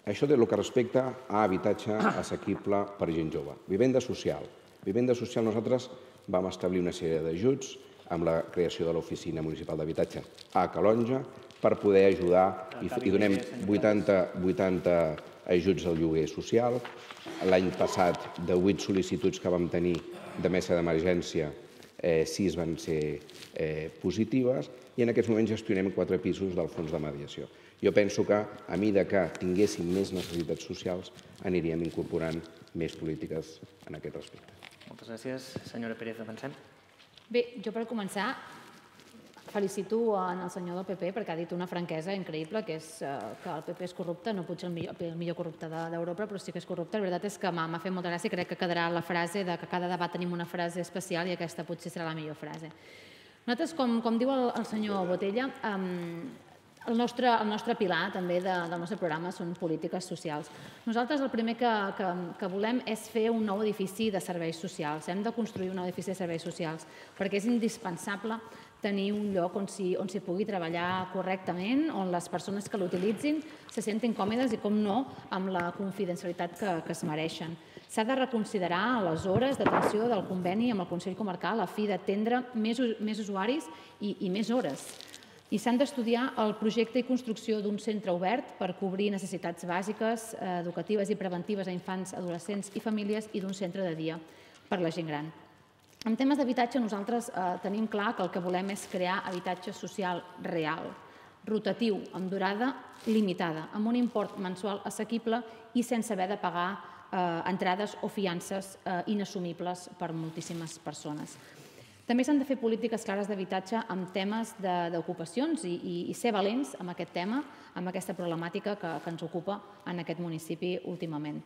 Això de lo que respecta a habitatge assequible per gent jove. Vivenda social. Vivenda social nosaltres vam establir una sèrie d'ajuts amb la creació de l'Oficina Municipal d'Habitatge a Calonja per poder ajudar i, i donem 80, 80 ajuts al lloguer social. L'any passat, de 8 sol·licituds que vam tenir de mesa d'emergència, eh, 6 van ser eh, positives i en aquests moments gestionem quatre pisos del fons de mediació. Jo penso que a mida que tinguéssim més necessitats socials aniríem incorporant més polítiques en aquest respecte. Moltes gràcies. Senyora Pérez, avancem. Bé, jo per començar felicito en el senyor del PP perquè ha dit una franquesa increïble, que és eh, que el PP és corrupte, no potser el millor, el millor corrupte d'Europa, però sí que és corrupte. La veritat és que m'ha fet molta gràcia i crec que quedarà la frase de que cada debat tenim una frase especial i aquesta potser serà la millor frase. Nosaltres, com, com diu el, el senyor Botella, um, el nostre, el nostre pilar també de, del nostre programa són polítiques socials. Nosaltres el primer que, que, que volem és fer un nou edifici de serveis socials. Hem de construir un nou edifici de serveis socials perquè és indispensable tenir un lloc on s'hi on pugui treballar correctament, on les persones que l'utilitzin se sentin còmodes i, com no, amb la confidencialitat que, que es mereixen. S'ha de reconsiderar les hores d'atenció del conveni amb el Consell Comarcal a fi d'atendre més, més usuaris i, i més hores. I s'han d'estudiar el projecte i construcció d'un centre obert per cobrir necessitats bàsiques, eh, educatives i preventives a infants, adolescents i famílies i d'un centre de dia per la gent gran. En temes d'habitatge nosaltres eh, tenim clar que el que volem és crear habitatge social real, rotatiu, amb durada limitada, amb un import mensual assequible i sense haver de pagar eh, entrades o fiances inassumibles per moltíssimes persones. També s'han de fer polítiques clares d'habitatge amb temes d'ocupacions i, i, i ser valents amb aquest tema, amb aquesta problemàtica que, que ens ocupa en aquest municipi últimament.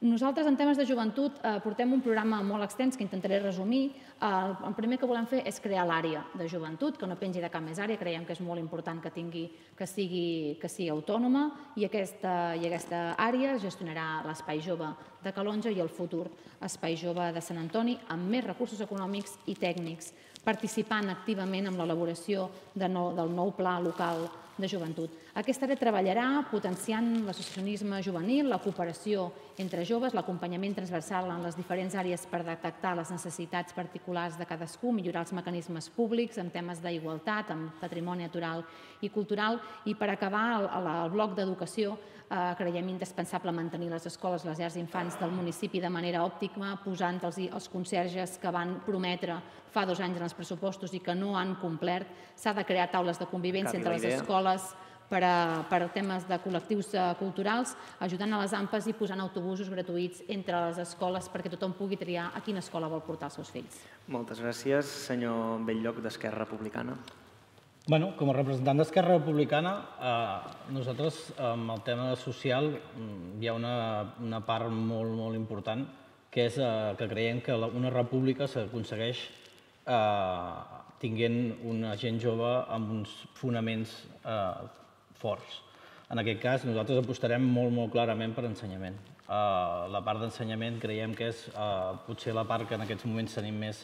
Nosaltres, en temes de joventut, eh, portem un programa molt extens que intentaré resumir. El, el primer que volem fer és crear l'àrea de joventut, que no pengi de cap més àrea. Creiem que és molt important que, tingui, que, sigui, que sigui autònoma i aquesta, i aquesta àrea gestionarà l'espai jove de Calonja i el futur espai jove de Sant Antoni amb més recursos econòmics i tècnics, participant activament en l'elaboració de nou, del nou pla local de joventut. Aquesta àrea treballarà potenciant l'associacionisme juvenil, la cooperació entre joves, l'acompanyament transversal en les diferents àrees per detectar les necessitats particulars de cadascú, millorar els mecanismes públics en temes d'igualtat, en patrimoni natural i cultural i per acabar el, el bloc d'educació eh, creiem indispensable mantenir les escoles, les llars d'infants del municipi de manera òptima, posant els, els conserges que van prometre fa dos anys en els pressupostos i que no han complert. S'ha de crear taules de convivència entre les escoles per a, per a temes de col·lectius eh, culturals, ajudant a les AMPAs i posant autobusos gratuïts entre les escoles perquè tothom pugui triar a quina escola vol portar els seus fills. Moltes gràcies, senyor Belllloc, d'Esquerra Republicana. Bueno, com a representant d'Esquerra Republicana, eh, nosaltres amb el tema social mm, hi ha una, una part molt, molt important que és eh, que creiem que la, una república s'aconsegueix eh, tinguent una gent jove amb uns fonaments eh, forts. En aquest cas, nosaltres apostarem molt, molt clarament per ensenyament. Eh, la part d'ensenyament creiem que és eh, potser la part que en aquests moments tenim més,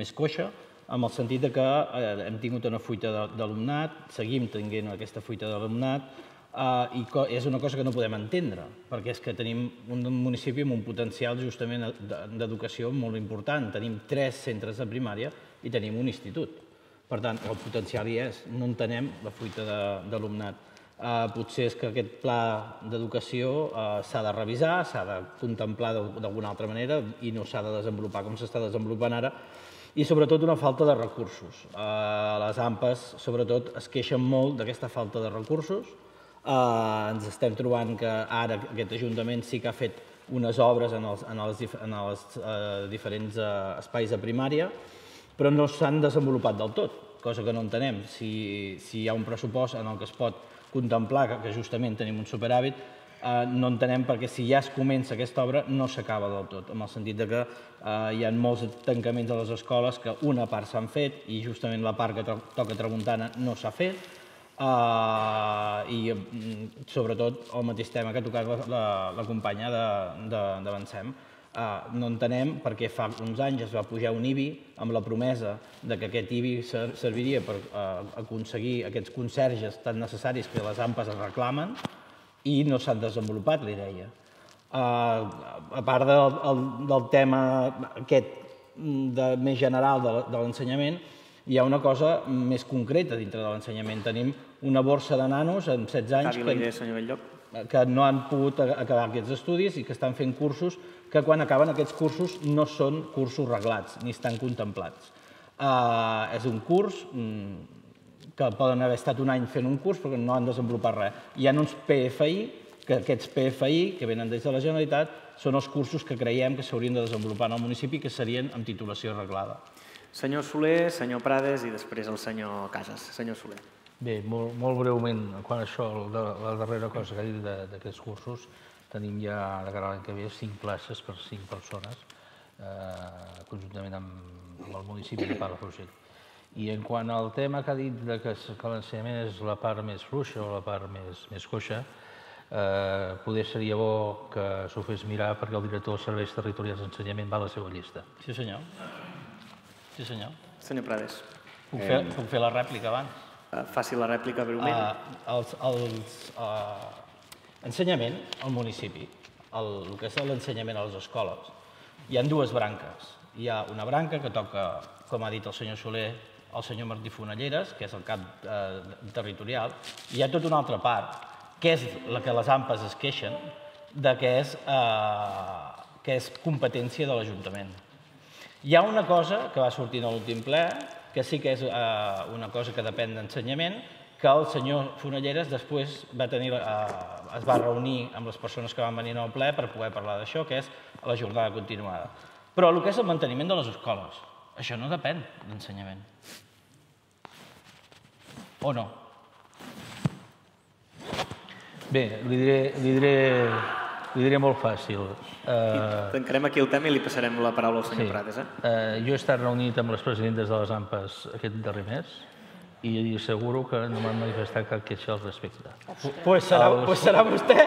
més coixa, amb el sentit de que eh, hem tingut una fuita d'alumnat, seguim tinguent aquesta fuita d'alumnat, eh, i és una cosa que no podem entendre, perquè és que tenim un municipi amb un potencial justament d'educació molt important. Tenim tres centres de primària i tenim un institut. Per tant, el potencial hi és, no entenem la fuita d'alumnat. Eh, potser és que aquest pla d'educació eh, s'ha de revisar, s'ha de contemplar d'alguna altra manera i no s'ha de desenvolupar com s'està desenvolupant ara, i sobretot una falta de recursos. Eh, les AMPAs, sobretot, es queixen molt d'aquesta falta de recursos. Eh, ens estem trobant que ara aquest Ajuntament sí que ha fet unes obres en els, en els, en els eh, diferents eh, espais de primària, però no s'han desenvolupat del tot, cosa que no entenem. Si, si hi ha un pressupost en el que es pot contemplar que, justament tenim un superàvit, eh, no entenem perquè si ja es comença aquesta obra no s'acaba del tot, en el sentit de que eh, hi ha molts tancaments a les escoles que una part s'han fet i justament la part que toca tramuntana no s'ha fet, uh, i mm, sobretot el mateix tema que ha tocat la, la, companya d'Avancem. Uh, no entenem perquè fa uns anys es va pujar un IBI amb la promesa de que aquest IBI serviria per uh, aconseguir aquests conserges tan necessaris que les AMPAs es reclamen, i no s'han desenvolupat, li deia. Uh, a part del, el, del tema aquest de, més general de, de l'ensenyament, hi ha una cosa més concreta dintre de l'ensenyament. Tenim una borsa de nanos amb 16 anys que, que no han pogut acabar aquests estudis i que estan fent cursos que quan acaben aquests cursos no són cursos reglats ni estan contemplats. Uh, és un curs mm, que poden haver estat un any fent un curs però no han desenvolupat res. Hi ha uns PFI, que aquests PFI, que venen des de la Generalitat, són els cursos que creiem que s'haurien de desenvolupar en el municipi, que serien amb titulació arreglada. Senyor Soler, senyor Prades i després el senyor Casas. Senyor Soler. Bé, molt, molt breument, quan això, la, la darrera cosa que ha dit d'aquests cursos, tenim ja de cara a l'any que ve cinc places per cinc persones, eh, conjuntament amb, amb el municipi de Palafrugell. I en quant al tema que ha dit de que, que l'ensenyament és la part més fluixa o la part més, més coixa, eh, poder seria bo que s'ho fes mirar perquè el director dels serveis territorials d'ensenyament va a la seva llista. Sí, senyor. Sí, senyor. Senyor Prades. Puc fer, puc fer la rèplica abans? Uh, faci la rèplica breument. Uh, els, els, uh, ensenyament al municipi, el, el que és l'ensenyament a les escoles, hi han dues branques. Hi ha una branca que toca, com ha dit el senyor Soler, el senyor Martí Fonalleres, que és el cap eh, territorial, i hi ha tota una altra part, que és la que les AMPAs es queixen, de que és, eh, que és competència de l'Ajuntament. Hi ha una cosa que va sortir en l'últim ple, que sí que és eh, una cosa que depèn d'ensenyament, que el senyor Fonalleres després va tenir, eh, es va reunir amb les persones que van venir al ple per poder parlar d'això, que és la jornada continuada. Però el que és el manteniment de les escoles, això no depèn d'ensenyament. O no? Bé, li diré, li diré, Li diré molt fàcil. Uh, Tancarem aquí el tema i li passarem la paraula al senyor sí. Prades. Eh? Uh, jo he estat reunit amb les presidentes de les AMPAs aquest darrer mes i asseguro que no m'han manifestat cap queixa al respecte. Pues serà, Els... pues serà vostè.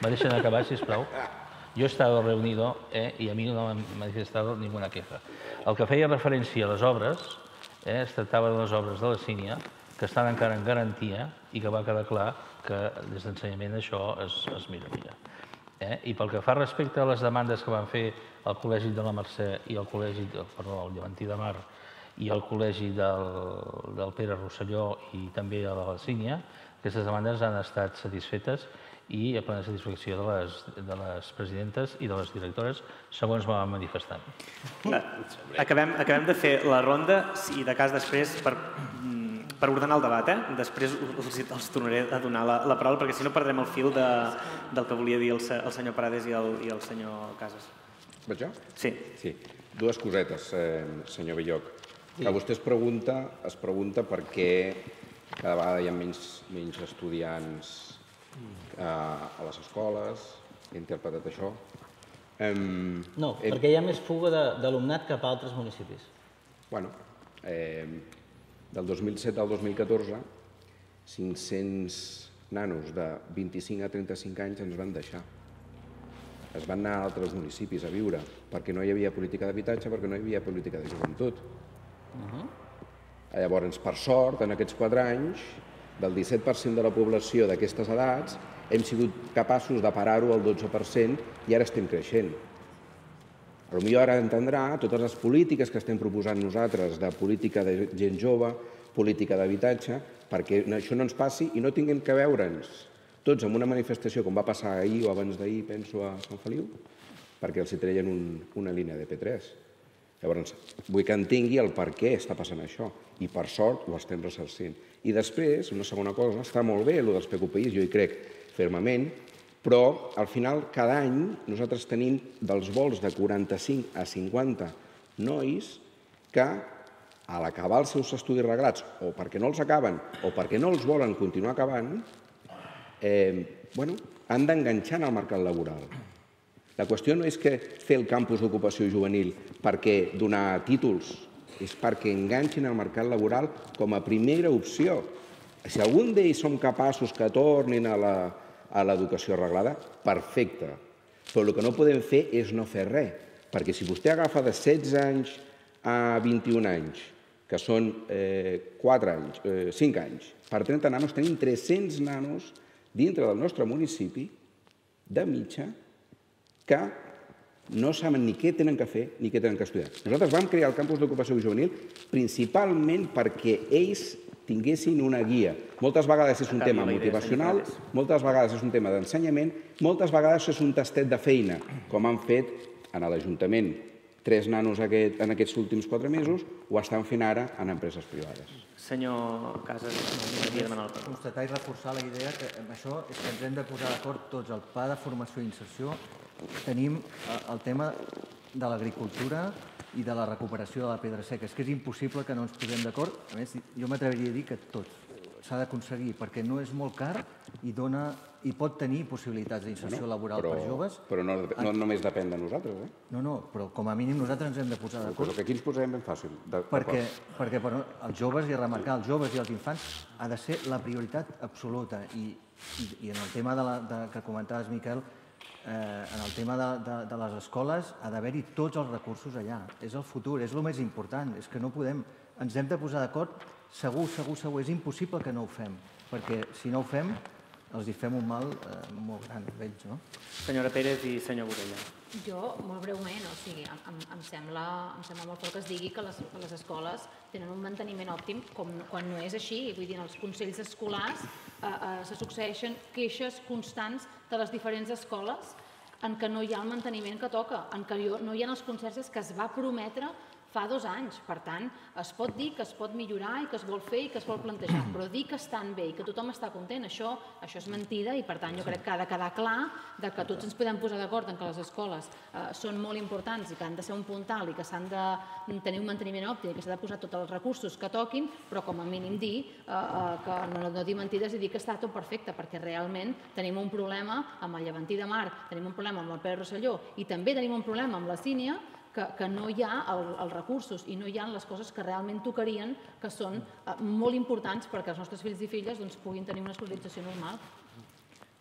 Me deixen acabar, sisplau. Yo he estado reunido eh, i a mi no m'han manifestat ninguna queja. El que feia referència a les obres, eh, es tractava de les obres de la Sínia, que estan encara en garantia i que va quedar clar que des d'ensenyament això es, es miraria. Eh? I pel que fa respecte a les demandes que van fer el Col·legi de la Mercè i el Col·legi, de, perdó, el Llevantí de Mar i el Col·legi del, del Pere Rosselló i també de la Sínia, aquestes demandes han estat satisfetes i a plena satisfacció de les, de les presidentes i de les directores, segons va manifestant. Acabem, acabem de fer la ronda i de cas després per per ordenar el debat, eh? després els, els tornaré a donar la, la paraula perquè si no perdrem el fil de, del que volia dir el, el senyor Parades i el, i el senyor Casas. Vaig jo? Sí. Sí. Dues cosetes, eh, senyor Belloc. Sí. Que vostè es pregunta, es pregunta per què cada vegada hi ha menys, menys estudiants eh, a les escoles. He interpretat això. Um, no, hem... perquè hi ha més fuga d'alumnat cap a altres municipis. Bueno, eh, del 2007 al 2014, 500 nanos de 25 a 35 anys ens van deixar. Es van anar a altres municipis a viure perquè no hi havia política d'habitatge, perquè no hi havia política de joventut. Uh -huh. Llavors, per sort, en aquests quatre anys, del 17% de la població d'aquestes edats, hem sigut capaços de parar-ho al 12% i ara estem creixent. Potser ara entendrà totes les polítiques que estem proposant nosaltres de política de gent jove, política d'habitatge, perquè això no ens passi i no tinguem que veure'ns tots en una manifestació com va passar ahir o abans d'ahir, penso, a Sant Feliu, perquè els hi treien un, una línia de P3. Llavors, vull que entingui el per què està passant això, i per sort ho estem ressarcint. I després, una segona cosa, està molt bé el dels PQPIs, jo hi crec fermament, però al final cada any nosaltres tenim dels vols de 45 a 50 nois que a l'acabar els seus estudis reglats o perquè no els acaben o perquè no els volen continuar acabant, eh, bueno, han d'enganxar en el mercat laboral. La qüestió no és que fer el campus d'ocupació juvenil perquè donar títols, és perquè enganxin el mercat laboral com a primera opció. Si algun d'ells som capaços que tornin a l'educació reglada, perfecte. Però el que no podem fer és no fer res, perquè si vostè agafa de 16 anys a 21 anys, que són eh, 4 anys, eh, 5 anys, per 30 nanos tenim 300 nanos dintre del nostre municipi de mitja que no saben ni què tenen que fer ni què tenen que estudiar. Nosaltres vam crear el campus d'ocupació juvenil principalment perquè ells tinguessin una guia. Moltes vegades és un tema motivacional, moltes vegades és un tema d'ensenyament, moltes vegades és un tastet de feina, com han fet en l'Ajuntament tres nanos aquest, en aquests últims quatre mesos, ho estan fent ara en empreses privades. Senyor Casas, m'agradaria demanar el Constatar i reforçar la idea que amb això és que ens hem de posar d'acord tots. El pla de formació i inserció tenim eh, el tema de l'agricultura, i de la recuperació de la pedra seca. És que és impossible que no ens posem d'acord. A més, jo m'atreviria a dir que tot s'ha d'aconseguir perquè no és molt car i dona i pot tenir possibilitats d'inserció no, laboral però, per joves. Però no, no només depèn de nosaltres, eh? No, no, però com a mínim nosaltres ens hem de posar d'acord. Però que aquí ens posem ben fàcil. Perquè, perquè per els joves, i remarcar, els joves i els infants ha de ser la prioritat absoluta. I, i, i en el tema de la, de, que comentaves, Miquel, eh, en el tema de, de, de les escoles ha d'haver-hi tots els recursos allà. És el futur, és el més important. És que no podem... Ens hem de posar d'acord segur, segur, segur. És impossible que no ho fem, perquè si no ho fem els hi fem un mal eh, molt gran ells, no? Senyora Pérez i senyor Borella. Jo, molt breument, o sigui, em, em, sembla, em sembla molt fort que es digui que les, que les escoles tenen un manteniment òptim com, quan no és així. Vull dir, en els consells escolars eh, eh, se succeeixen queixes constants de les diferents escoles en què no hi ha el manteniment que toca, en què no hi ha els concerts que es va prometre fa dos anys. Per tant, es pot dir que es pot millorar i que es vol fer i que es vol plantejar, però dir que estan bé i que tothom està content, això, això és mentida i per tant jo crec que ha de quedar clar de que tots ens podem posar d'acord en que les escoles eh, són molt importants i que han de ser un puntal i que s'han de tenir un manteniment òptim i que s'ha de posar tots els recursos que toquin, però com a mínim dir eh, eh, que no, no dir mentides i dir que està tot perfecte, perquè realment tenim un problema amb el Llevantí de Mar, tenim un problema amb el Pere Rosselló i també tenim un problema amb la Sínia que, que no hi ha el, els recursos i no hi ha les coses que realment tocarien, que són eh, molt importants perquè els nostres fills i filles doncs, puguin tenir una escolarització normal.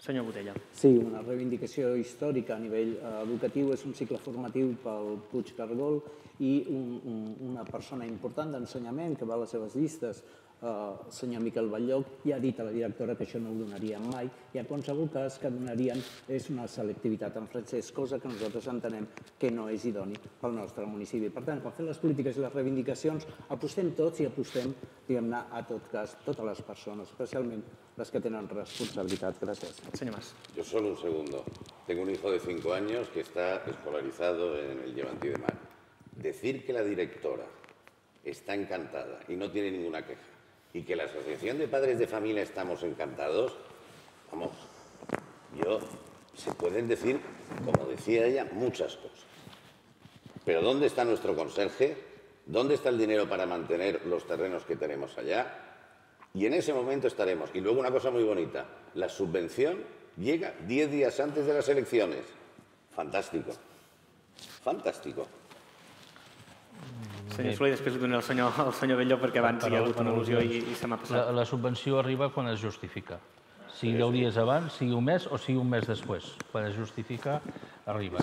Senyor Botella. Sí, una reivindicació històrica a nivell eh, educatiu és un cicle formatiu pel Puig Cargol i un, un, una persona important d'ensenyament que va a les seves llistes el eh, senyor Miquel Batlló ja ha dit a la directora que això no ho donarien mai i en qualsevol cas que donarien és una selectivitat en francès, cosa que nosaltres entenem que no és idoni pel nostre municipi. Per tant, quan fem les polítiques i les reivindicacions, apostem tots i apostem, diguem-ne, a tot cas, totes les persones, especialment les que tenen responsabilitat. Gràcies. Senyor Mas. Yo solo un segundo. Tengo un hijo de cinco años que está escolarizado en el Llevantí de Mar. Decir que la directora está encantada y no tiene ninguna queja y que la Asociación de Padres de Familia estamos encantados, vamos, yo, se pueden decir, como decía ella, muchas cosas. Pero ¿dónde está nuestro conserje? ¿Dónde está el dinero para mantener los terrenos que tenemos allá? Y en ese momento estaremos. Y luego una cosa muy bonita, la subvención llega 10 días antes de las elecciones. Fantástico. Fantástico. Senyor Soler, després ho donaré al senyor, al senyor Belló perquè abans hi ha hagut una al·lusió i, i se m'ha La, passat. la subvenció arriba quan es justifica. Sigui 10 dies abans, sigui un mes o sigui un mes després. Quan es justifica, arriba.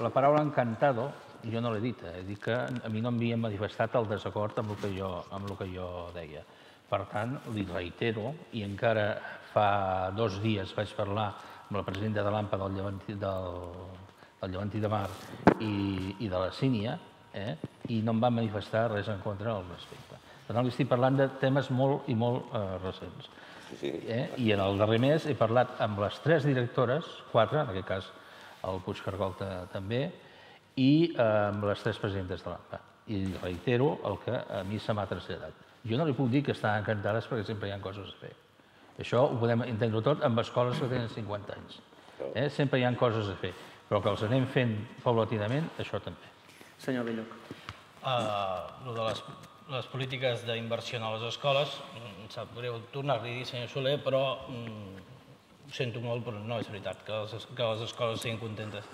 La paraula encantado, jo no l'he dit, eh? he dit que a mi no m'havia manifestat el desacord amb el, que jo, amb el que jo deia. Per tant, li reitero, i encara fa dos dies vaig parlar amb la presidenta de l'AMPA del Llevantí, del, del Llevantí de Mar i, i de la Sínia, eh? i no em van manifestar res en contra al respecte. Per tant, estic parlant de temes molt i molt eh, recents. Eh? I en el darrer mes he parlat amb les tres directores, quatre, en aquest cas el Puig Cargol ta- també, i eh, amb les tres presidentes de l'AMPA. I reitero el que a mi se m'ha traslladat. Jo no li puc dir que estan encantades perquè sempre hi ha coses a fer. Això ho podem entendre tot amb escoles que tenen 50 anys. Eh? Sempre hi ha coses a fer, però que els anem fent paulatinament, això també. Senyor Belloc. Uh, lo de les, les polítiques d'inversió a les escoles, mm, em sap greu tornar-li a dir, senyor Soler, però mm, ho sento molt, però no és veritat que les, que les escoles estiguin contentes.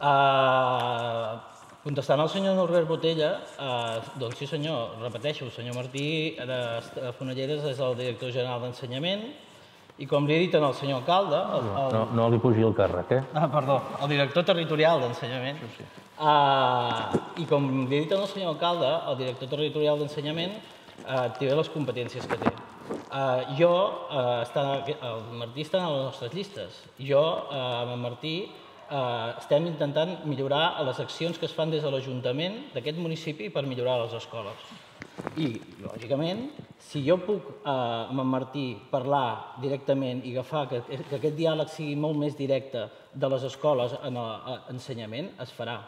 Uh, contestant al senyor Norbert Botella, uh, doncs sí senyor, repeteixo, el senyor Martí de Fonelleres és el director general d'ensenyament i com li he dit al senyor alcalde, el, el, No, no li pugi el càrrec, eh? Ah, perdó, el director territorial d'ensenyament. Sí, sí. Uh, I com li he dit al senyor alcalde, el director territorial d'ensenyament uh, té les competències que té. Uh, jo, uh, està, el Martí està a les nostres llistes. Jo, uh, amb el Martí, uh, estem intentant millorar les accions que es fan des de l'Ajuntament d'aquest municipi per millorar les escoles. I, lògicament, si jo puc eh, amb en Martí parlar directament i agafar que, que aquest diàleg sigui molt més directe de les escoles en l'ensenyament, es farà.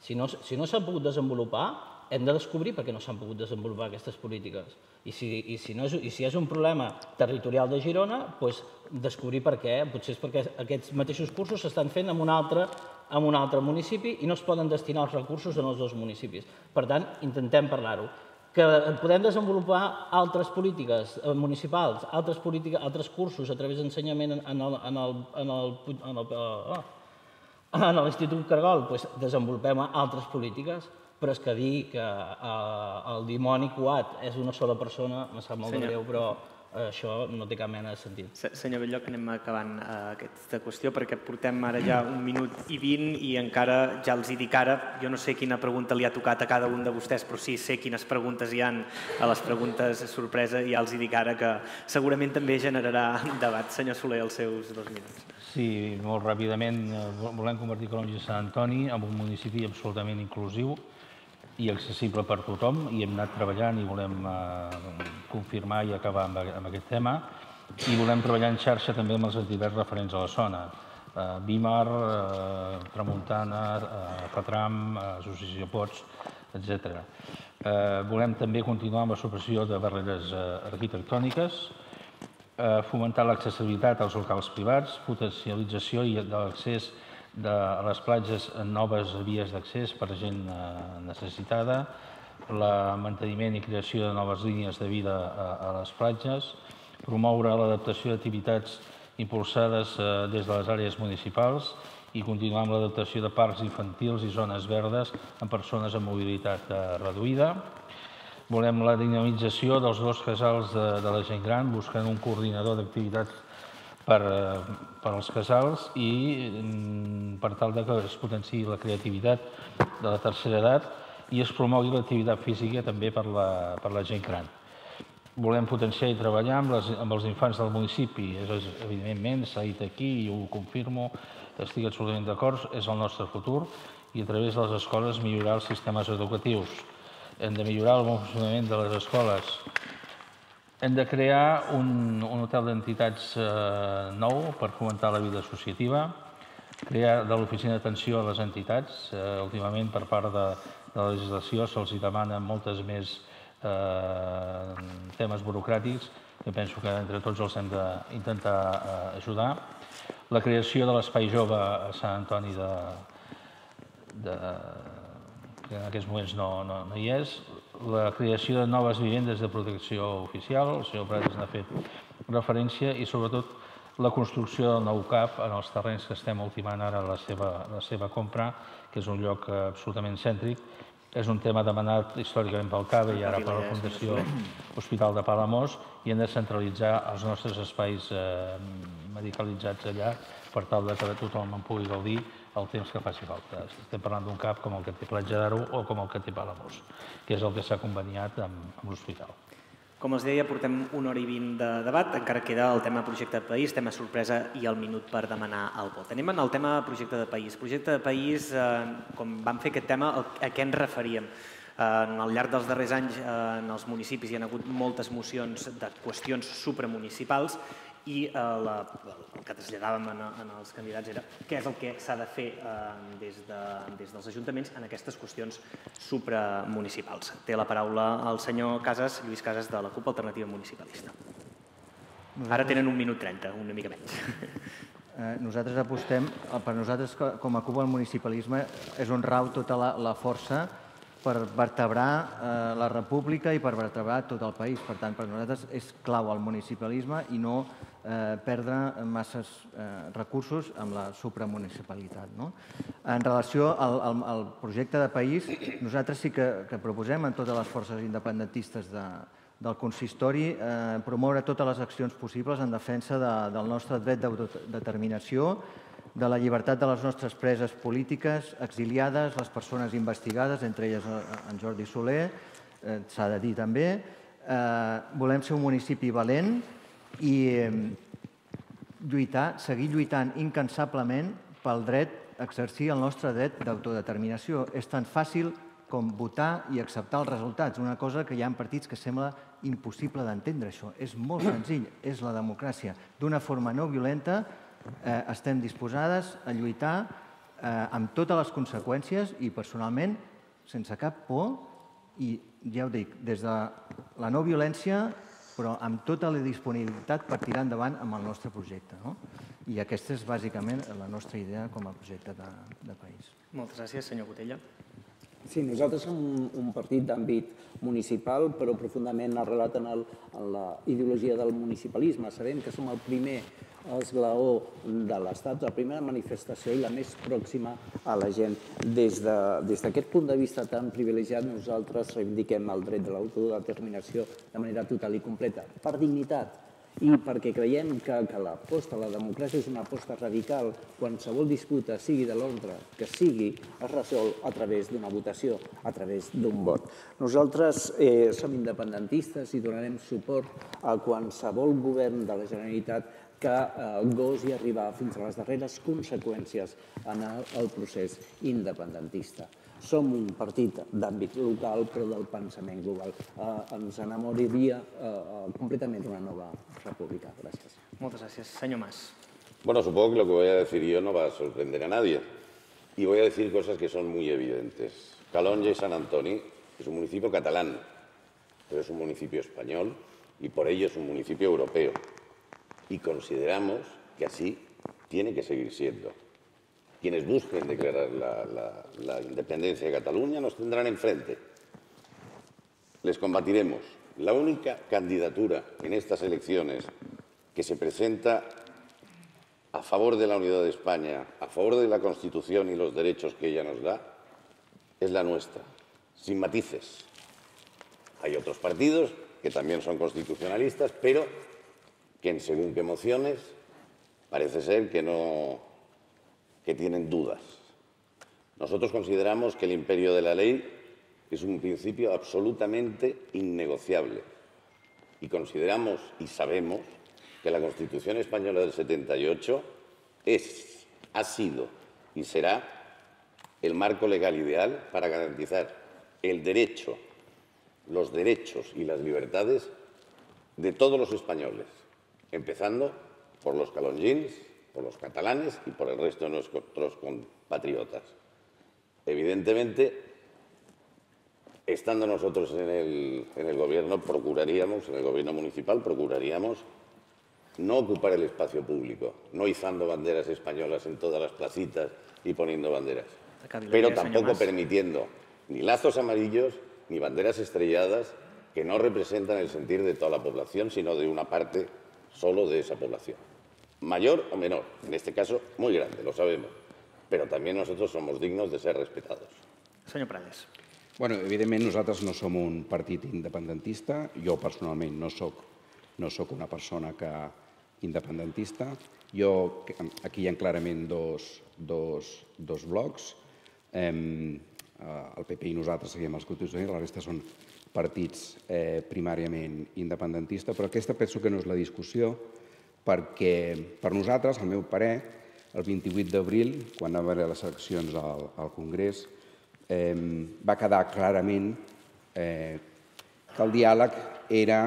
Si no, si no pogut desenvolupar, hem de descobrir per què no s'han pogut desenvolupar aquestes polítiques. I si, i si, no és, i si és un problema territorial de Girona, doncs descobrir per què. Potser és perquè aquests mateixos cursos s'estan fent en un altre en un altre municipi i no es poden destinar els recursos en els dos municipis. Per tant, intentem parlar-ho que podem desenvolupar altres polítiques eh, municipals, altres, polítiques, altres cursos a través d'ensenyament en, en el, en el, en el, en el, en l'Institut Cargol, doncs desenvolupem altres polítiques, però és que dir que eh, el dimoni coat és una sola persona, em sap molt Senyor. greu, però eh, això no té cap mena de sentit. Se- Senyor Belloc, anem acabant eh, aquesta qüestió perquè portem ara ja un minut i vint i encara ja els hi dic ara, jo no sé quina pregunta li ha tocat a cada un de vostès, però sí sé quines preguntes hi han a les preguntes sorpresa i ja els hi dic ara que segurament també generarà debat. Senyor Soler, els seus dos minuts. Sí, molt ràpidament, eh, volem convertir i Sant Antoni en un municipi absolutament inclusiu i accessible per tothom i hem anat treballant i volem eh, confirmar i acabar amb, aquest tema i volem treballar en xarxa també amb els entitats referents a la zona. Eh, Bímar, eh, Tramuntana, eh, Fatram, eh, Associació Pots, etc. Eh, volem també continuar amb la supressió de barreres eh, arquitectòniques, eh, fomentar l'accessibilitat als locals privats, potencialització i de l'accés de les platges noves vies d'accés per a gent eh, necessitada, el manteniment i creació de noves línies de vida a, les platges, promoure l'adaptació d'activitats impulsades eh, des de les àrees municipals i continuar amb l'adaptació de parcs infantils i zones verdes amb persones amb mobilitat eh, reduïda. Volem la dinamització dels dos casals de la gent gran, buscant un coordinador d'activitats per, eh, per als casals i mm, per tal de que es potenciï la creativitat de la tercera edat i es promogui l'activitat física també per la, per la gent gran. Volem potenciar i treballar amb, les, amb els infants del municipi. És, evidentment, s'ha dit aquí i ho confirmo, estic absolutament d'acord, és el nostre futur i a través de les escoles millorar els sistemes educatius. Hem de millorar el bon funcionament de les escoles. Hem de crear un, un hotel d'entitats eh, nou per fomentar la vida associativa, crear de l'oficina d'atenció a les entitats. Eh, últimament, per part de, de la legislació, se'ls demana moltes més eh, temes burocràtics. Que penso que entre tots els hem d'intentar eh, ajudar. La creació de l'Espai Jove a Sant Antoni de, de, que en aquests moments no, no, no hi és, la creació de noves vivendes de protecció oficial, el senyor Prates n'ha fet referència, i sobretot la construcció del nou CAP en els terrenys que estem ultimant ara la seva, la seva compra, que és un lloc absolutament cèntric. És un tema demanat històricament pel CABE i ara per la Fundació Hospital de Palamós i hem de centralitzar els nostres espais eh, medicalitzats allà per tal que tothom en pugui gaudir el temps que faci falta. Estem parlant d'un CAP com el que té Platja d'Aro o com el que té Palamós, que és el que s'ha conveniat amb, amb l'hospital. Com els deia, portem una hora i vint de debat, encara queda el tema projecte de país, tema sorpresa i el minut per demanar el vot. Anem el tema projecte de país. Projecte de país, eh, com vam fer aquest tema, a què ens referíem? En el llarg dels darrers anys en els municipis hi ha hagut moltes mocions de qüestions supramunicipals i eh, la, el que traslladàvem en, en els candidats era què és el que s'ha de fer eh, des, de, des dels ajuntaments en aquestes qüestions supramunicipals. Té la paraula el senyor Casas, Lluís Casas, de la CUP Alternativa Municipalista. Ara tenen un minut 30, una mica menys. Eh, nosaltres apostem, per nosaltres com a CUP el municipalisme és on rau tota la, la força per vertebrar eh, la república i per vertebrar tot el país. Per tant, per nosaltres és clau el municipalisme i no eh, perdre masses eh, recursos amb la supramunicipalitat. No? En relació al, al, al projecte de país, nosaltres sí que, que proposem en totes les forces independentistes de, del consistori eh, promoure totes les accions possibles en defensa de, del nostre dret d'autodeterminació de la llibertat de les nostres preses polítiques, exiliades, les persones investigades, entre elles eh, en Jordi Soler, eh, s'ha de dir també. Eh, volem ser un municipi valent i lluitar, seguir lluitant incansablement pel dret a exercir el nostre dret d'autodeterminació. És tan fàcil com votar i acceptar els resultats, una cosa que hi ha partits que sembla impossible d'entendre això. És molt senzill, és la democràcia. D'una forma no violenta, eh, estem disposades a lluitar eh, amb totes les conseqüències i personalment sense cap por i ja ho dic, des de la no violència però amb tota la disponibilitat per tirar endavant amb el nostre projecte. No? I aquesta és bàsicament la nostra idea com a projecte de, de país. Moltes gràcies, senyor Botella. Sí, nosaltres som un, un partit d'àmbit municipal, però profundament arrelat en, el, en la ideologia del municipalisme. Sabem que som el primer esglaó de l'Estat, la primera manifestació i la més pròxima a la gent. Des d'aquest de, punt de vista tan privilegiat, nosaltres reivindiquem el dret de l'autodeterminació de manera total i completa, per dignitat, i perquè creiem que, que l'aposta a la democràcia és una aposta radical. Qualsevol disputa, sigui de l'ordre que sigui, es resol a través d'una votació, a través d'un vot. Nosaltres eh, som independentistes i donarem suport a qualsevol govern de la Generalitat que eh, gosi arribar fins a les darreres conseqüències en el, el procés independentista. Som un partit d'àmbit local, però del pensament global. Eh, ens enamoriria eh, eh, completament una nova república. Gràcies. Moltes gràcies. Senyor Mas. Bueno, supongo que lo que voy a decir yo no va a sorprender a nadie. y voy a decir cosas que son muy evidentes. Calonge y San Antoni es un municipio catalán, pero es un municipio español y por ello es un municipio europeo. Y consideramos que así tiene que seguir siendo. Quienes busquen declarar la, independencia de Cataluña nos tendrán enfrente. Les combatiremos. La única candidatura en estas elecciones que se presenta a favor de la unidad de España, a favor de la Constitución y los derechos que ella nos da, es la nuestra, sin matices. Hay otros partidos que también son constitucionalistas, pero que según qué mociones parece ser que no que tienen dudas. Nosotros consideramos que el imperio de la ley es un principio absolutamente innegociable y consideramos y sabemos que la Constitución española del 78 es, ha sido y será el marco legal ideal para garantizar el derecho, los derechos y las libertades de todos los españoles, empezando por los calongins, por los catalanes y por el resto de nuestros compatriotas. Evidentemente, estando nosotros en el, en el gobierno, procuraríamos, en el gobierno municipal, procuraríamos no ocupar el espacio público, no izando banderas españolas en todas las placitas y poniendo banderas, pero tampoco permitiendo ni lazos amarillos ni banderas estrelladas que no representan el sentir de toda la población, sino de una parte solo de esa población. Mayor o menor, en este caso muy grande, lo sabemos, pero también nosotros somos dignos de ser respetados. Senyor Prades. Bueno, evidentment nosaltres no som un partit independentista. Jo personalment no sóc, no sóc una persona que, independentista. Jo, aquí hi ha clarament dos, dos, dos blocs. Eh, el PP i nosaltres seguim els constitucionals, la resta són partits eh, primàriament independentistes, però aquesta penso que no és la discussió, perquè per nosaltres, al meu parer, el 28 d'abril, quan va haver les eleccions al, al Congrés, eh, va quedar clarament eh, que el diàleg era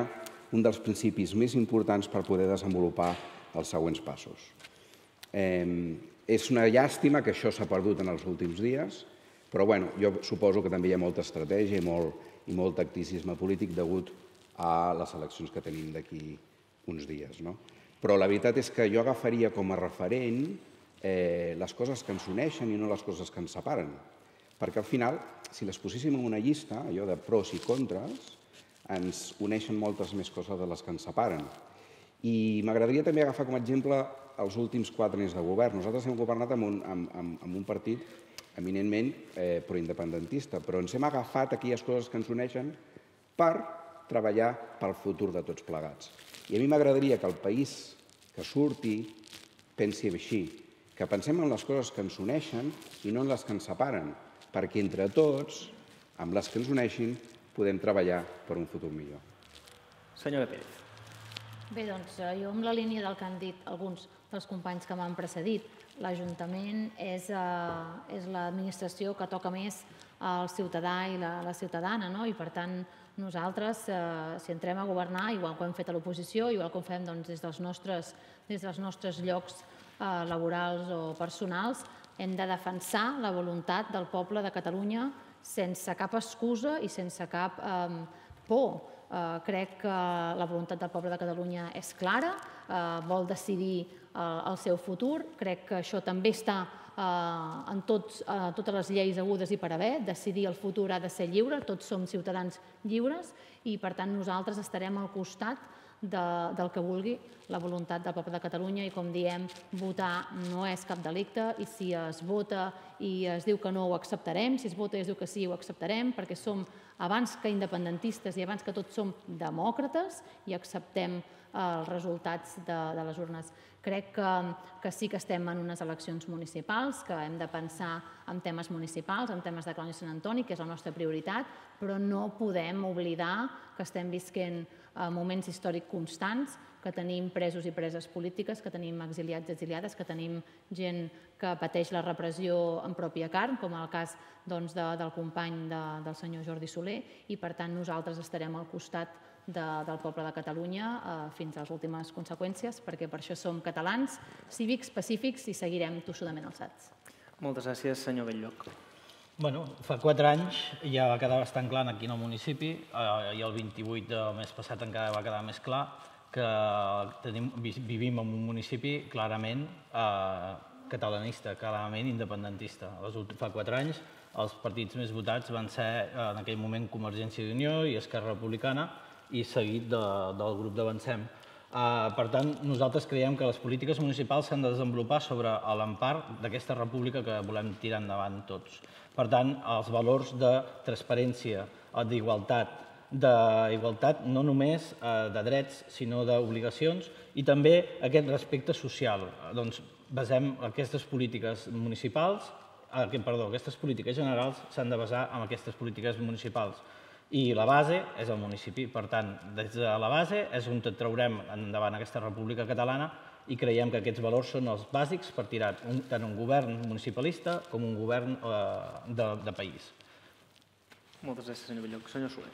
un dels principis més importants per poder desenvolupar els següents passos. Eh, és una llàstima que això s'ha perdut en els últims dies, però bueno, jo suposo que també hi ha molta estratègia i molt, i molt tacticisme polític degut a les eleccions que tenim d'aquí uns dies. No? Però la veritat és que jo agafaria com a referent eh, les coses que ens uneixen i no les coses que ens separen. Perquè al final, si les poséssim en una llista, allò de pros i contres, ens uneixen moltes més coses de les que ens separen. I m'agradaria també agafar com a exemple els últims quatre anys de govern. Nosaltres hem governat amb un, amb, amb, amb un partit eminentment eh, proindependentista, però ens hem agafat aquelles coses que ens uneixen per treballar pel futur de tots plegats. I a mi m'agradaria que el país que surti pensi així, que pensem en les coses que ens uneixen i no en les que ens separen, perquè entre tots, amb les que ens uneixin, podem treballar per un futur millor. Senyora Pérez. Bé, doncs eh, jo amb la línia del que han dit alguns dels companys que m'han precedit, l'Ajuntament és, eh, és l'administració que toca més al ciutadà i la, la ciutadana, no? i per tant nosaltres, eh, si entrem a governar, igual que hem fet a l'oposició, igual que ho fem doncs, des, dels nostres, des dels nostres llocs eh, laborals o personals, hem de defensar la voluntat del poble de Catalunya sense cap excusa i sense cap eh, por. Eh, crec que la voluntat del poble de Catalunya és clara, vol decidir eh, el seu futur. Crec que això també està eh, en tots, eh, totes les lleis agudes i per haver. Decidir el futur ha de ser lliure, tots som ciutadans lliures i per tant nosaltres estarem al costat de, del que vulgui la voluntat del poble de Catalunya i, com diem, votar no és cap delicte i si es vota i es diu que no ho acceptarem, si es vota i es diu que sí ho acceptarem, perquè som abans que independentistes i abans que tots som demòcrates i acceptem els resultats de, de les urnes. Crec que, que sí que estem en unes eleccions municipals, que hem de pensar en temes municipals, en temes de Clàudia Sant Antoni, que és la nostra prioritat, però no podem oblidar que estem visquent eh, moments històrics constants, que tenim presos i preses polítiques, que tenim exiliats i exiliades, que tenim gent que pateix la repressió en pròpia carn, com el cas doncs, de, del company de, del senyor Jordi Soler, i per tant nosaltres estarem al costat de, del poble de Catalunya eh, fins a les últimes conseqüències, perquè per això som catalans, cívics, pacífics i seguirem tossudament alçats. Moltes gràcies, senyor Belllloc. Bueno, fa quatre anys ja va quedar bastant clar aquí en el municipi eh, i el 28 del mes passat encara va quedar més clar que tenim, vivim en un municipi clarament eh, catalanista, clarament independentista. Fa quatre anys els partits més votats van ser eh, en aquell moment Convergència i Unió i Esquerra Republicana i seguit de, del grup d'Avancem. Uh, per tant, nosaltres creiem que les polítiques municipals s'han de desenvolupar sobre l'empar d'aquesta república que volem tirar endavant tots. Per tant, els valors de transparència, d'igualtat, d'igualtat no només uh, de drets, sinó d'obligacions, i també aquest respecte social. Doncs basem aquestes polítiques municipals, uh, perdó, aquestes polítiques generals s'han de basar en aquestes polítiques municipals i la base és el municipi. Per tant, des de la base és on traurem endavant aquesta república catalana i creiem que aquests valors són els bàsics per tirar un, tant un govern municipalista com un govern eh, de, de país. Moltes gràcies, senyor Belloc. Senyor Soler.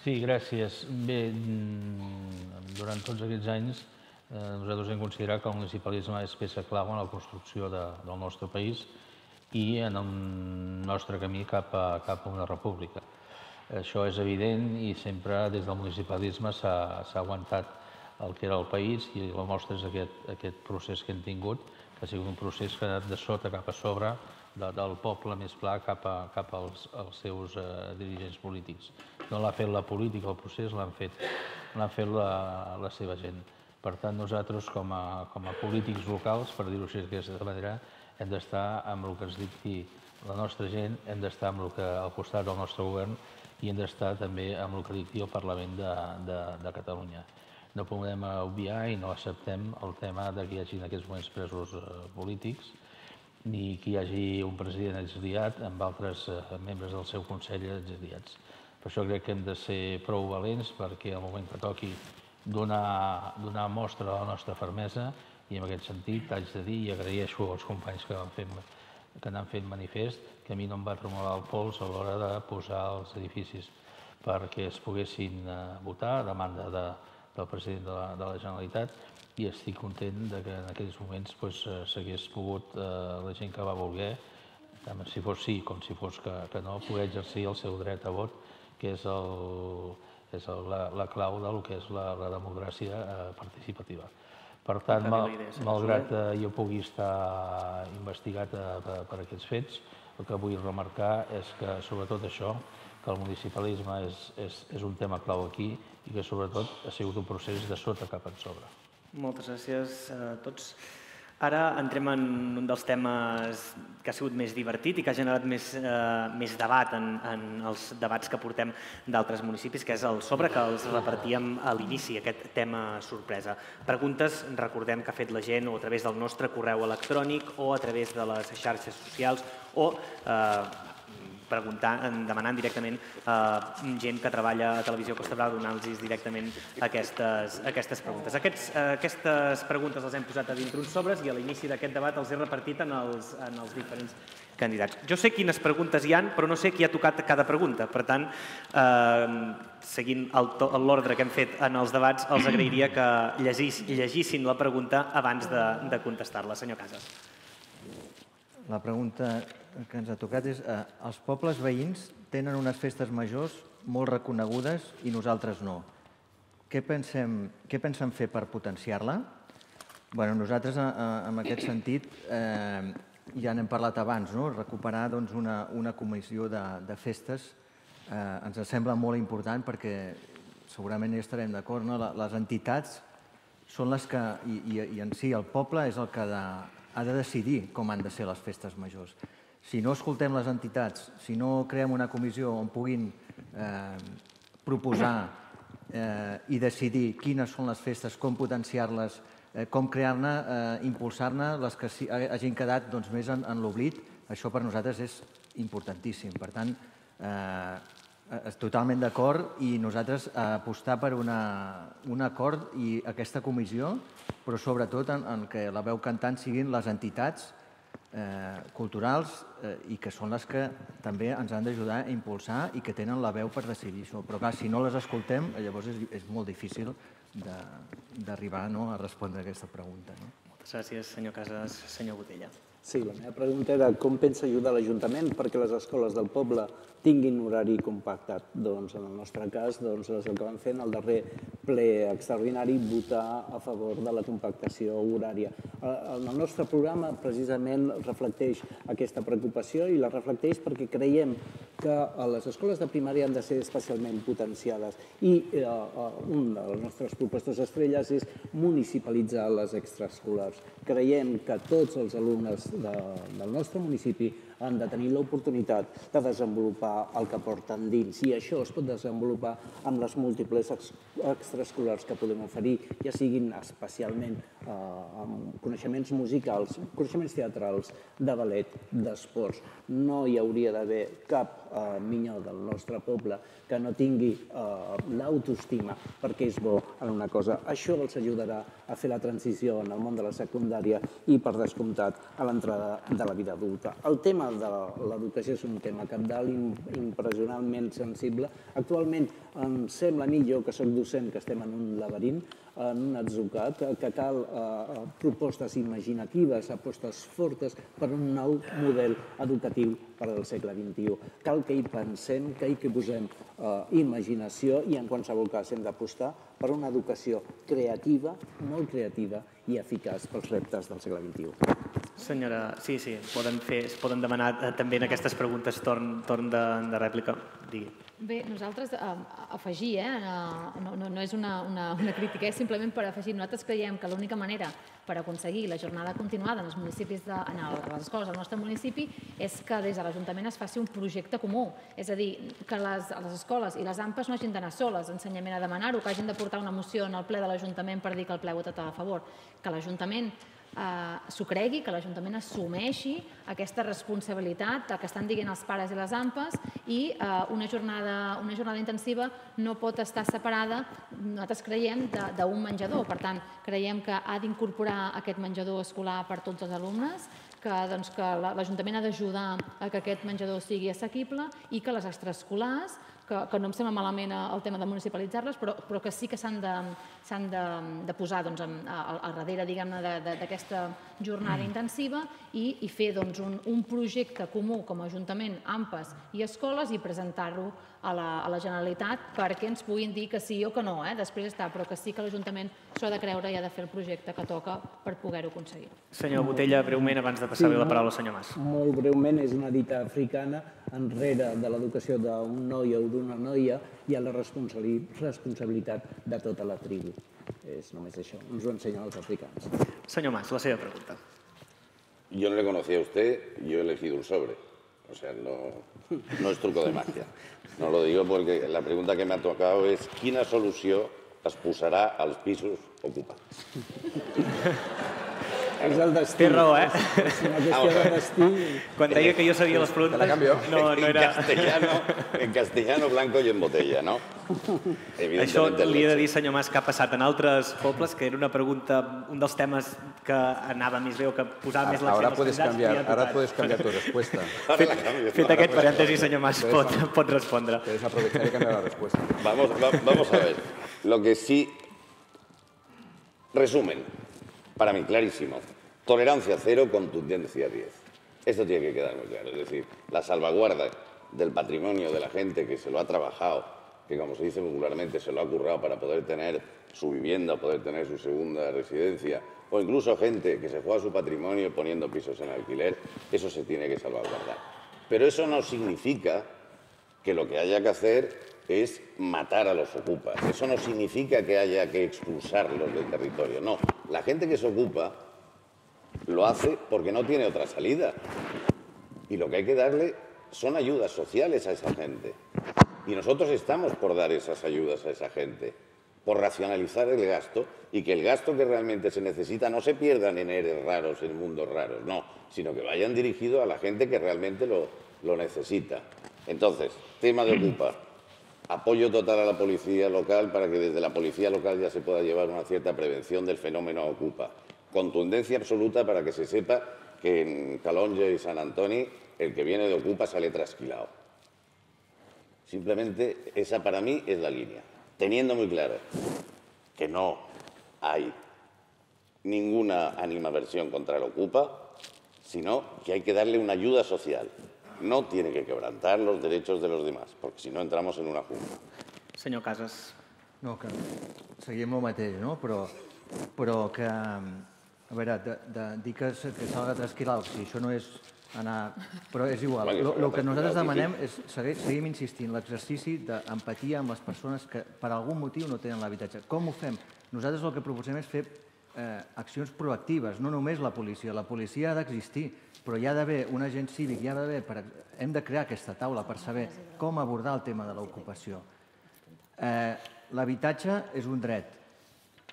Sí, gràcies. Bé, mm, durant tots aquests anys eh, nosaltres hem considerat que el municipalisme és peça clau en la construcció de, del nostre país i en el nostre camí cap a, cap a una república. Això és evident i sempre des del municipalisme s'ha aguantat el que era el país i la mostra és aquest, aquest procés que hem tingut, que ha sigut un procés que ha anat de sota cap a sobre de, del poble més pla cap, a, cap als, als seus eh, dirigents polítics. No l'ha fet la política, el procés l'han fet, fet la, la seva gent. Per tant, nosaltres, com a, com a polítics locals, per dir-ho així d'aquesta manera, hem d'estar amb el que ens dicti la nostra gent, hem d'estar amb el que, al costat del nostre govern i hem d'estar també amb el que dicti el Parlament de, de, de Catalunya. No podem obviar i no acceptem el tema de que hi hagi en aquests moments presos eh, polítics ni que hi hagi un president exiliat amb altres eh, membres del seu Consell exiliats. Per això crec que hem de ser prou valents perquè al moment que toqui donar, donar mostra de la nostra fermesa i en aquest sentit haig de dir i agraeixo als companys que van fer que n'han fet manifest, que a mi no em va tremolar el pols a l'hora de posar els edificis perquè es poguessin eh, votar a demanda de, del president de la, de la Generalitat i estic content de que en aquells moments eh, s'hagués pogut eh, la gent que va voler, tant si fos sí com si fos que, que no, poder exercir el seu dret a vot, que és, el, és el, la, la clau del que és la, la democràcia eh, participativa. Per tant, mal, malgrat eh, jo pugui estar investigat eh, per, per aquests fets, el que vull remarcar és que, sobretot això, que el municipalisme és, és, és un tema clau aquí i que, sobretot, ha sigut un procés de sota cap en sobre. Moltes gràcies a tots. Ara entrem en un dels temes que ha sigut més divertit i que ha generat més, eh, més debat en, en els debats que portem d'altres municipis, que és el sobre que els repartíem a l'inici, aquest tema sorpresa. Preguntes, recordem que ha fet la gent o a través del nostre correu electrònic o a través de les xarxes socials o eh, preguntar, demanant directament a eh, gent que treballa a Televisió Costa Brava, donant-los directament aquestes, aquestes preguntes. Aquests, eh, aquestes preguntes les hem posat a dintre uns sobres i a l'inici d'aquest debat els he repartit en els, en els diferents candidats. Jo sé quines preguntes hi han, però no sé qui ha tocat cada pregunta. Per tant, eh, seguint l'ordre que hem fet en els debats, els agrairia que llegís, llegissin la pregunta abans de, de contestar-la. Senyor Casas. La pregunta que ens ha tocat és eh, els pobles veïns tenen unes festes majors molt reconegudes i nosaltres no. Què pensem, què pensem fer per potenciar-la? Bueno, nosaltres, eh, eh, en aquest sentit, eh, ja n'hem parlat abans, no? recuperar doncs, una, una comissió de, de festes eh, ens sembla molt important perquè segurament hi estarem d'acord, no? les entitats són les que, i, i, i en si el poble és el que de, ha de decidir com han de ser les festes majors si no escoltem les entitats, si no creem una comissió on puguin eh, proposar eh, i decidir quines són les festes, com potenciar-les, eh, com crear-ne, eh, impulsar-ne, les que hagin quedat doncs, més en, en l'oblit, això per nosaltres és importantíssim. Per tant, eh, totalment d'acord i nosaltres apostar per una, un acord i aquesta comissió, però sobretot en, en què la veu cantant siguin les entitats eh, culturals eh, i que són les que també ens han d'ajudar a impulsar i que tenen la veu per decidir això. Però clar, si no les escoltem, llavors és, és molt difícil d'arribar no, a respondre a aquesta pregunta. No? Moltes gràcies, senyor Casas. Senyor Botella. Sí, la meva pregunta era com pensa ajudar l'Ajuntament perquè les escoles del poble tinguin horari compactat. Doncs en el nostre cas doncs, és el que vam fer en el darrer ple extraordinari, votar a favor de la compactació horària. Eh, en el nostre programa precisament reflecteix aquesta preocupació i la reflecteix perquè creiem que les escoles de primària han de ser especialment potenciades i eh, eh una de les nostres propostes estrelles és municipalitzar les extraescolars. Creiem que tots els alumnes de, del nostre municipi han de tenir l'oportunitat de desenvolupar el que porten dins. I això es pot desenvolupar amb les múltiples extraescolars que podem oferir, ja siguin especialment eh, amb coneixements musicals, coneixements teatrals, de ballet, d'esports. No hi hauria d'haver cap eh, minyó del nostre poble que no tingui eh, l'autoestima perquè és bo en una cosa. Això els ajudarà a fer la transició en el món de la secundària i, per descomptat, a l'entrada de la vida adulta. El tema de l'educació és un tema capdalt impressionantment sensible. Actualment em sembla a mi, jo que sóc docent, que estem en un laberint, un atzucat, que cal eh, propostes imaginatives, apostes fortes per un nou model educatiu per al segle XXI. Cal que hi pensem, que hi posem eh, imaginació i en qualsevol cas hem d'apostar per una educació creativa, molt creativa i eficaç pels reptes del segle XXI. Senyora, sí, sí, poden, fer, es poden demanar eh, també en aquestes preguntes torn, torn de, de rèplica. Digui. Bé, nosaltres, eh, afegir, eh, no, no, no és una, una, una crítica, és simplement per afegir. Nosaltres creiem que l'única manera per aconseguir la jornada continuada en els municipis, de, en el, les escoles del nostre municipi, és que des de l'Ajuntament es faci un projecte comú. És a dir, que les, les escoles i les AMPAs no hagin d'anar soles, ensenyament a demanar-ho, que hagin de portar una moció en el ple de l'Ajuntament per dir que el ple ha votat a favor, que l'Ajuntament s'ho cregui, que l'Ajuntament assumeixi aquesta responsabilitat que estan dient els pares i les AMPAs i eh, una, jornada, una jornada intensiva no pot estar separada, nosaltres creiem, d'un menjador. Per tant, creiem que ha d'incorporar aquest menjador escolar per tots els alumnes, que, doncs, que l'Ajuntament ha d'ajudar a que aquest menjador sigui assequible i que les extraescolars que, que no em sembla malament el tema de municipalitzar-les, però, però que sí que s'han de, de, de posar doncs, al, al darrere d'aquesta jornada intensiva i, i fer doncs, un, un projecte comú com a Ajuntament, AMPAs i escoles i presentar-lo a, la, a la Generalitat perquè ens puguin dir que sí o que no, eh? després està, però que sí que l'Ajuntament s'ho ha de creure i ha de fer el projecte que toca per poder-ho aconseguir. Senyor Botella, breument, abans de passar-li sí, la paraula al senyor Mas. Molt breument, és una dita africana enrere de l'educació d'un noi o d'una noia hi ha la responsabilitat de tota la tribu. És només això, ens ho ensenyen els africans. Senyor Mas, la seva pregunta. Yo no le conocía a usted, yo he elegido un sobre. O sea, no, no es truco de magia. No lo digo porque la pregunta que me ha tocado es quina solució es posarà als pisos ocupats. És el destí. Té raó, eh? És una qüestió de destí. Quan deia que jo sabia les preguntes... Te la cambio. No, no era... En castellano, en castellano blanco i en botella, no? Això li he de dir, senyor Mas, que ha passat en altres pobles, que era una pregunta, un dels temes que anava més bé o que posava més l'accent als puedes cambiar, Ahora puedes cambiar tu respuesta. Fet, fet aquest parèntesi, senyor Mas, pot, pot respondre. Puedes aprovechar y cambiar la respuesta. Vamos, va, vamos a ver. Lo que sí... Resumen. Para mí, clarísimo. Tolerancia cero, contundencia 10. Esto tiene que quedar muy claro. Es decir, la salvaguarda del patrimonio de la gente que se lo ha trabajado, que como se dice popularmente se lo ha currado para poder tener su vivienda, poder tener su segunda residencia, o incluso gente que se juega su patrimonio poniendo pisos en alquiler, eso se tiene que salvaguardar. Pero eso no significa que lo que haya que hacer es matar a los ocupas. Eso no significa que haya que expulsarlos del territorio. No, la gente que se ocupa lo hace porque no tiene otra salida. Y lo que hay que darle son ayudas sociales a esa gente. Y nosotros estamos por dar esas ayudas a esa gente, por racionalizar el gasto y que el gasto que realmente se necesita no se pierdan en eres raros, en mundos raros, no, sino que vayan dirigidos a la gente que realmente lo, lo necesita. Entonces, tema de ocupa. Apoyo total a la policía local para que desde la policía local ya se pueda llevar una cierta prevención del fenómeno ocupa. Contundencia absoluta para que se sepa que en Calonge y San Antonio el que viene de ocupa sale trasquilado. Simplemente esa para mí es la línea. Teniendo muy claro que no hay ninguna animaversión contra el ocupa, sino que hay que darle una ayuda social. No tiene que quebrantar los derechos de los demás, porque si no entramos en una junta. Senyor Casas. No, que seguim el mateix, no? Però, però que, a veure, de, de dir que, que s'ha de trasquilar, o sigui, això no és anar... Però és igual. El que nosaltres demanem és, seguir, seguim insistint, l'exercici d'empatia amb les persones que per algun motiu no tenen l'habitatge. Com ho fem? Nosaltres el que proposem és fer eh, accions proactives, no només la policia. La policia ha d'existir, però hi ha d'haver un agent cívic, hi ha d'haver... Per, hem de crear aquesta taula per saber com abordar el tema de l'ocupació. Eh, L'habitatge és un dret.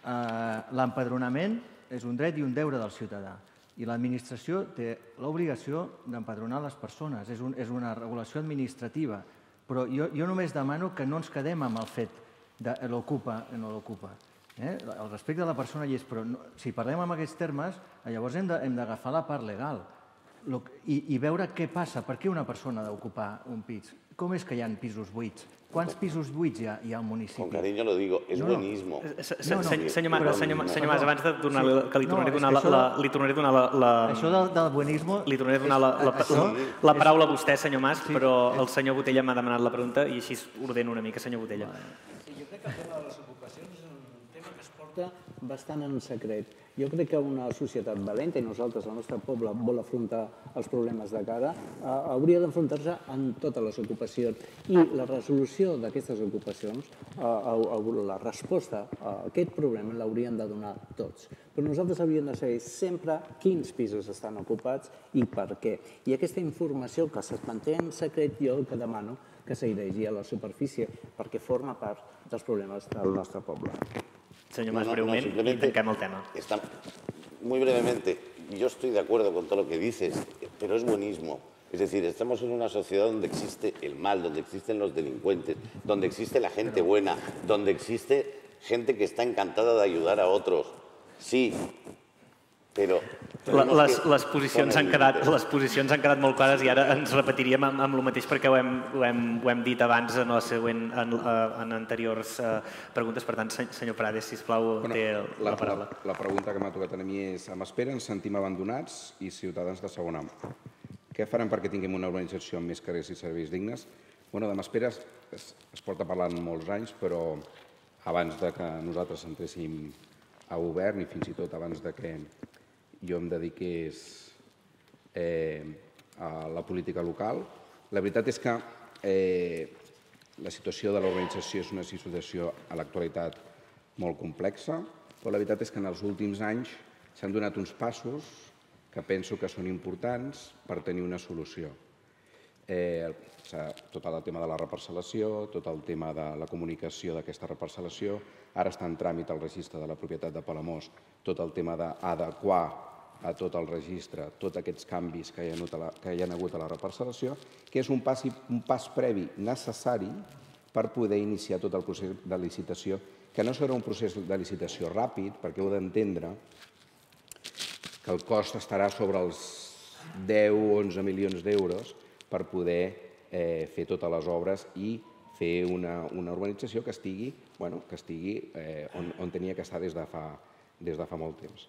Eh, L'empadronament és un dret i un deure del ciutadà. I l'administració té l'obligació d'empadronar les persones. És, un, és una regulació administrativa. Però jo, jo només demano que no ens quedem amb el fet de l'ocupa o no l'ocupa. Eh? El respecte de la persona hi és, però no, si parlem en aquests termes, llavors hem d'agafar la part legal i, i veure què passa. Per què una persona ha d'ocupar un pis? Com és que hi ha pisos buits? Quants pisos buits hi ha, hi ha al Con municipi? cariño lo digo, es No, buenismo. No, no. se- Senyor Mas, senyor, senyor Mas, abans de donar Sí. que li tornaré a No, és donar, la, la, li tornaré a donar la, la, Això del, del buenismo... li tornaré a donar la, la, això la, la paraula a vostè, senyor Mas, però el senyor Botella m'ha demanat la pregunta i així ordeno una mica, senyor Botella. Sí, jo crec que el tema de les ocupacions és un tema que es porta bastant en secret. Jo crec que una societat valenta, i nosaltres, el nostre poble, vol afrontar els problemes de cara, eh, hauria d'enfrontar-se en totes les ocupacions. I la resolució d'aquestes ocupacions, eh, la resposta a aquest problema l'haurien de donar tots. Però nosaltres hauríem de saber sempre quins pisos estan ocupats i per què. I aquesta informació que es manté en secret, jo el que demano que s'airegi a la superfície, perquè forma part dels problemes del nostre poble. Senyor Mas, no, no, breument, i simplemente tanquem el tema. está- muy brevemente, yo estoy de acuerdo con todo lo que dices, pero es buenismo. Es decir, estamos en una sociedad donde existe el mal, donde existen los delincuentes, donde existe la gente buena, donde existe gente que está encantada de ayudar a otros. Sí, però... Les, les, posicions han quedat, límites. les posicions han quedat molt clares i ara ens repetiríem amb, amb el mateix perquè ho hem, ho hem, ho hem dit abans en, la següent, en, eh, en anteriors eh, preguntes. Per tant, se- senyor Prades, sisplau, té la, la paraula. La, la pregunta que m'ha tocat a mi és amb Espera ens sentim abandonats i ciutadans de segon am. Què faran perquè tinguem una urbanització amb més carrers i serveis dignes? Bueno, de Maspera es, es, es porta parlant molts anys, però abans de que nosaltres entréssim a govern i fins i tot abans de que jo em dediqués eh, a la política local. La veritat és que eh, la situació de l'organització és una situació a l'actualitat molt complexa, però la veritat és que en els últims anys s'han donat uns passos que penso que són importants per tenir una solució. Eh, tot el tema de la reparcel·lació, tot el tema de la comunicació d'aquesta reparcel·lació, ara està en tràmit el registre de la propietat de Palamós, tot el tema d'adequar a tot el registre tots aquests canvis que hi ha la, que hi ha hagut a la reparcel·lació, que és un pas, un pas previ necessari per poder iniciar tot el procés de licitació, que no serà un procés de licitació ràpid, perquè heu d'entendre que el cost estarà sobre els 10 o 11 milions d'euros per poder eh, fer totes les obres i fer una, una urbanització que estigui, bueno, que estigui eh, on, on tenia que estar des de fa, des de fa molt temps.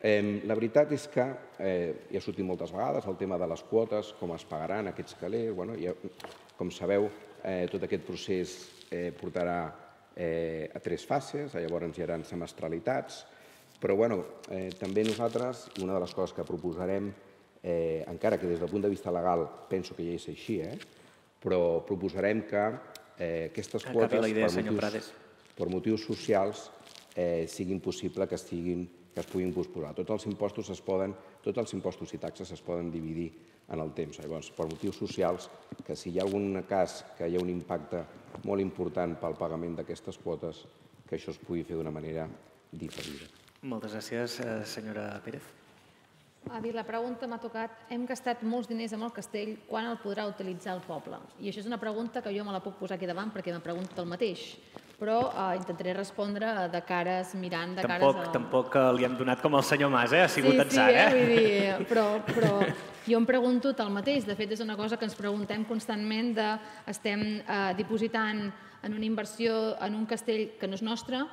Eh, la veritat és que eh, ja ha sortit moltes vegades el tema de les quotes, com es pagaran aquests calés. Bueno, ja, com sabeu, eh, tot aquest procés eh, portarà eh, a tres fases, llavors hi haurà semestralitats, però bueno, eh, també nosaltres, una de les coses que proposarem, eh, encara que des del punt de vista legal penso que ja és així, eh, però proposarem que eh, aquestes Acabi quotes, la idea, per, senyor motius, Prades. per motius socials, eh, siguin possible que, estiguin, que es puguin posposar. Tots els impostos es poden, tots els impostos i taxes es poden dividir en el temps. Llavors, per motius socials, que si hi ha algun cas que hi ha un impacte molt important pel pagament d'aquestes quotes, que això es pugui fer d'una manera diferida. Moltes gràcies, eh, senyora Pérez. Ha dit, la pregunta m'ha tocat, hem gastat molts diners amb el castell, quan el podrà utilitzar el poble? I això és una pregunta que jo me la puc posar aquí davant perquè m'ha preguntat el mateix, però eh, intentaré respondre de cares, mirant de Tampoc, cares a... tampoc eh, li hem donat com el senyor Mas, eh? Ha sigut sí, atzar, sí, eh? Vull dir, però, però jo em pregunto el mateix. De fet, és una cosa que ens preguntem constantment de estem eh, dipositant en una inversió en un castell que no és nostre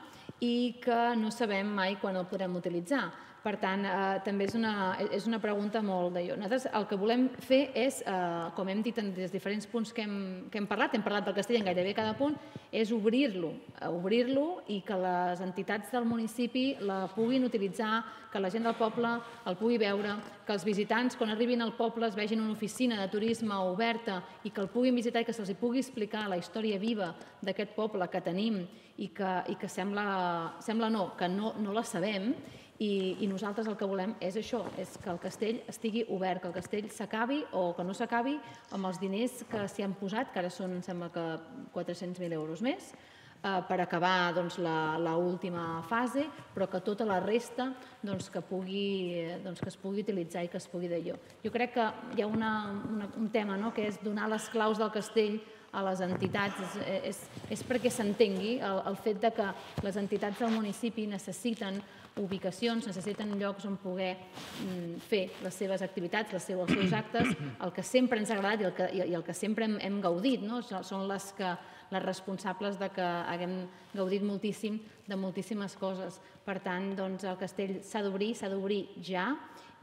i que no sabem mai quan el podrem utilitzar. Per tant, eh, també és una, és una pregunta molt d'allò. Nosaltres el que volem fer és, eh, com hem dit en des diferents punts que hem, que hem parlat, hem parlat del castell en gairebé cada punt, és obrir-lo, eh, obrir-lo i que les entitats del municipi la puguin utilitzar, que la gent del poble el pugui veure, que els visitants, quan arribin al poble, es vegin una oficina de turisme oberta i que el puguin visitar i que se'ls pugui explicar la història viva d'aquest poble que tenim i que, i que sembla, sembla no, que no, no la sabem i, i nosaltres el que volem és això, és que el castell estigui obert, que el castell s'acabi o que no s'acabi amb els diners que s'hi han posat, que ara són, em sembla que 400.000 euros més, eh, per acabar doncs, la última fase, però que tota la resta doncs, que, pugui, doncs, que es pugui utilitzar i que es pugui d'allò. Jo crec que hi ha una, una, un tema no?, que és donar les claus del castell a les entitats, és, és, és perquè s'entengui el, el fet de que les entitats del municipi necessiten ubicacions, necessiten llocs on poder mm, fer les seves activitats, les seus, els seus actes, el que sempre ens ha agradat i el que, i el que sempre hem, hem gaudit. No? Són les, que, les responsables de que haguem gaudit moltíssim de moltíssimes coses. Per tant, doncs, el castell s'ha d'obrir, s'ha d'obrir ja,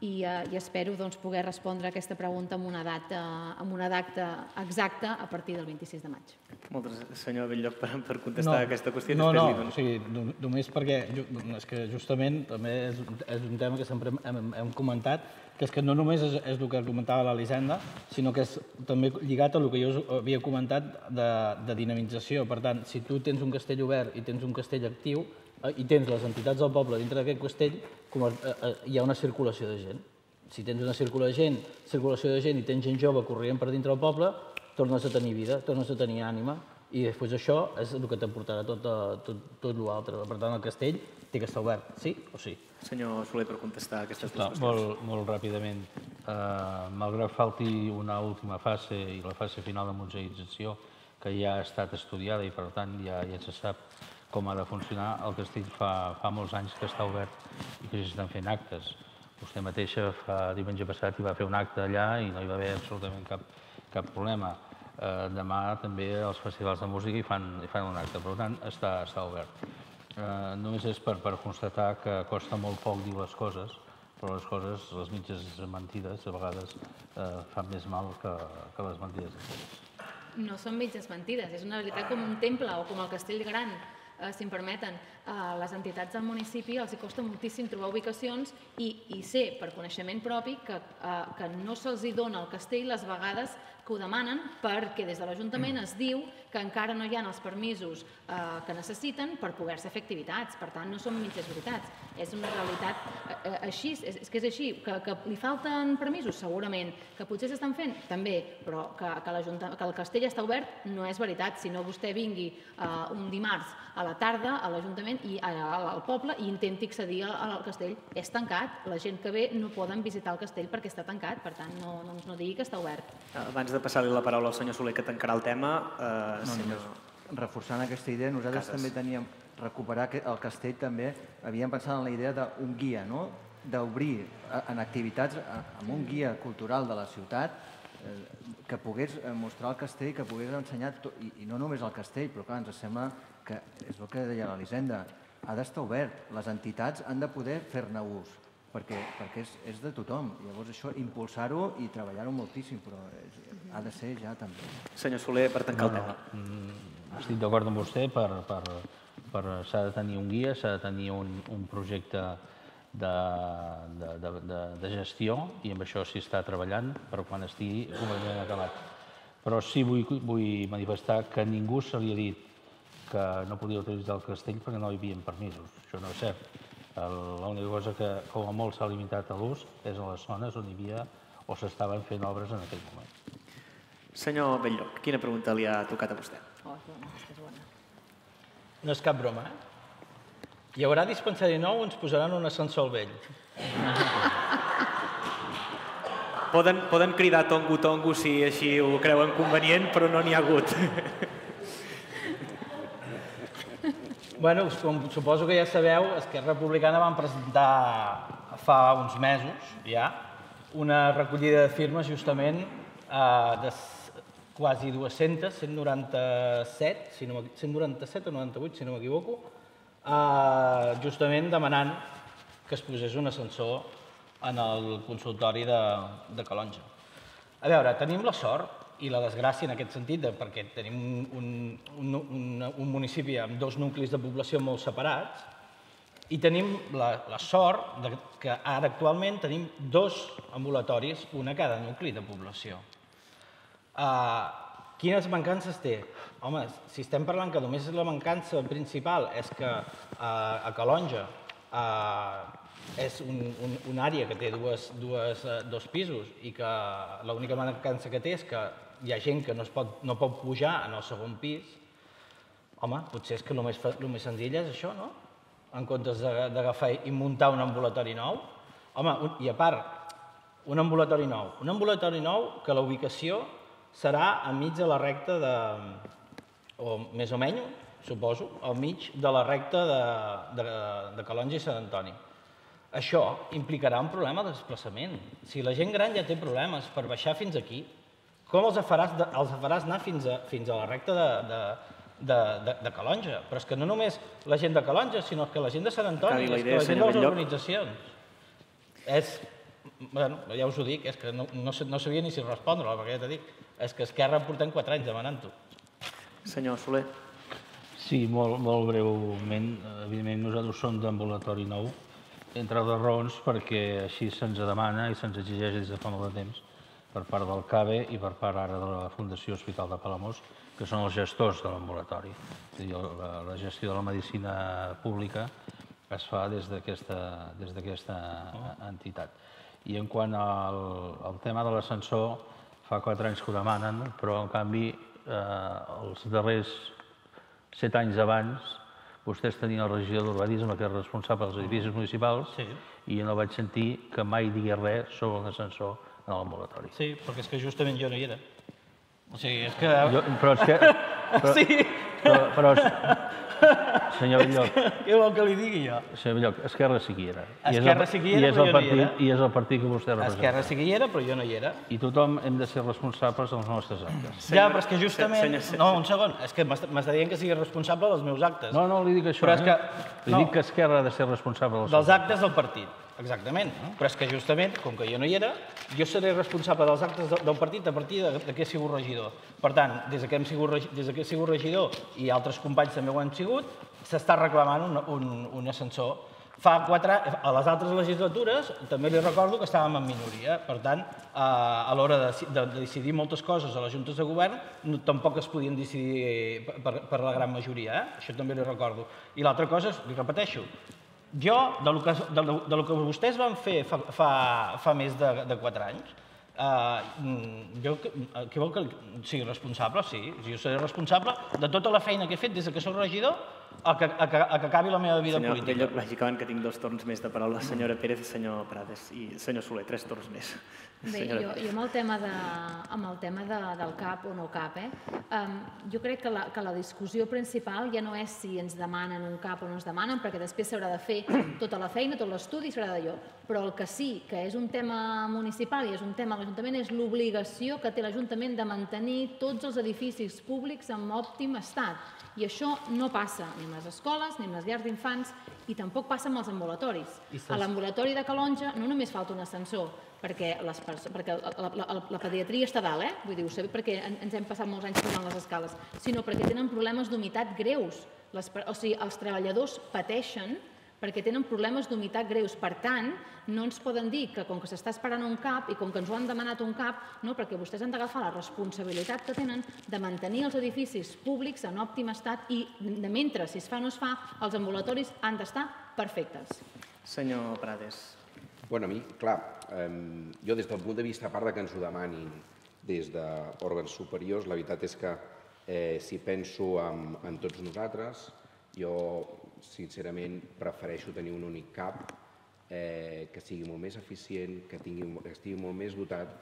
i, eh, i espero doncs, poder respondre a aquesta pregunta amb una, data, amb una data exacta a partir del 26 de maig. Moltes gràcies, senyor Belllloc, per, per contestar no, aquesta qüestió. No, no, o sigui, només perquè és que justament també és, és un tema que sempre hem, hem comentat, que és que no només és, és el que comentava l'Elisenda, sinó que és també lligat a el que jo havia comentat de, de dinamització. Per tant, si tu tens un castell obert i tens un castell actiu, Eh, i tens les entitats del poble dintre d'aquest castell, com eh, eh, hi ha una circulació de gent. Si tens una circulació de gent, circulació de gent i tens gent jove corrent per dintre del poble, tornes a tenir vida, tornes a tenir ànima, i després això és el que t'aportarà tot, tot, tot l'altre. Per tant, el castell té que estar obert, sí o sí? Senyor Soler, per contestar aquestes dues qüestions. Molt, molt ràpidament. Uh, malgrat falti una última fase i la fase final de museïtzació, que ja ha estat estudiada i per tant ja, ja se sap com ha de funcionar. El castell fa, fa molts anys que està obert i que s'estan fent actes. Vostè mateixa fa diumenge passat hi va fer un acte allà i no hi va haver absolutament cap, cap problema. Eh, demà també els festivals de música hi fan, hi fan un acte, per tant està, està obert. Eh, només és per, per constatar que costa molt poc dir les coses, però les coses, les mitges mentides, a vegades eh, fan més mal que, que les mentides. No són mitges mentides, és una veritat com un temple o com el castell gran eh, si em permeten, a les entitats del municipi els hi costa moltíssim trobar ubicacions i, i sé per coneixement propi que, eh, que no se'ls dona el castell les vegades que ho demanen perquè des de l'Ajuntament es diu que encara no hi ha els permisos eh, que necessiten per poder-se fer activitats. Per tant, no són mitges veritats. És una realitat eh, eh així, és, és que és així. Que, que li falten permisos? Segurament. Que potser s'estan fent? També. Però que, que, que el castell està obert no és veritat. Si no vostè vingui eh, un dimarts a la tarda a l'Ajuntament i al poble i intenti accedir al, castell. És tancat. La gent que ve no poden visitar el castell perquè està tancat. Per tant, no, no, no digui que està obert. Abans de passar-li la paraula al senyor Soler, que tancarà el tema, eh, no, senyor... Reforçant aquesta idea, nosaltres Cases. també teníem recuperar el castell també, havíem pensat en la idea d'un guia, no? d'obrir eh, en activitats eh, amb un guia cultural de la ciutat eh, que pogués mostrar el castell, que pogués ensenyar, tot, i, i no només el castell, però clar, ens sembla que és el que deia l'Elisenda, ha d'estar obert, les entitats han de poder fer-ne ús perquè, perquè és, és de tothom. Llavors això, impulsar-ho i treballar-ho moltíssim, però és, ha de ser ja també. Senyor Soler, per tancar no, el tema. No, estic d'acord amb vostè, per, per, per, s'ha de tenir un guia, s'ha de tenir un, un projecte de, de, de, de, de gestió i amb això s'hi està treballant per quan estigui completament acabat. Però sí vull, vull manifestar que ningú se li ha dit que no podia utilitzar el castell perquè no hi havia permisos. Això no és cert L'única cosa que com a molt s'ha limitat a l'ús és a les zones on hi havia o s'estaven fent obres en aquell moment. Senyor Belllloc, quina pregunta li ha tocat a vostè? Oh, és bona. No és cap broma, eh? Hi haurà dispensari nou o ens posaran un ascensor vell? poden, poden cridar tongo-tongo si així ho creuen convenient, però no n'hi ha hagut. Bueno, com suposo que ja sabeu, Esquerra Republicana van presentar fa uns mesos ja una recollida de firmes justament eh, de quasi 200, 197, si no, 197 o 98, si no m'equivoco, eh, justament demanant que es posés un ascensor en el consultori de, de Calonja. A veure, tenim la sort i la desgràcia en aquest sentit, de, perquè tenim un, un, un, un municipi amb dos nuclis de població molt separats, i tenim la, la sort de que ara actualment tenim dos ambulatoris, un a cada nucli de població. Uh, quines mancances té? Home, si estem parlant que només la mancança principal és que uh, a Calonja uh, és un, un, una àrea que té dues, dues, uh, dos pisos i que l'única mancança que té és que hi ha gent que no, es pot, no pot pujar en el segon pis, home, potser és que el més, el més senzill és això, no? en comptes d'agafar i muntar un ambulatori nou. Home, un, i a part, un ambulatori nou. Un ambulatori nou que la ubicació serà enmig de la recta de... o més o menys, suposo, al mig de la recta de, de, de Calonja i Sant Antoni. Això implicarà un problema de desplaçament. Si la gent gran ja té problemes per baixar fins aquí, com els faràs, els faràs anar fins a, fins a la recta de, de, de, de, de Calonja. Però és que no només la gent de Calonja, sinó que la gent de Sant Antoni, és que la gent de les organitzacions. És, bueno, ja us ho dic, és que no, no, no sabia ni si respondre perquè ja t'he dit, és que Esquerra portem 4 anys demanant-ho. Senyor Soler. Sí, molt, molt breument. Evidentment, nosaltres som d'ambulatori nou, entre altres raons perquè així se'ns demana i se'ns exigeix des de fa molt de temps per part del CABE i per part ara de la Fundació Hospital de Palamós, que són els gestors de l'ambulatori. La, la gestió de la medicina pública es fa des d'aquesta entitat. I en quant al, al tema de l'ascensor, fa quatre anys que ho demanen, però en canvi eh, els darrers set anys abans vostès tenien el regidor d'urbanisme que és responsable dels edificis municipals sí. i jo no vaig sentir que mai digui res sobre l'ascensor en l'ambulatori. Sí, perquè és que justament jo no hi era. O sigui, és que... Jo, però és que... Però, sí. Però, però, senyor Villoc... Què vol que li digui jo? Senyor Villoc, Esquerra sí que hi era. Esquerra sí que hi era, però jo no hi era. I és el partit que vostè representa. Esquerra sí que hi era, però jo no hi era. I tothom hem de ser responsables dels nostres actes. Ja, però és que justament... No, un segon. És que m'està dient que sigui responsable dels meus actes. No, no, li dic això. Però és eh? que... Li dic que Esquerra ha de ser responsable dels, dels actes del partit. Exactament. Però és que justament, com que jo no hi era, jo seré responsable dels actes del partit a partir de, que he sigut regidor. Per tant, des que, hem sigut, des que he sigut regidor i altres companys també ho han sigut, s'està reclamant un, un, un ascensor. Fa quatre, a les altres legislatures també li recordo que estàvem en minoria. Per tant, a l'hora de, de, de decidir moltes coses a les juntes de govern, no, tampoc es podien decidir per, per la gran majoria. Eh? Això també li recordo. I l'altra cosa, li repeteixo, jo, de lo que, de lo, de lo que vostès van fer fa, fa, fa més de, de 4 anys, uh, jo, què vol que sigui responsable? Sí, jo seré responsable de tota la feina que he fet des que soc regidor a que, a que, a que acabi la meva vida senyor política. Senyor lògicament que tinc dos torns més de paraula, senyora Pérez i senyor Prades, i senyor Soler, tres torns més. Bé, jo, jo amb el tema, de, amb el tema de, del CAP o no CAP, eh, um, jo crec que la, que la discussió principal ja no és si ens demanen un CAP o no ens demanen, perquè després s'haurà de fer tota la feina, tot l'estudi, s'haurà d'allò. Però el que sí que és un tema municipal i és un tema a l'Ajuntament és l'obligació que té l'Ajuntament de mantenir tots els edificis públics en òptim estat. I això no passa ni amb les escoles, ni amb les llars d'infants, i tampoc passa amb els ambulatoris. A l'ambulatori de Calonja no només falta un ascensor, perquè, les perquè la, la, la, pediatria està dalt, eh? Vull dir, ho sé perquè ens hem passat molts anys pujant les escales, sinó perquè tenen problemes d'humitat greus. Les, o sigui, els treballadors pateixen perquè tenen problemes d'humitat greus. Per tant, no ens poden dir que com que s'està esperant un CAP i com que ens ho han demanat un CAP, no, perquè vostès han d'agafar la responsabilitat que tenen de mantenir els edificis públics en òptim estat i, de mentre, si es fa o no es fa, els ambulatoris han d'estar perfectes. Senyor Prades. Bueno, a mi, clar, eh, jo des del punt de vista, a part de que ens ho demanin des d'òrgans superiors, la veritat és que eh, si penso en, en tots nosaltres, jo sincerament prefereixo tenir un únic cap eh, que sigui molt més eficient, que, tingui, estigui molt més dotat,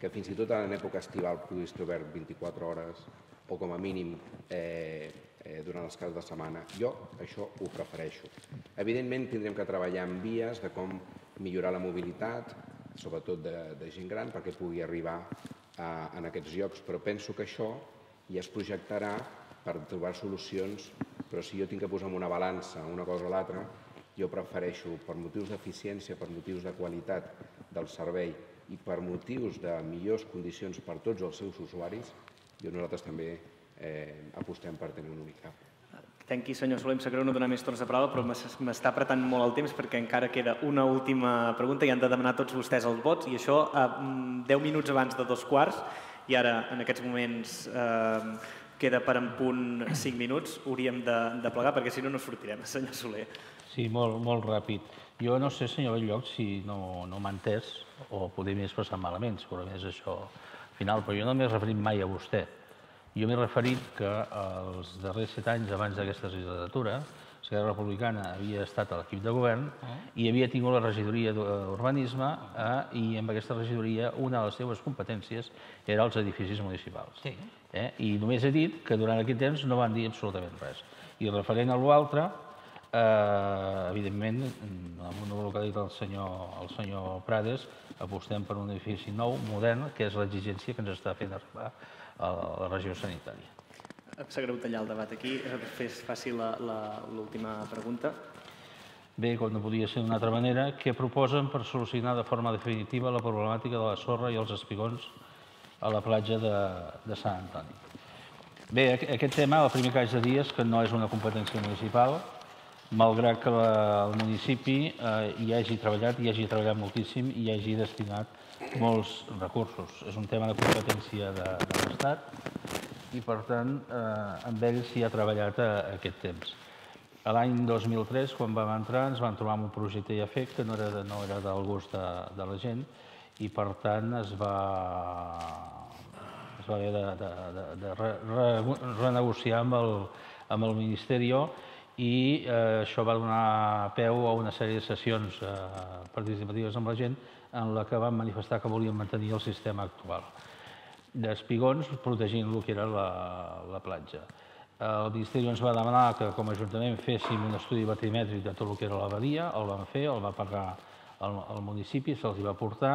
que fins i tot en època estival pugui estar obert 24 hores o com a mínim eh, eh, durant els casos de setmana. Jo això ho prefereixo. Evidentment tindrem que treballar en vies de com millorar la mobilitat, sobretot de, de gent gran, perquè pugui arribar a, en aquests llocs, però penso que això ja es projectarà per trobar solucions, però si jo tinc que posar en una balança una cosa o l'altra, jo prefereixo, per motius d'eficiència, per motius de qualitat del servei i per motius de millors condicions per tots els seus usuaris, jo nosaltres també eh, apostem per tenir un únic cap. Tanqui, senyor Soler, em sap greu no donar més torns de paraula, però m'està apretant molt el temps perquè encara queda una última pregunta i han de demanar tots vostès els vots i això a eh, 10 minuts abans de dos quarts i ara en aquests moments eh, queda per en punt 5 minuts, hauríem de, de plegar perquè si no no sortirem, senyor Soler. Sí, molt, molt ràpid. Jo no sé, senyor Belllloc, si no, no m'ha entès o poder m'he expressat malament, segurament és això final, però jo no m'he referit mai a vostè. Jo m'he referit que els darrers set anys abans d'aquesta legislatura, Esquerra Republicana havia estat a l'equip de govern i havia tingut la regidoria d'urbanisme eh, i amb aquesta regidoria una de les seves competències era els edificis municipals. Sí. Eh? I només he dit que durant aquest temps no van dir absolutament res. I referent a l'altre, eh, evidentment, amb una que ha dit el senyor, el senyor Prades, apostem per un edifici nou, modern, que és l'exigència que ens està fent arribar a la regió sanitària. Em sap greu tallar el debat aquí. Fes fàcil l'última pregunta. Bé, com no podia ser d'una altra manera, què proposen per solucionar de forma definitiva la problemàtica de la sorra i els espigons a la platja de, de Sant Antoni? Bé, aquest tema, el primer que haig de dir és que no és una competència municipal, malgrat que la, el municipi eh, hi hagi treballat, hi hagi treballat moltíssim i hi hagi destinat molts recursos. És un tema de competència de, de l'Estat i, per tant, eh, amb ells s'hi ha treballat a, a aquest temps. L'any 2003, quan vam entrar, ens vam trobar amb un projecte i efecte, no era, de, no era del gust de, de la gent, i per tant es va, es va haver de, de, de, de re, re, renegociar amb el, amb el Ministeri i eh, això va donar peu a una sèrie de sessions eh, participatives amb la gent en la que van manifestar que volien mantenir el sistema actual d'espigons protegint el que era la, la platja. El Ministeri ens va demanar que com a Ajuntament féssim un estudi batimètric de tot el que era la badia, el vam fer, el va pagar el, el municipi, se'ls va portar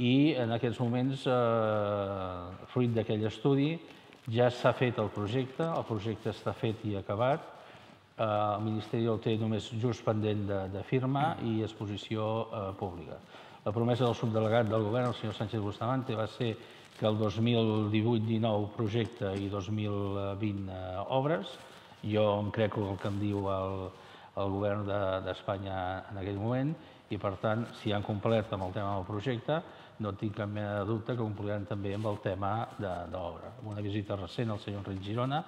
i en aquests moments, eh, fruit d'aquell estudi, ja s'ha fet el projecte, el projecte està fet i acabat, eh, el Ministeri el té només just pendent de, de firma i exposició eh, pública. La promesa del subdelegat del govern, el senyor Sánchez Bustamante, va ser que el 2018-19 projecte i 2020 eh, obres. Jo em crec el que em diu el, el govern d'Espanya de, en aquell moment i, per tant, si han complert amb el tema del projecte, no tinc cap mena de dubte que compliran també amb el tema de, l'obra. Amb una visita recent al senyor Enric Girona,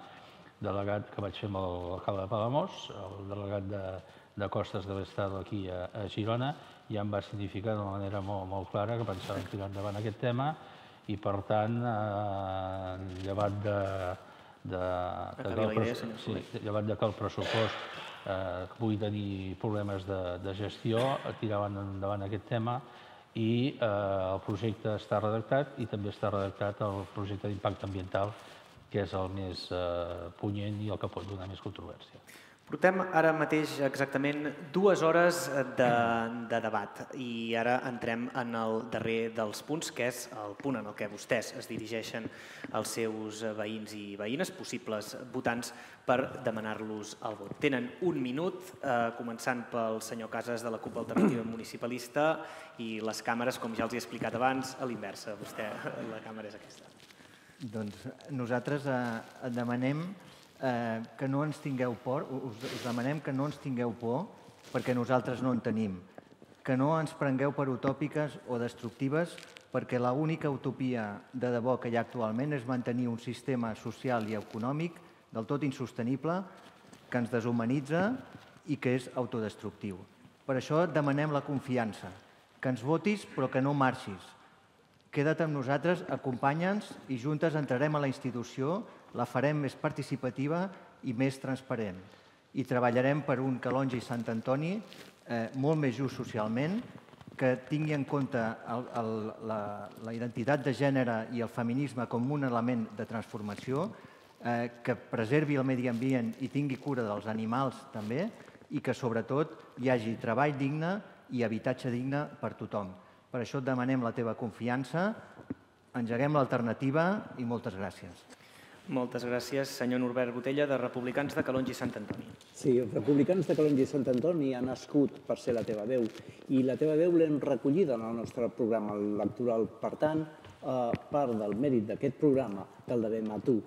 delegat que vaig fer amb l'alcalde de Palamós, el delegat de, de Costes de l'Estat aquí a, a Girona, ja em va significar d'una manera molt, molt clara que pensàvem tirar endavant aquest tema i, per tant, eh, llevat de, de, de, que el, idea, sí, llevat de que el pressupost eh, pugui tenir problemes de, de gestió, tiraven endavant aquest tema i eh, el projecte està redactat i també està redactat el projecte d'impacte ambiental, que és el més eh, punyent i el que pot donar més controvèrsia. Portem ara mateix exactament dues hores de, de debat i ara entrem en el darrer dels punts, que és el punt en el que vostès es dirigeixen als seus veïns i veïnes, possibles votants, per demanar-los el vot. Tenen un minut, eh, començant pel senyor Casas de la CUP Alternativa Municipalista i les càmeres, com ja els he explicat abans, a l'inversa. Vostè, la càmera és aquesta. Doncs nosaltres eh, demanem eh, que no ens tingueu por, us, us demanem que no ens tingueu por perquè nosaltres no en tenim, que no ens prengueu per utòpiques o destructives perquè l'única utopia de debò que hi ha actualment és mantenir un sistema social i econòmic del tot insostenible que ens deshumanitza i que és autodestructiu. Per això demanem la confiança, que ens votis però que no marxis. Queda't amb nosaltres, acompanya'ns i juntes entrarem a la institució la farem més participativa i més transparent. I treballarem per un Calonge i Sant Antoni eh, molt més just socialment, que tingui en compte el, la, la identitat de gènere i el feminisme com un element de transformació, eh, que preservi el medi ambient i tingui cura dels animals també, i que sobretot hi hagi treball digne i habitatge digne per tothom. Per això et demanem la teva confiança, engeguem l'alternativa i moltes gràcies. Moltes gràcies, senyor Norbert Botella, de Republicans de Calonge i Sant Antoni. Sí, els republicans de Calonge i Sant Antoni han nascut per ser la teva veu i la teva veu l'hem recollida en el nostre programa electoral. Per tant, eh, part del mèrit d'aquest programa te'l devem a tu.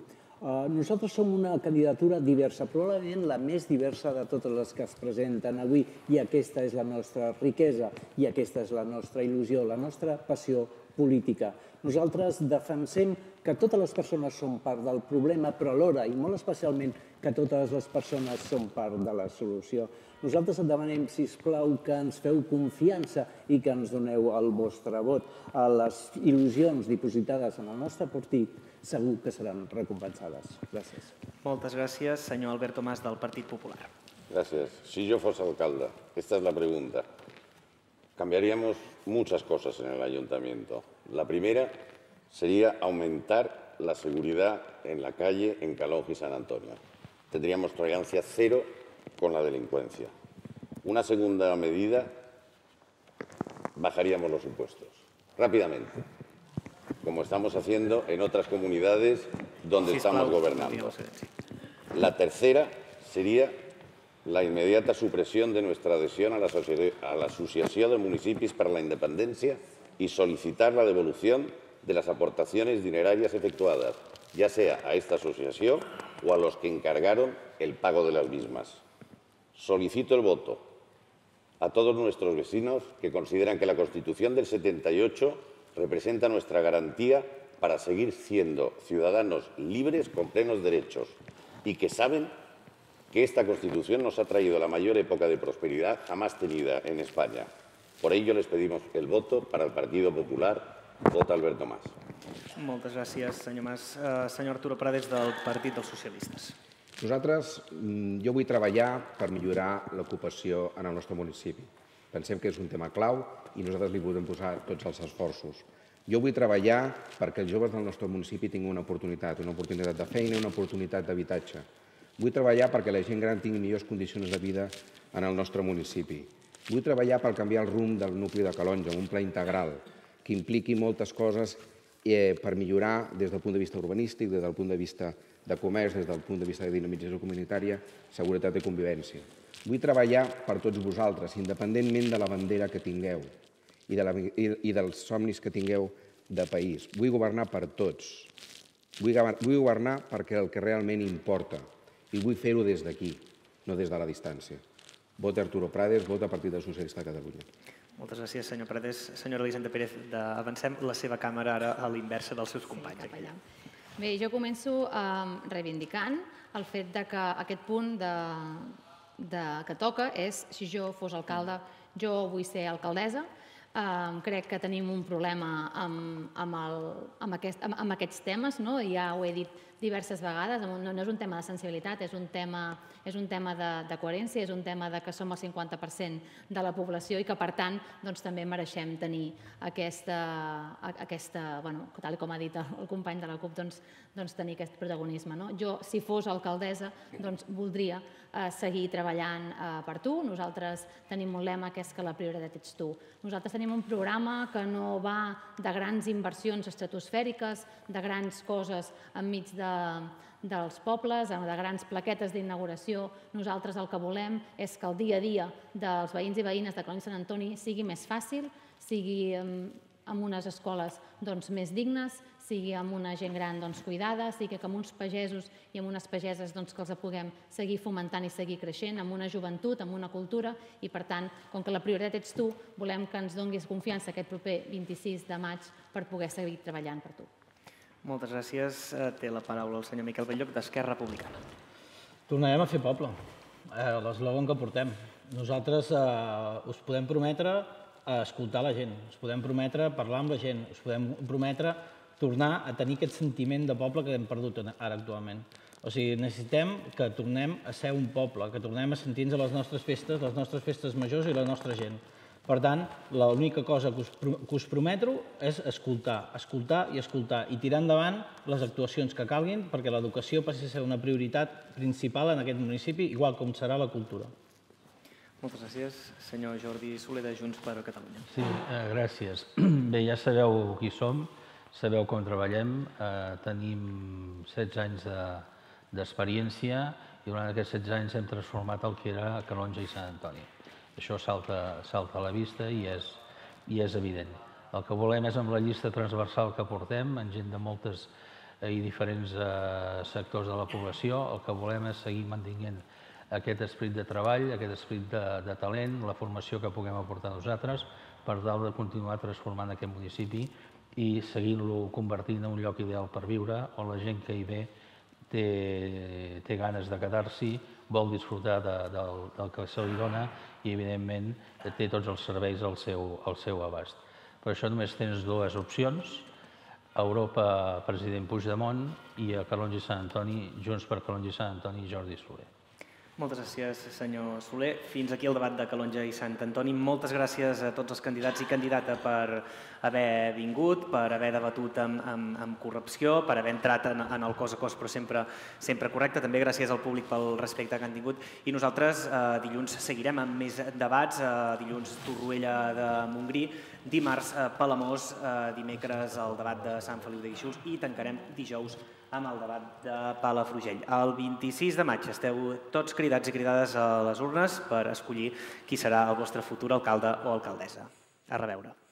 Eh, nosaltres som una candidatura diversa, probablement la més diversa de totes les que es presenten avui, i aquesta és la nostra riquesa, i aquesta és la nostra il·lusió, la nostra passió política. Nosaltres defensem que totes les persones són part del problema, però alhora, i molt especialment, que totes les persones són part de la solució. Nosaltres et demanem, si plau, que ens feu confiança i que ens doneu el vostre vot. A les il·lusions dipositades en el nostre partit segur que seran recompensades. Gràcies. Moltes gràcies, senyor Alberto Mas, del Partit Popular. Gracias. Si yo fuese alcalde, esta es la pregunta. Cambiaríamos muchas cosas en el ayuntamiento. La primera sería aumentar la seguridad en la calle en Calonge y San Antonio. Tendríamos tolerancia cero con la delincuencia. Una segunda medida, bajaríamos los impuestos rápidamente, como estamos haciendo en otras comunidades donde estamos gobernando. La tercera sería la inmediata supresión de nuestra adhesión a la, Socie- a la Asociación de Municipios para la Independencia y solicitar la devolución de las aportaciones dinerarias efectuadas, ya sea a esta asociación o a los que encargaron el pago de las mismas. Solicito el voto a todos nuestros vecinos que consideran que la Constitución del 78 representa nuestra garantía para seguir siendo ciudadanos libres con plenos derechos y que saben que esta Constitución nos ha traído la mayor época de prosperidad jamás tenida en España. Por ello les pedimos el voto para el Partido Popular. Vota Alberto Mas. Moltes gràcies, senyor Mas. Uh, senyor Arturo Prades, del Partit dels Socialistes. Nosaltres, mm, jo vull treballar per millorar l'ocupació en el nostre municipi. Pensem que és un tema clau i nosaltres li podem posar tots els esforços. Jo vull treballar perquè els joves del nostre municipi tinguin una oportunitat, una oportunitat de feina una oportunitat d'habitatge. Vull treballar perquè la gent gran tingui millors condicions de vida en el nostre municipi. Vull treballar per canviar el rumb del nucli de Calonja, un pla integral que impliqui moltes coses eh, per millorar des del punt de vista urbanístic, des del punt de vista de comerç, des del punt de vista de dinamització comunitària, seguretat i convivència. Vull treballar per tots vosaltres, independentment de la bandera que tingueu i, de la, i, i dels somnis que tingueu de país. Vull governar per tots. Vull, vull governar perquè el que realment importa i vull fer-ho des d'aquí, no des de la distància. Vota Arturo Prades, vota Partit del Socialista de Catalunya. Moltes gràcies, senyor Prades. Senyora Elisenda Pérez, de... avancem la seva càmera ara a l'inversa dels seus companys. allà. Bé, jo començo eh, reivindicant el fet de que aquest punt de, de, que toca és, si jo fos alcalde, jo vull ser alcaldessa, eh, crec que tenim un problema amb, amb, el, amb, aquest, amb, amb aquests temes, no? ja ho he dit diverses vegades, no, no és un tema de sensibilitat, és un tema, és un tema de, de coherència, és un tema de que som el 50% de la població i que, per tant, doncs, també mereixem tenir aquesta, aquesta bueno, tal com ha dit el company de la CUP, doncs, doncs tenir aquest protagonisme. No? Jo, si fos alcaldessa, doncs voldria eh, seguir treballant eh, per tu. Nosaltres tenim un lema que és que la prioritat ets tu. Nosaltres tenim un programa que no va de grans inversions estratosfèriques, de grans coses enmig de, dels pobles, de grans plaquetes d'inauguració. Nosaltres el que volem és que el dia a dia dels veïns i veïnes de i Sant Antoni sigui més fàcil, sigui amb unes escoles doncs, més dignes, sigui amb una gent gran doncs, cuidada, sigui que amb uns pagesos i amb unes pageses doncs, que els puguem seguir fomentant i seguir creixent, amb una joventut, amb una cultura, i per tant, com que la prioritat ets tu, volem que ens donguis confiança aquest proper 26 de maig per poder seguir treballant per tu. Moltes gràcies. Eh, Té la paraula el senyor Miquel Belloc, d'Esquerra Republicana. Tornarem a fer poble, eh, l'eslògan que portem. Nosaltres eh, us podem prometre eh, escoltar la gent, us podem prometre parlar amb la gent, us podem prometre tornar a tenir aquest sentiment de poble que hem perdut ara actualment. O sigui, necessitem que tornem a ser un poble, que tornem a sentir-nos a les nostres festes, les nostres festes majors i la nostra gent. Per tant, l'única cosa que us, que us prometo és escoltar, escoltar i escoltar i tirar endavant les actuacions que calguin perquè l'educació passi a ser una prioritat principal en aquest municipi, igual com serà la cultura. Moltes gràcies. Senyor Jordi Soler, de Junts per Catalunya. Sí, eh, gràcies. Bé, ja sabeu qui som. sabeu com treballem, eh, tenim 16 anys d'experiència de, i durant aquests 16 anys hem transformat el que era Calonja i Sant Antoni. Això salta, salta a la vista i és, i és evident. El que volem és amb la llista transversal que portem, en gent de moltes eh, i diferents eh, sectors de la població, el que volem és seguir mantenint aquest esperit de treball, aquest esperit de, de talent, la formació que puguem aportar nosaltres, per tal de continuar transformant aquest municipi i seguint-lo convertint en un lloc ideal per viure, on la gent que hi ve té, té ganes de quedar-s'hi, vol disfrutar de, del, del que se li dona i, evidentment, té tots els serveis al seu, al seu abast. Per això només tens dues opcions, Europa, president Puigdemont, i a Calonge i Sant Antoni, Junts per Calonge i Sant Antoni, Jordi Soler. Moltes gràcies, senyor Soler. Fins aquí el debat de Calonja i Sant Antoni. Moltes gràcies a tots els candidats i candidata per haver vingut, per haver debatut amb, amb, amb corrupció, per haver entrat en, en el cos a cos, però sempre, sempre correcte. També gràcies al públic pel respecte que han tingut. I nosaltres eh, dilluns seguirem amb més debats. Eh, dilluns Torroella de Montgrí, dimarts eh, Palamós, eh, dimecres el debat de Sant Feliu de Guíxols i tancarem dijous amb el debat de Palafrugell. El 26 de maig esteu tots cridats i cridades a les urnes per escollir qui serà el vostre futur alcalde o alcaldessa. A reveure.